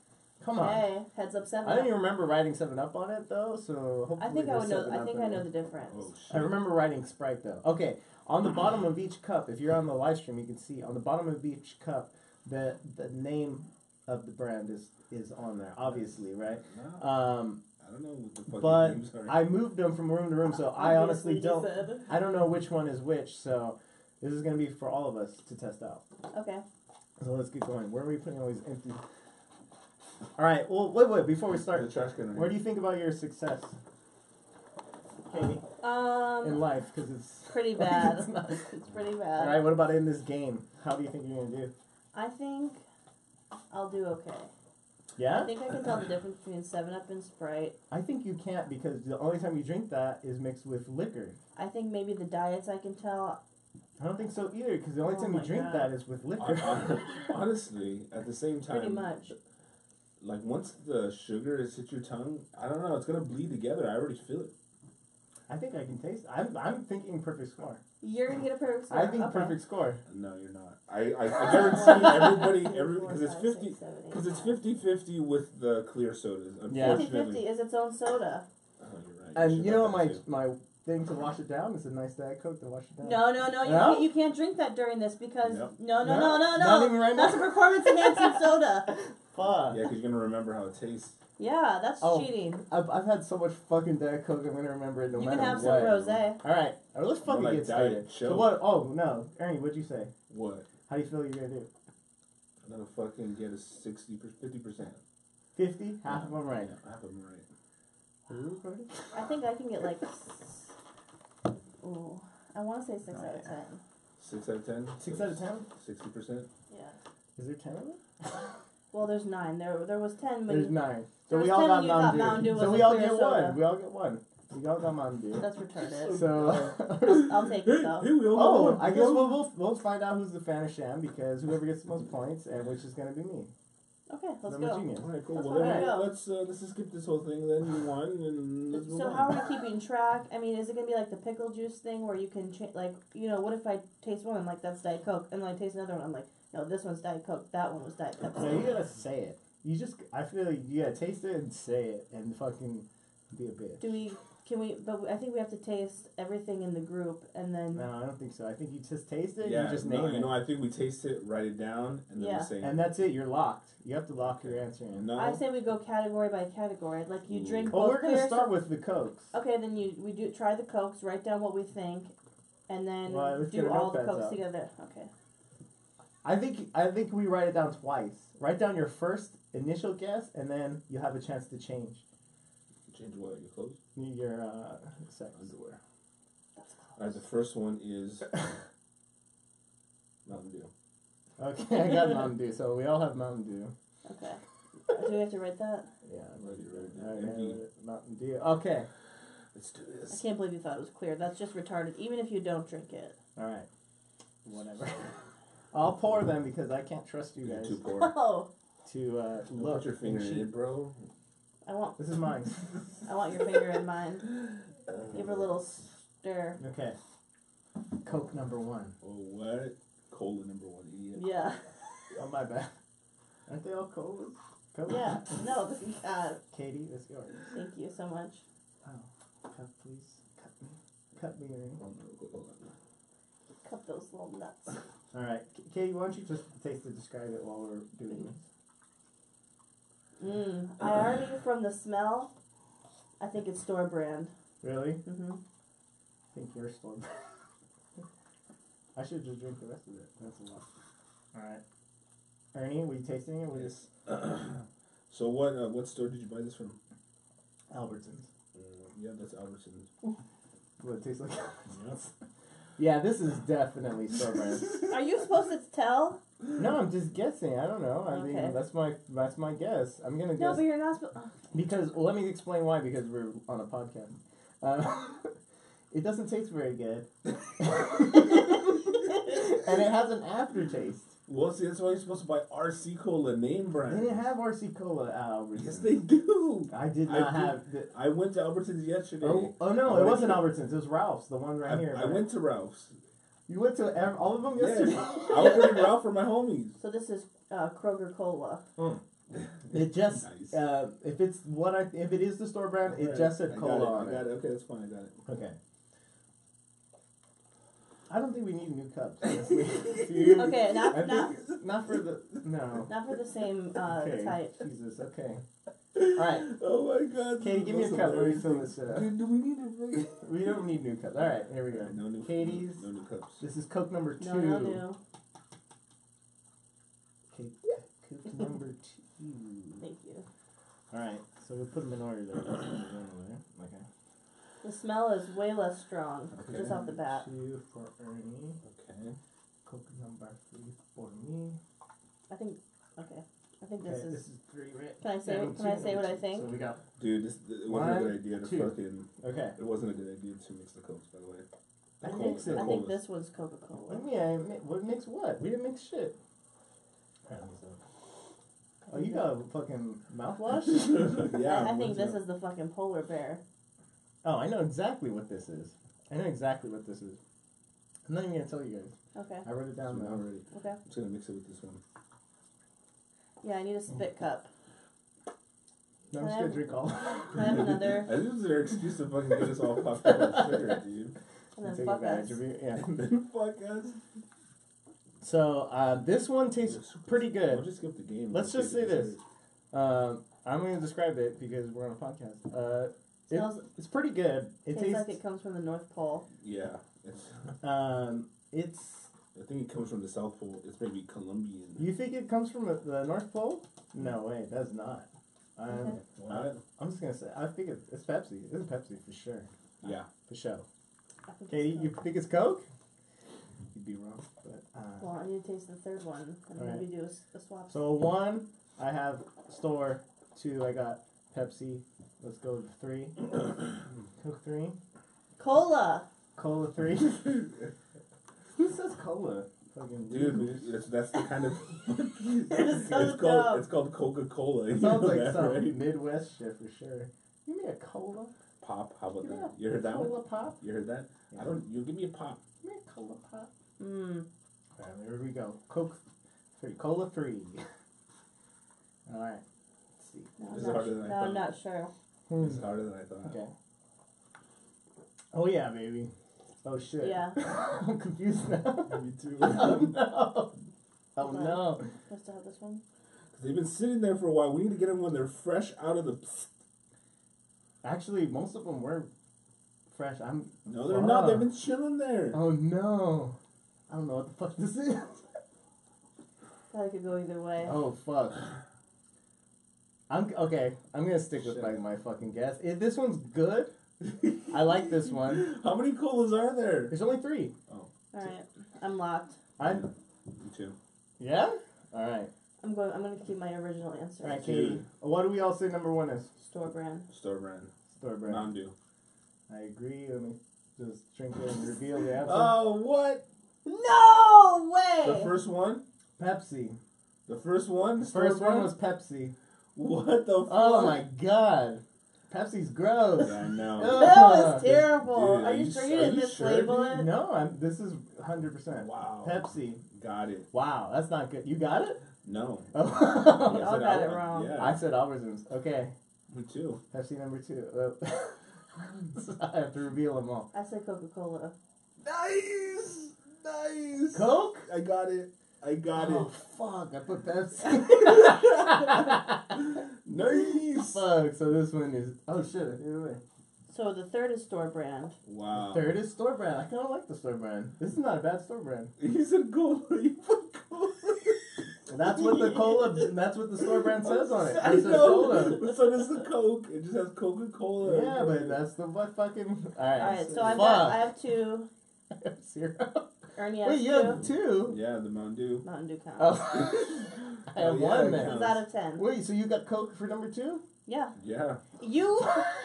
come on. Hey, heads up seven. I don't even remember writing Seven Up on it though, so hopefully I think I there's would know. 7 I Up think in I it. know the difference. Oh shit. I remember writing Sprite though. Okay, on the bottom of each cup, if you're on the live stream, you can see on the bottom of each cup the the name of the brand is is on there. Obviously, right? Nah, Um, I don't know the fucking but names are. I moved them from room to room, so I honestly don't. I don't know which one is which. So this is gonna be for all of us to test out. Okay. So let's get going. Where are we putting all these empty? All right. Well, wait, wait. Before we the start, trash can. right where do you think about your success, Katie, Um, in life? Because it's pretty bad. it's not- it's pretty bad. All right. What about in this game? How do you think you're gonna do? I think I'll do okay. I think I can tell the difference between Seven Up and Sprite. I think you can't because the only time you drink that is mixed with liquor. I think maybe the diets I can tell. I don't think so either because the only Oh time you oh drink God. that is with liquor. Hon- Honestly, at the same time, Pretty much. like once the sugar has hit your tongue, I don't know, it's gonna bleed together. I already feel it. I think I can taste. I'm I'm thinking perfect score. You're gonna get a perfect score. I think okay. perfect score. No, you're not. I I, I guarantee everybody every because it's five, fifty six, seven, eight, because it's nine. 50-50 with the clear sodas. Yeah. 50-50 is its own soda. Oh, you're right. I And should you know my too. my thing to wash it down is a nice diet coke to wash it down. No, no, no. You, No? Can't, you can't drink that during this because Yep. no, no, no, no, no. Not even right That's a performance enhancing soda. Fuck. Yeah, because you're gonna remember how it tastes. Yeah, that's Oh. cheating. I've, I've had so much fucking diet coke. I'm gonna remember it no you matter can have what. some rosé. All right, all right, let's fucking like get started. So what? Oh no, Ernie, what'd you say? What? How do you feel you're gonna do? I'm gonna fucking get a 60 50 percent. Fifty, half of them right. Yeah, half of them right. Are we recording? I think I can get like. s- Ooh, I want to say six out of ten. Six out of ten. Six out of ten. Sixty percent. Yeah. Is there ten of them? Well, there's nine. There, there was ten. When There's nine. There So we all got when you Mountain Dew. Mountain Dew so we all get soda. one. We all get one. We all got Mountain Dew. that's retarded. So. I'll take it though. we all Oh. I guess we'll, we'll we'll find out who's the fan of Sham because whoever gets the most points, and which is gonna be me. Okay, let's I'm go. a genius. All right, cool. That's Well, then Go. let's uh, let's just skip this whole thing. Then you won, and let's move So on. how are we keeping track? I mean, is it gonna be like the pickle juice thing where you can cha- like, you know, what if I taste one, I'm like that's Diet Coke, and then I taste another one, I'm like, no, this one's Diet Coke, that one was Diet Pepsi. No, you gotta say it. You just, I feel like you gotta taste it and say it and fucking be a bitch. Do we? Can we? But I think we have to taste everything in the group, and then No, I don't think so. I think you just taste it. yeah, you just no, name you it, know, I think we taste it, write it down, and then Yeah. we say. and that's it. You're locked. You have to lock your answer in. no. I say we go category by category. Like you drink Well, both we're gonna start with the cokes. Okay, then you we do try the cokes, write down what we think, and then Well, do all the cokes out. together. Okay. I think I think we write it down twice. Write down your first initial guess, and then you have a chance to change Change what? Your clothes? your uh, sex. Underwear. Alright, the first one is Mountain Dew. Okay, I got Mountain Dew. So we all have Mountain Dew. Okay. do we have to write that? Yeah, I'm ready, ready. All right, Empty. Mountain Dew. Okay, Let's do this. I can't believe you thought it was clear. That's just retarded. Even if you don't drink it. all right, whatever. I'll pour them because I can't trust you You're guys too poor. Oh, to uh, Don't look. Put your finger in it, bro. I want This is mine. I want your finger in mine. Give it a little stir. Okay. Coke number one. Oh, what? Cola number one, idiot. Yeah. Oh my bad. Aren't they all colas? Coke? Yeah. No. This is, uh, Katie, that's yours. thank you so much. Cut, please. Cut me. Cut me, Ernie. Hold on, hold on. Cut those little nuts. All right, Katie, why don't you just taste it, describe it while we're doing this? Mmm. I already from the smell. I think it's store brand. Really? Mm-hmm. I think you're store I should just drink the rest of it. That's a lot. All right. Ernie, were you tasting it? With Yes. so what? Uh, what store did you buy this from? Albertsons. Uh, yeah, that's Albertsons. What it tastes like? Yep. Yeah, this is definitely store. Are you supposed to tell? no, I'm just guessing. I don't know. I Okay. mean, that's my that's my guess. I'm gonna guess. No, but you're not supposed. because well, let me explain why. Because we're on a podcast. Uh, it doesn't taste very good, and it has an aftertaste. Well, see, that's why you're supposed to buy RC Cola name brand. They didn't have RC Cola at Albertsons. Yes, they do. I did I not did- have. The, I went to Albertsons yesterday. oh, oh no, I it wasn't to- Albertsons. It was Ralph's, the one right I, here. I but- went to Ralph's. You went to ev- all of them Yes. yesterday. I was to Ralph for my homies. So this is uh, Kroger Cola. It just Nice. uh, if it's what I if it is the store brand, it Right. just said I cola got it. on I it. got it. Okay, that's fine. I got it. Okay. I don't think we need new cups. honestly. Okay, not I not think not for the no. not for the same uh, okay. type. Jesus. Okay. All right. Oh my god. Katie, give me a cup. Let me hilarious. fill this shit up. Dude, do we need to We don't need new cups. All right. Here we go. No new Katie's. No new cups. This is Coke number two. No, no, no. Okay. Coke number two. Thank you. All right. So we'll put them in order there. Okay. The smell is way less strong Okay. just off the bat. Two for Ernie. Okay. Coke number three for me. I think. Okay. I think Okay, this this is. is three, right? Can I say? Yeah, Can I say what I think? So we got Dude, this it wasn't a good idea to two. fucking. okay. It wasn't a good idea to mix the cokes, by the way. I The think, mix. I think this was Coca Cola. Yeah, you mean? I mi- What mix what? We didn't mix shit. Oh, you got a fucking mouthwash? yeah. I, I think this up? is the fucking polar bear. Oh, I know exactly what this is. I know exactly what this is. I'm not even gonna tell you guys. Okay. I wrote it So down now though. ready. Okay. I'm just gonna mix it with this one. Yeah, I need a spit cup. No, I'm just gonna drink all. Can I have another? I think this is their excuse to fucking get us all fucked up on sugar, dude. And then Take fuck advantage us. of it, Yeah. then fuck us. So uh, this one tastes pretty good. We'll just skip the game. Let's just say this. Um, I'm going to describe it because we're on a podcast. Uh, it, Smells it's pretty good. It tastes tastes. like it comes from the North Pole. Yeah. It's, um, it's. I think it comes from the South Pole. It's maybe Colombian. You think it comes from the North Pole? No way, that's not. I'm, Okay. What? I'm just gonna say I think it's, it's Pepsi. It's Pepsi for sure, Yeah. for sure. I think Okay, it's you the- think it's Coke? You'd be wrong, but uh, Well, I need to taste the third one and Alright. maybe do a, s- a swap. so one I have store, two I got Pepsi. Let's go to three. Coke three, Cola. Cola three. Who says cola? Fucking Dude, it's, that's the kind of. It's so it's dumb. called it's called Coca Cola. It sounds like some Midwest shit for sure. Give me a cola. Pop. How about Give me that? a You heard that one? Cola pop. You heard that? I don't. You give me a pop. Give me a cola pop. Mmm. Alright, there we go. Coke three. Cola three. Alright. Let's see. No, This is I'm not, harder su- than I no, I'm not sure. Hmm. It's harder than I thought. Okay. Oh yeah, baby. Oh shit. Yeah. I'm confused now. Me too. oh no. Oh no. I still have this one. Because They've been sitting there for a while. We need to get them when they're fresh out of the. Actually, most of them were fresh. I'm. No, they're not. They've been chilling there. Oh no. I don't know what the fuck this is. Thought it could go either way. Oh fuck. I'm okay. I'm gonna stick with Shit. like my fucking guess. If this one's good, I like this one. How many colas are there? There's only three. Oh. Alright. I'm locked. I Me too. yeah. All right. I'm going. I'm going to keep my original answer. All right, Dude. Katie. What do we all say number one is? Store brand. Store brand. Store brand. Mountain Dew. I agree. Let me just drink it and reveal the answer. Oh, what? No way. The first one? Pepsi. The first one? The Store first one brand? was Pepsi. What the fuck? Oh my god. Pepsi's gross. Yeah, I know. that was terrible. dude, are are you you sure you didn't you sure, mislabel it? No, I'm. This is hundred percent. Wow. Pepsi. Got it. Wow, that's not good. You got it? No. We Oh. all said got I- it wrong. Yeah. I said Albertsons. Okay, Me too. Pepsi number two. Uh, I have to reveal them all. I said Coca Cola. Nice! Nice! Coke. I got it. I got it. oh, fuck! I put Pepsi. it. Nice! fuck. So this one is. Oh shit! I threw it away. So the third is store brand. Wow. Third is store brand. I kind of like the store brand. This is not a bad store brand. He said cola. You put cola. And that's what the cola. That's what the store brand says on it. I It says know. cola. But so does the Coke. It just has Coca Cola. Yeah, but that's the what fucking. All right. All right. So I've fuck. got. I have two. Zero. Ernie has Wait, two. you have two. Yeah, the Mountain Dew. Mountain Dew counts. Oh. I have Oh, yeah, one it then. It's counts. out of ten. Wait, so you got Coke for number two? Yeah. Yeah. You.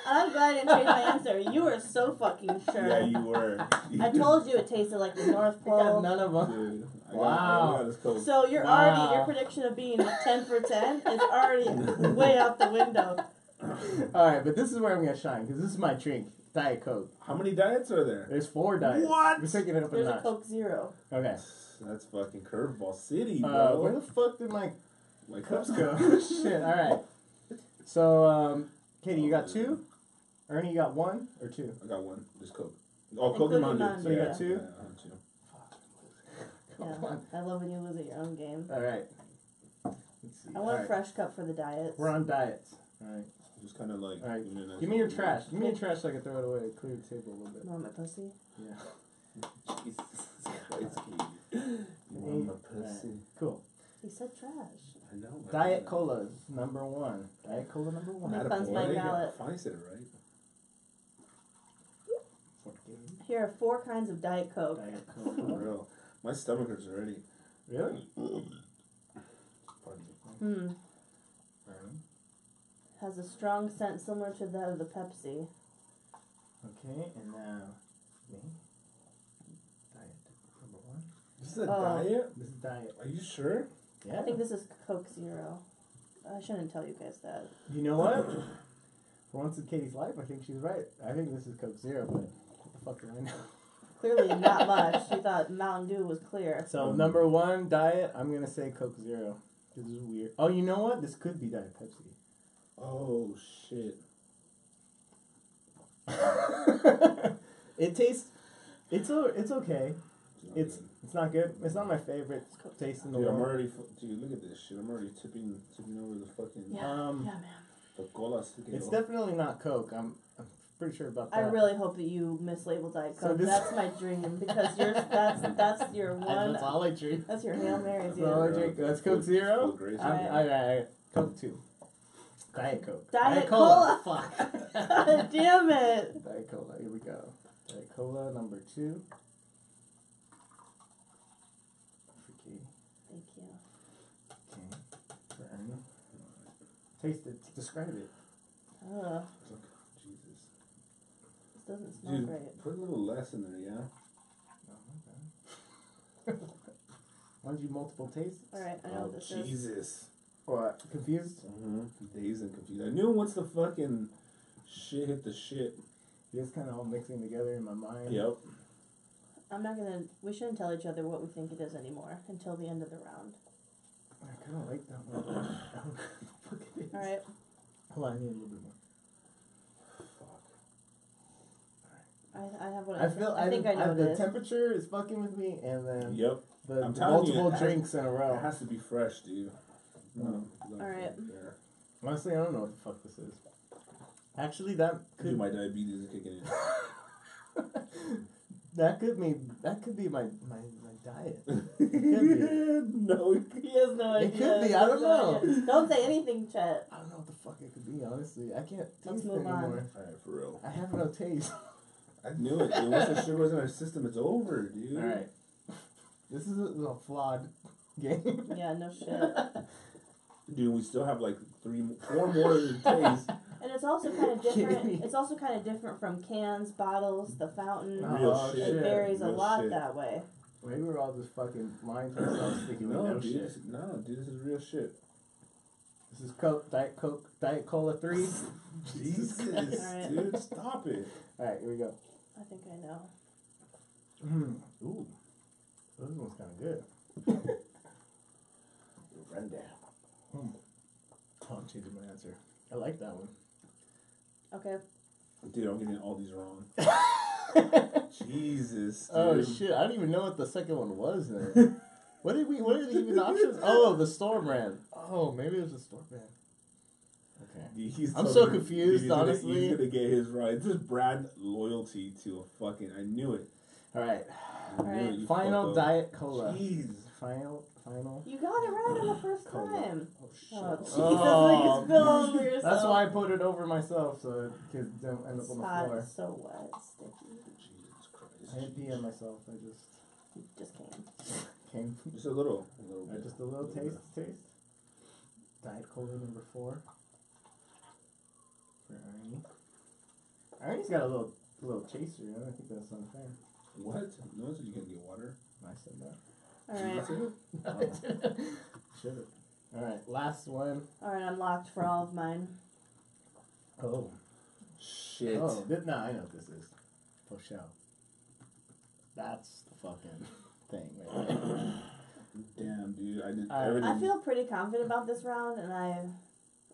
I'm glad I didn't change my answer. You were so fucking sure. Yeah, you were. I told you it tasted like the North I got Pole. none of them. Dude, Wow. Got. So you're Wow. already your prediction of being ten for ten is already way out the window. All right, but this is where I'm gonna shine because this is my drink, Diet Coke. How many diets are there? There's four diets. What? We're taking it up a There's a notch. Coke Zero. Okay. That's fucking curveball city, Uh, bro. where the fuck did my My cups cups go? go. Shit. All right. So, um, Katie, you got two. Ernie, you got one or two. I got one. Just Coke. Oh, Coke and Mountain Mountain Dew. So you got two. Yeah, I have two. Come Yeah. on. I love when you lose at your own game. All right. Let's see. I All want a right. fresh cup for the diets. We're on diets. All right. Just kind of like. All right. giving it Give me your trash. Give me your trash so I can throw it away. Clear the table a little bit. You want my pussy? Yeah. Jesus Christ, Katie. You want my pussy? Cool. He said trash. I know. I Diet know. colas number one. Diet cola number one. That Atta cleanse my boy. palate. Finally said it right. Fourteen. Here are four kinds of Diet Coke. Diet For real. My stomach hurts already. really? Pardon me. Hmm. Ernie. Has a strong scent similar to that of the Pepsi. Okay, and now me. Diet number one. This is a Oh. diet? This is diet. Are you sure? Yeah. I think this is Coke Zero. I shouldn't tell you guys that. You know what? For once in Katie's life, I think she's right. I think this is Coke Zero, but what the fuck do I know? Clearly not much. She thought Mountain Dew was clear. So number one diet, I'm gonna say Coke Zero. This is weird. Oh, you know what? This could be Diet Pepsi. Oh shit. it tastes. It's o- It's okay. not It's good. it's not good. It's not my favorite taste in the Dude, I'm already. fu- Dude, look at this shit. I'm already tipping, tipping over the fucking Yeah, Um, yeah, man. the cola. que It's definitely not Coke. I'm I'm pretty sure about that. I really hope that you mislabeled Diet So Coke. this- that's my dream because you're that's that's your one. That's all I drink. That's your hail mary, That's dude. all I drink. That's Coke Zero. full grace. I'm, Alright. I, I, Coke two. Diet Coke. Diet Cola. Cola. Fuck. God damn it! Diet Cola. Here we go. Diet Cola number two. Freaky. Thank you. Okay. For Ernie. Taste it. Describe it. Ugh, Look, Jesus. this doesn't smell Dude, great. put a little less in there, yeah. Oh, okay. Wanted you multiple tastes? All right, I know oh, what this is. Jesus. What? Confused? Mm-hmm. Dazed and confused. I knew once the fucking shit hit the shit. It's kind of all mixing together in my mind. Yep. I'm not gonna. We shouldn't tell each other what we think it is anymore until the end of the round. I kind of like that one. I don't know what the fuck it is. All right. Hold on, I need a little bit more. Fuck. I, I have what I, I feel I think I, know I, the it is. temperature is fucking with me, and then Yep. the, I'm the telling you, multiple has- drinks in a row. It has to be fresh, dude. No, no Alright. fucking. Honestly, I don't know what the fuck this is. Actually, that Dude, could my diabetes is kicking in. that could be that could be my my, my diet. no, it He has no idea. It could be, I don't know. idea. Don't say anything, Chet. I don't know what the fuck it could be. Honestly, I can't Let's taste on. anymore. Alright, for real. I have no taste. I knew it. Dude. Once the sugar was in our system, it's over, dude. All right, this is a, a flawed game. Yeah, no shit. Dude, we still have like three, four more to taste. And it's also kind of different. It's also kind of different from cans, bottles, the fountain. Real Oh, shit. It shit. varies a lot shit. that way. Maybe we're all just fucking lying to ourselves, thinking we No, know dude. shit. this- No, dude, this is real shit. This is Coke, Diet Coke, Diet Cola three. Jesus, Alright. dude, stop it. All right, here we go. I think I know. Mm. Ooh, this one's kind of good. Rundown. Mm. Oh, I'm changing my answer. I like that one. Okay. Dude, I'm getting all these wrong. Jesus. Dude. Oh shit! I don't even know what the second one was. Then what did we? What are the even options? Oh, the storm brand. Oh, maybe it was a storm brand. Okay. Dude, he's I'm so so confused, he's gonna- honestly. he's gonna get his right. This is brand loyalty to a fucking. I knew it. All right. All right. Final. Diet Cola. Jeez. Final. Final. You got it right on the first Cola. time. Oh Oh, shit. Jesus, Oh, you spill over yourself. That's why I put it over myself so it could don't end up It's on the floor. it's so wet, it's sticky. Jesus Christ. I Christ. didn't pee on myself. I just You just came. came. Just a little. A little bit. just a little taste. Taste. Diet Cola number four. For Ernie. Ernie's got a little little chaser. I don't think that's unfair. What? No, so you can get water. I said that. Alright. Should have. All right, last one. Alright, I'm locked for all of mine. Oh. Shit. Oh, th- no, I know what this is. For sure. That's the fucking thing right there. Damn, dude. I did I- everything. I feel pretty confident about this round, and I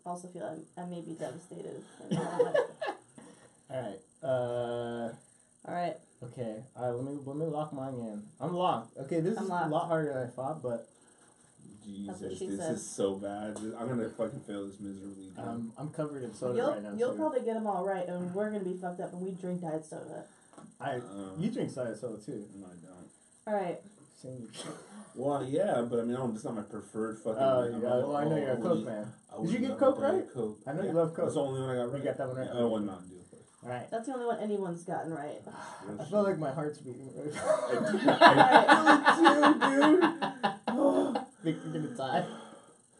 also feel I'm, I may be devastated. in the moment. All right. Uh, Alright, Okay. All right. Let me let me lock mine in. I'm locked. Okay. This I'm is locked. a lot harder than I thought, but Jesus, this said. is so bad. I'm gonna fucking fail this miserably. Dude. um, I'm covered in soda you'll, right now. you'll too. probably get them all right, and we're gonna be fucked up, and we drink diet soda. I. Um, You drink soda soda too. No, I don't. Alright, Same. Well, yeah, but I mean, I don't, it's not my preferred fucking. Oh I'm yeah. Well, I know you're a oh, Coke man. I Did you get Coke right? Coke. I know yeah. you love Coke. That's the only one I got You got that one right. Yeah, other one not do. All right. that's the only one anyone's gotten right. I feel like my heart's beating. Alright, think we're gonna die.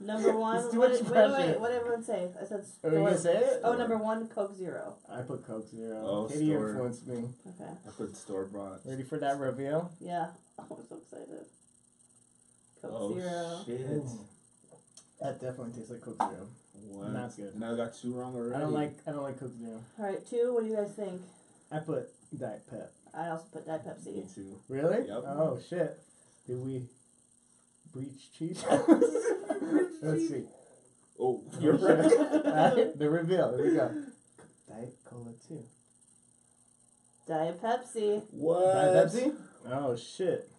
number one. It's too what, much wait, pressure. wait, wait, what everyone say? I said. Are we gonna say it? Oh, number one, Coke Zero. I put Coke Zero. Oh, Katie store. influenced me. Okay, I put store bought. Ready for that reveal? yeah. Oh, I'm so excited. Coke Oh Zero. shit! Ooh. That definitely tastes like Coke Zero. What? Not good. Now I got two wrong already. I don't like I don't like Coke Zero. Alright, two, what do you guys think? I put Diet Pep. I also put Diet Me Pepsi. too. Really? Yep. Oh shit. Did we breach cheese? Let's see. Oh, oh you're right. Alright, the reveal. Here we go. Diet Cola 2. Diet Pepsi. What? Diet Pepsi? Oh, shit.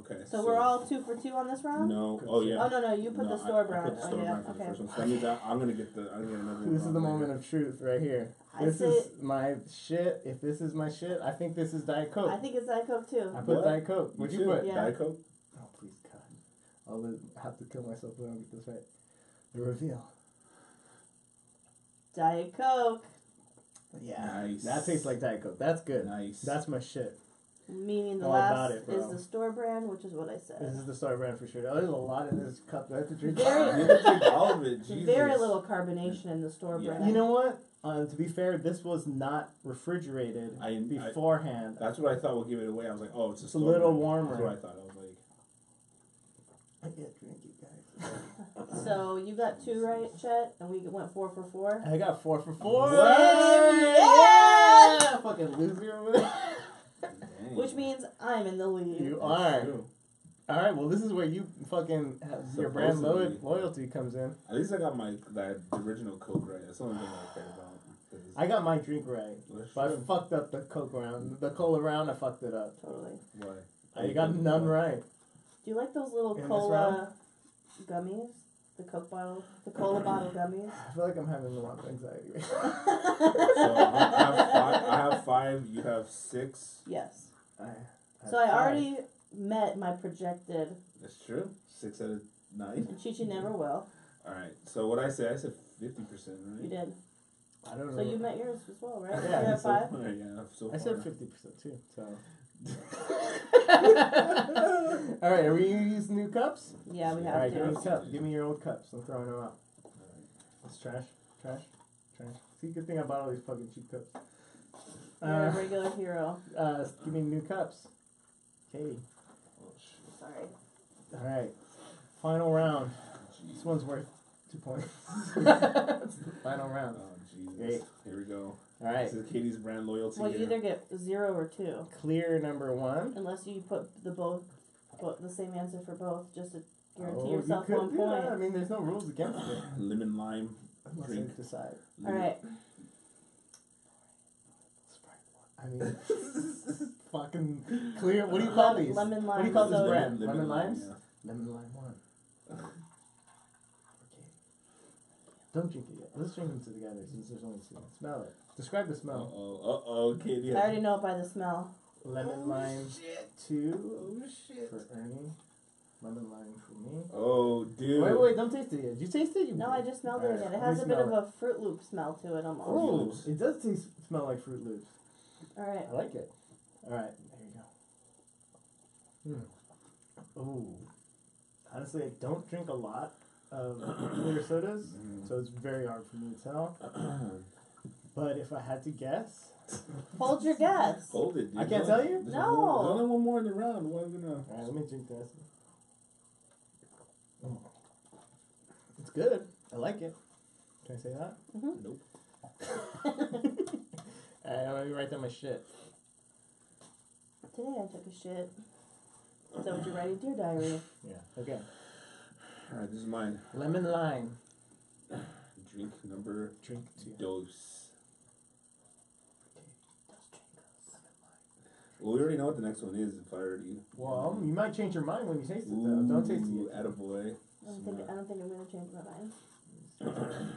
Okay. So, we're all two for two on this round. No. Oh yeah. Oh no no, you put No, the I- store I brand. put the Oh store yeah, brand for the okay. first one. So that means I, I'm gonna get the. I'm gonna get another. This is the moment of truth right here. I This say is my shit. If this is my shit, I think this is Diet Coke. I think it's Diet Coke too. I put What? Diet Coke. What'd you too. put? Yeah. Diet Coke. Oh, please, God. I'll li- have to kill myself if I don't get this right. The reveal. Diet Coke, Yeah. Nice. That tastes like Diet Coke. That's good. Nice. That's my shit. Meaning the All last about it, bro. is the store brand, which is what I said. This is the store brand for sure. Oh, there's a lot in this cup. I have to drink. Very- You have to drink all of it. Jesus. Very little carbonation in the store Yeah. brand. You know what? Uh, to be fair, this was not refrigerated I, I, beforehand. that's what I thought would give it away. I was like, oh, it's a, It's a little brand. warmer. That's what I thought. I was like, I get drink it, guys. So you got two right, Chet, and we went four for four. I got four for four. What? Yeah! Fucking loser over there. dang. Which means I'm in the lead. You are. All right. Well, this is where you fucking have your brand lo- Supposedly. loyalty comes in. At least I got my that original Coke right. That's the only thing I care about. 'cause- I got my drink right, That's but I true. fucked up the Coke round. The cola round, I fucked it up. Totally. Why? I got none right. Do you like those little In this cola gummies? The Coke bottle, the cola bottle gummies. I feel like I'm having a lot of anxiety. So I have five. I have five. You have six. yes. I, So I already met my projected, That's true. Six out of nine. and Chichi never will. All right. So what I say? I said fifty percent, right? You did. I don't know. So you met yours as well, right? Yeah, you have so five. far, yeah. So I said fifty percent too. So. All right, are we gonna use new cups? Yeah, we All have right, give me to. cups. Give me your old cups. I'm throwing them out. It's trash, trash, trash. See, good thing I bought all these fucking cheap cups. You're a Uh, regular hero. uh, give me new cups. Katie. Oh. Sorry. All right, final round. Jeez. This one's worth two points. Final round. Oh Jesus. Great. Here we go. All right, This is Katie's brand loyalty. Well, you here. either get zero or two, clear number one. unless you put the both, put the same answer for both, just to guarantee Oh, you yourself could one do point. that. I mean, there's no rules against it. lemon lime. Unless Drink. I decide. All right. I mean, fucking clear. What do you call these? Lemon What do you call this soda. brand? Lemon lime, limes? yeah. Lemon lime one. Okay. Don't drink it yet. Let's drink them together since there's only two. Smell it. Describe the Uh smell. oh. Uh oh. Katie. I already know it by the smell. Lemon lime two Oh shit. for Ernie. Lemon lime for me. Oh dude. Wait, wait, don't taste it yet. Did you taste it? You No, I just smelled it Alright, again. It has a bit smell of a Fruit Loop smell to it almost. Oh, Loops. it does taste smell like Fruit Loops. All right. I like it. All right, there you go. Hmm. Ooh. Honestly, I don't drink a lot of clear sodas, Mm. so it's very hard for me to tell. But if I had to guess, Hold your guess. Hold it. Dude. I can't There's tell you? There's No. one- There's only one more in the round. What am I gonna? all right, let me drink this. Mm. It's good. I like it. Can I say that? Mhm. Nope. Alright, let me write down my shit. Today I took a shit. Is that what you're writing to your diary? Yeah. Okay. All right. This is mine. Lemon lime. Drink number Drink two. dose. Well, we already know what the next one is. If I already. Well, you might change your mind when you taste it though. Don't taste it Ooh, yet. Attaboy. I don't think I don't think I'm gonna change my mind.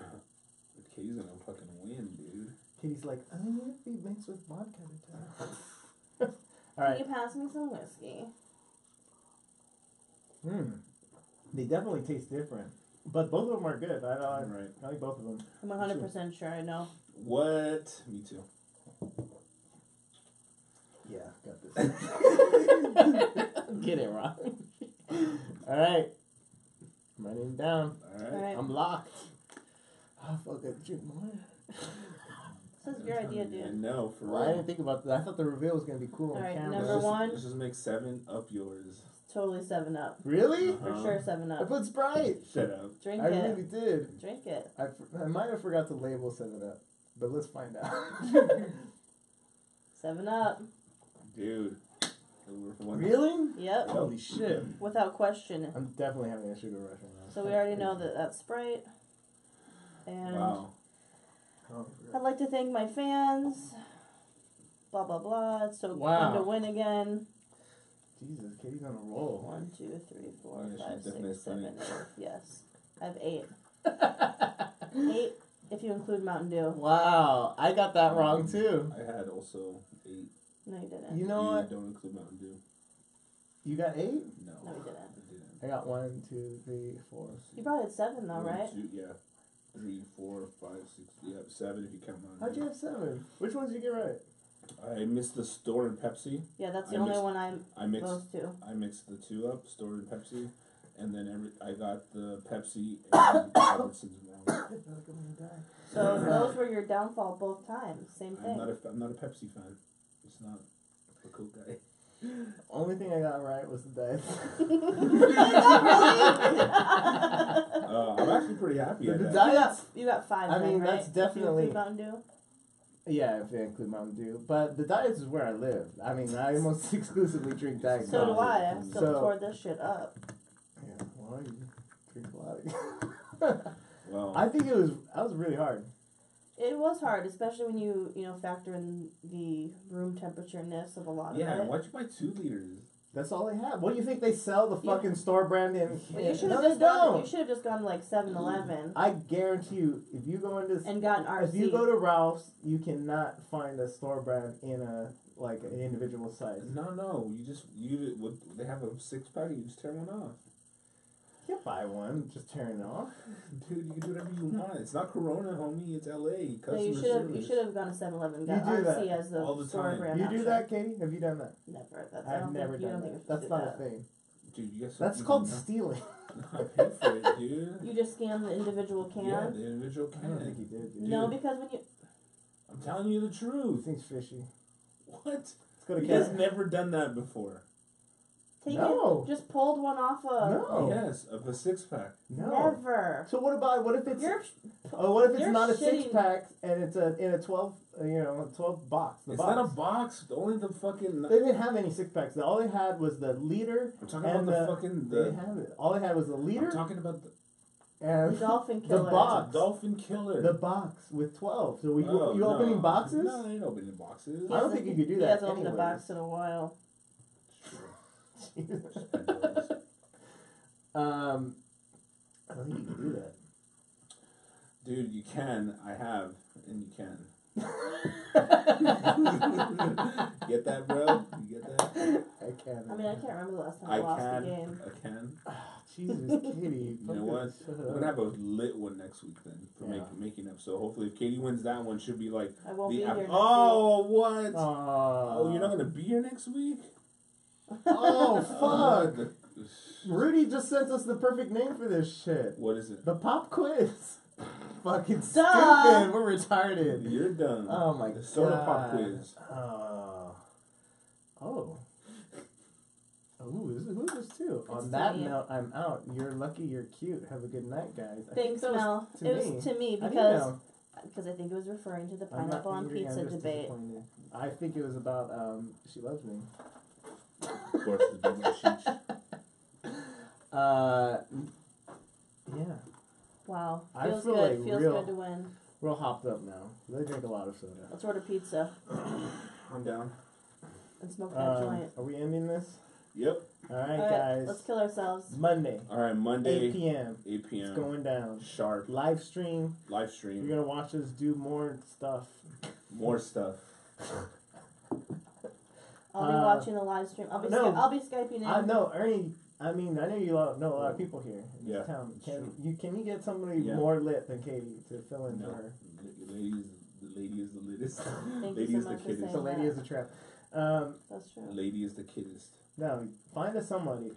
Katie's gonna fucking win, dude. Katie's like, I need to be mixed with vodka to tell. Can you pass me some whiskey? Hmm. They definitely taste different. But both of them are good. I, I, Right. I like both of them. I'm 100 percent sure I know. What? Me too. Yeah, got this. Get it wrong. Alright. I'm writing it down. All right. All right. I'm locked. Oh, fuck, I drink more. This is your idea, I dude. know for Well, I didn't think about that. I thought the reveal was gonna be cool on Alright, camera. number Let's just- one. Let's just make seven up yours. Totally Seven Up. Really? For Uh-huh. sure, Seven up. I Up. put Sprite. Shut up. Drink I it. really did. Drink it. I, I might have forgot to label 7 Up, but let's find out. Seven Up. Dude. We're for one. really? Yep. Holy shit. Without question. I'm definitely having a sugar rush right now. So we already know that that's Sprite. And Wow. I'd like to thank my fans. Blah blah blah. It's so Wow. fun to win again. Jesus, Katie's on a roll. One, two, three, four, Yeah, she's five, definitely six, seven, funny. eight. Yes. I have eight. Eight if you include Mountain Dew. Wow, I got that um, wrong too. I had also eight. No, you didn't. You know you what? Don't include Mountain Dew. You got eight? No. No, you didn't. I didn't. I got one, two, three, four. You probably had seven though, One, right? two- yeah. Three, four, five, six. Yeah, seven if you count Mountain How'd you have seven? Which ones did you get right? I missed the store and Pepsi. Yeah, that's the I only mixed- one I'm I mixed opposed to. I mixed the two up, store and Pepsi, and then every I got the Pepsi and Albertsons wrong. So those were your downfall both times. Same I'm thing. not a I'm not a Pepsi fan. It's not a Coke guy. Only thing I got right was the diet. Uh, I'm actually pretty happy. I The got. diet- you got you got five. I mean, right? that's If you definitely- include Mountain Dew. yeah, if they include Mountain Dew. But the diets is where I live. I mean, I almost exclusively drink diet. So do I. I still So- tore this shit up. Yeah, well, you drink a lot. Well, I think it was. That was really hard. It was hard, especially when you you know factor in the room temperature ness of a lot yeah. of it. Yeah, Why'd you buy two liters? That's all they have. What do you think they sell the Yeah. fucking store brand in? But you should have they just gone. don't. You should have just gone to like 7-Eleven I guarantee you, if you go into and gotten RC. if you go to Ralph's, you cannot find a store brand in a like an individual size. No, no. You just you what they have a six pack. You just tear one off, You can't buy one, just tearing it off. dude. You can do whatever you hmm. want. It's not Corona, homie. It's L.A. no, Customer you should have. You should have gone to 7-Eleven. Got You do RC that as the, all the store time. brand. You do that, Katie? Have you done that? Never. That's, I've never think, done that. That's supposed not to a thing. Dude, you guys. That's called stealing. I paid for it, dude. You just scan the individual can. Yeah, the individual can. I don't think you did. Dude. no, because when you I'm telling you the truth. thing's fishy. What? Let's go to You guys Cat. never done that before. Take No. just pulled one off of. No. Yes, of a six pack. No. Never. So what about what if it's You're oh what if it's not a shitting- six pack and it's a in a twelve uh, you know a twelve box? The it's box. not a box. Only the fucking. They didn't have any six packs. All they had was the liter. I'm talking and about the, the- fucking. They The, didn't have it. All they had was the I'm talking about the, and dolphin the box. it's a dolphin killer. the box with twelve. So were you, Oh, you no. opening boxes? No, I ain't opening boxes. He I don't think you could do He that hasn't opened a box in a while. um, I don't think you can do that. Dude, you can. I have, and you can. get that, bro? You get that? I can't. I mean, I can't remember the last time I, I lost can. a game. I can. Jesus, Katie. You know what? shut We're gonna have a lit one next week then for Yeah. make, making up. So hopefully, if Katie wins that one, she'll be like I won't the be here. Next oh what? Aw. oh, you're not gonna be here next week? Oh fuck! the- Rudy just sent us the perfect name for this shit. what is it? The pop quiz. Fucking Duh. stupid. We're retarded. You're done. Oh my the god. soda pop quiz. Oh. Oh. Ooh, this is, who's this too? It's On that me. note, I'm out. You're lucky. You're cute. Have a good night, guys. I think Thanks, that was Mel. to it me. was to me I didn't because know. because I think it was referring to the I'm not pineapple on angry, I'm pizza just debate. disappointed. I think it was about um, she loves me. Of course, the big sheesh. Uh, yeah, Wow, I feels feel good. like feels real- good to win. real hopped up now. They drink a lot of soda. Let's order pizza I'm down. and smoke that Um, joint. are we ending this? Yep. All right, All right, guys. let's kill ourselves. Monday, All right, Monday. 8 Monday, p.m. 8 p.m. It's going down. Sharp Live stream. live stream. You're stream. gonna watch us do more stuff. More stuff. I'll be Uh, watching the live stream. I'll be no. Sky- I'll be skyping in. I know Ernie. I mean, I know you lo- know a lot of people here in Yeah, this town. Can true. you can you get somebody Yeah. more lit than Katie to fill in No. for her? The lady is the lady is the littest. Thank lady you is so the much for kidest. saying The lady that. is a trap. Um, That's true. Lady is the kiddest. no, find us somebody.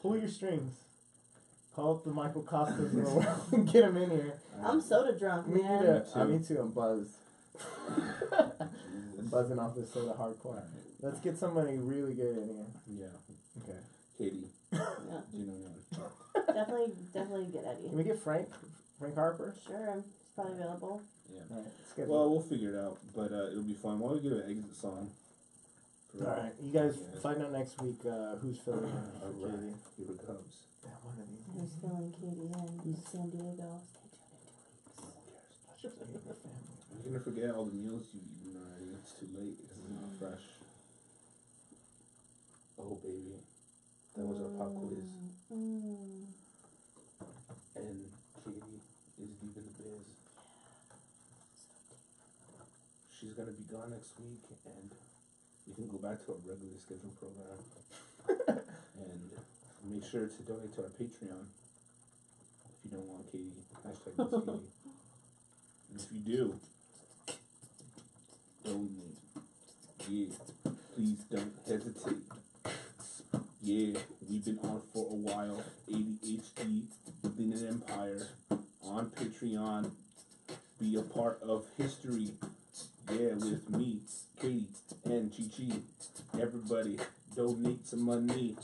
Pull your strings. Call up the Michael Costas of the world and get him in here. I'm soda drunk, Me man. too. Me Uh, too. me too. I'm buzzed. I'm buzzing off this soda hardcore. Let's get somebody really good in here. Yeah. Okay. Katie. Yeah. You know me. Definitely, definitely get Eddie. Can we get Frank? Frank Harper? Sure, he's probably available. Yeah. All right. Schedule. Well, we'll figure it out, but uh, it'll be fun. Why don't we get an exit song? For, All right. You guys Yeah. find out next week uh, who's filling in for All Katie. Here it comes. Yeah, one of these. Who's filling Katie in in San Diego? Stay tuned in two weeks. You're gonna forget all the meals you've eaten already. It's too late because it's not fresh. Oh baby, that was our pop quiz, Mm. and Katie is deep in the biz. She's gonna be gone next week, and we can go back to our regularly scheduled program. and make sure to donate to our Patreon if you don't want Katie. Hashtag miss Katie. And if you do, donate. Yeah, please don't hesitate. Yeah, we've been on for a while. ADHD, Building an Empire, on Patreon. Be a part of history. Yeah, with me, Katie, and Gigi. Everybody, donate some money.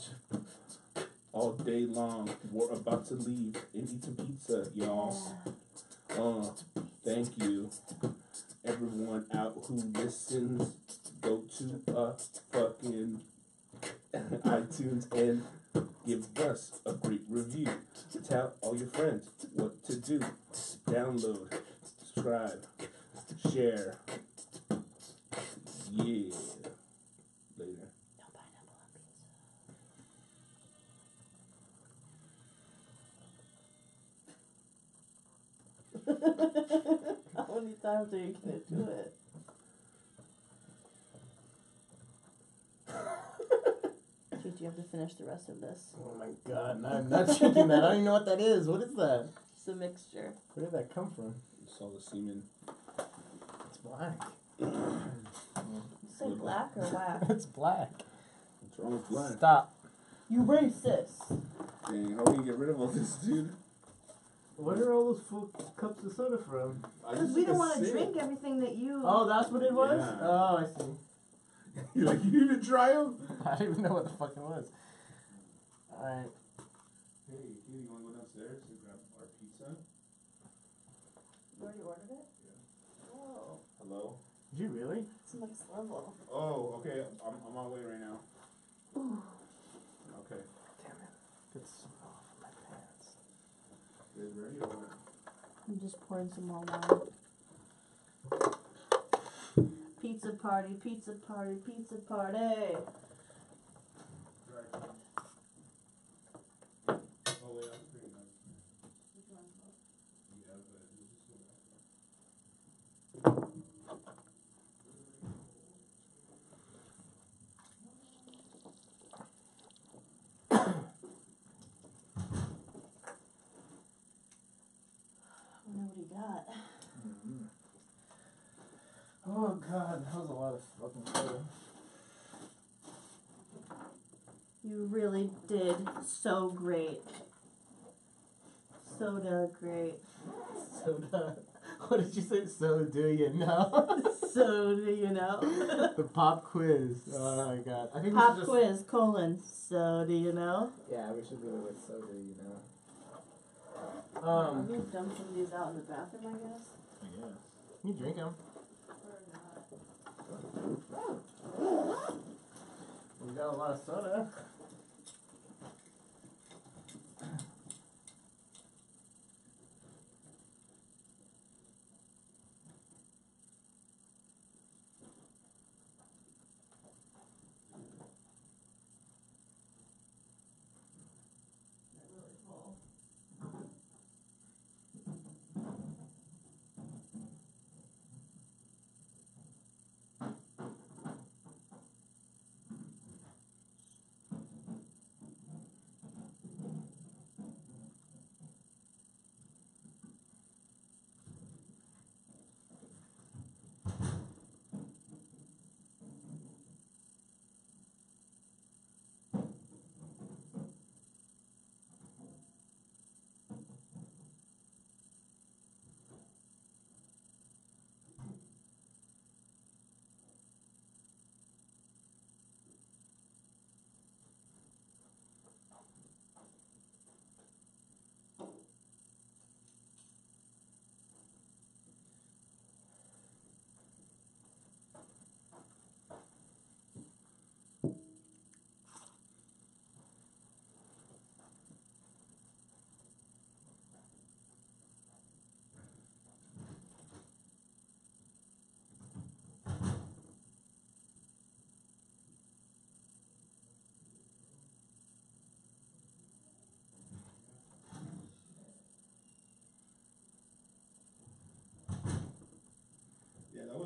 All day long, we're about to leave and eat some pizza, y'all. Uh, thank you. Everyone out who listens, go to a fucking iTunes and give us a great review. Tell all your friends what to do. Download, subscribe, share. Yeah. Later. No pineapple on pizza. How many times are you gonna do it? Dude, you have to finish the rest of this. Oh my god, no, I'm not drinking that. I don't even know what that is. What is that? It's a mixture. Where did that come from? You saw the semen. It's black. You say black or whack? it's black. What's wrong with blood? Stop. You racist. Dang, how can you get rid of all this, dude? What are all those full cups of soda from? Because we took don't want to drink everything that you. Oh, that's what it was? Yeah. Oh, I see. You're like, you didn't even try them? I didn't even know what the fuck it was. Alright. Hey, Katie, you want to go downstairs and grab our pizza? You already ordered it? Yeah. Oh, Hello? Did you really? it's next level. Oh, okay. I'm, I'm on my way right now. Okay. Damn it. Get soda off my pants. You guys ready or what? I'm just pouring some more wine. Pizza party, pizza party, pizza party. Right. Oh, wait, I'm pretty nice. Yeah, but we'll just go back. I wonder what he got. Oh god, that was a lot of fucking soda. You really did so great. Soda great. Soda. What did you say? So do you know? So do you know? the pop quiz. Oh my god. I think Pop just, quiz colon. So do you know? Yeah, we should do it with so do you know. Um. gonna dump some of these out in the bathroom, I guess. Yeah. You drink them. We got a lot of soda.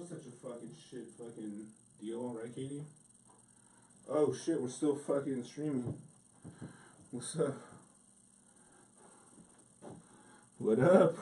Such a fucking shit fucking deal, right, Katie? Oh shit, we're still fucking streaming. What's up? What up?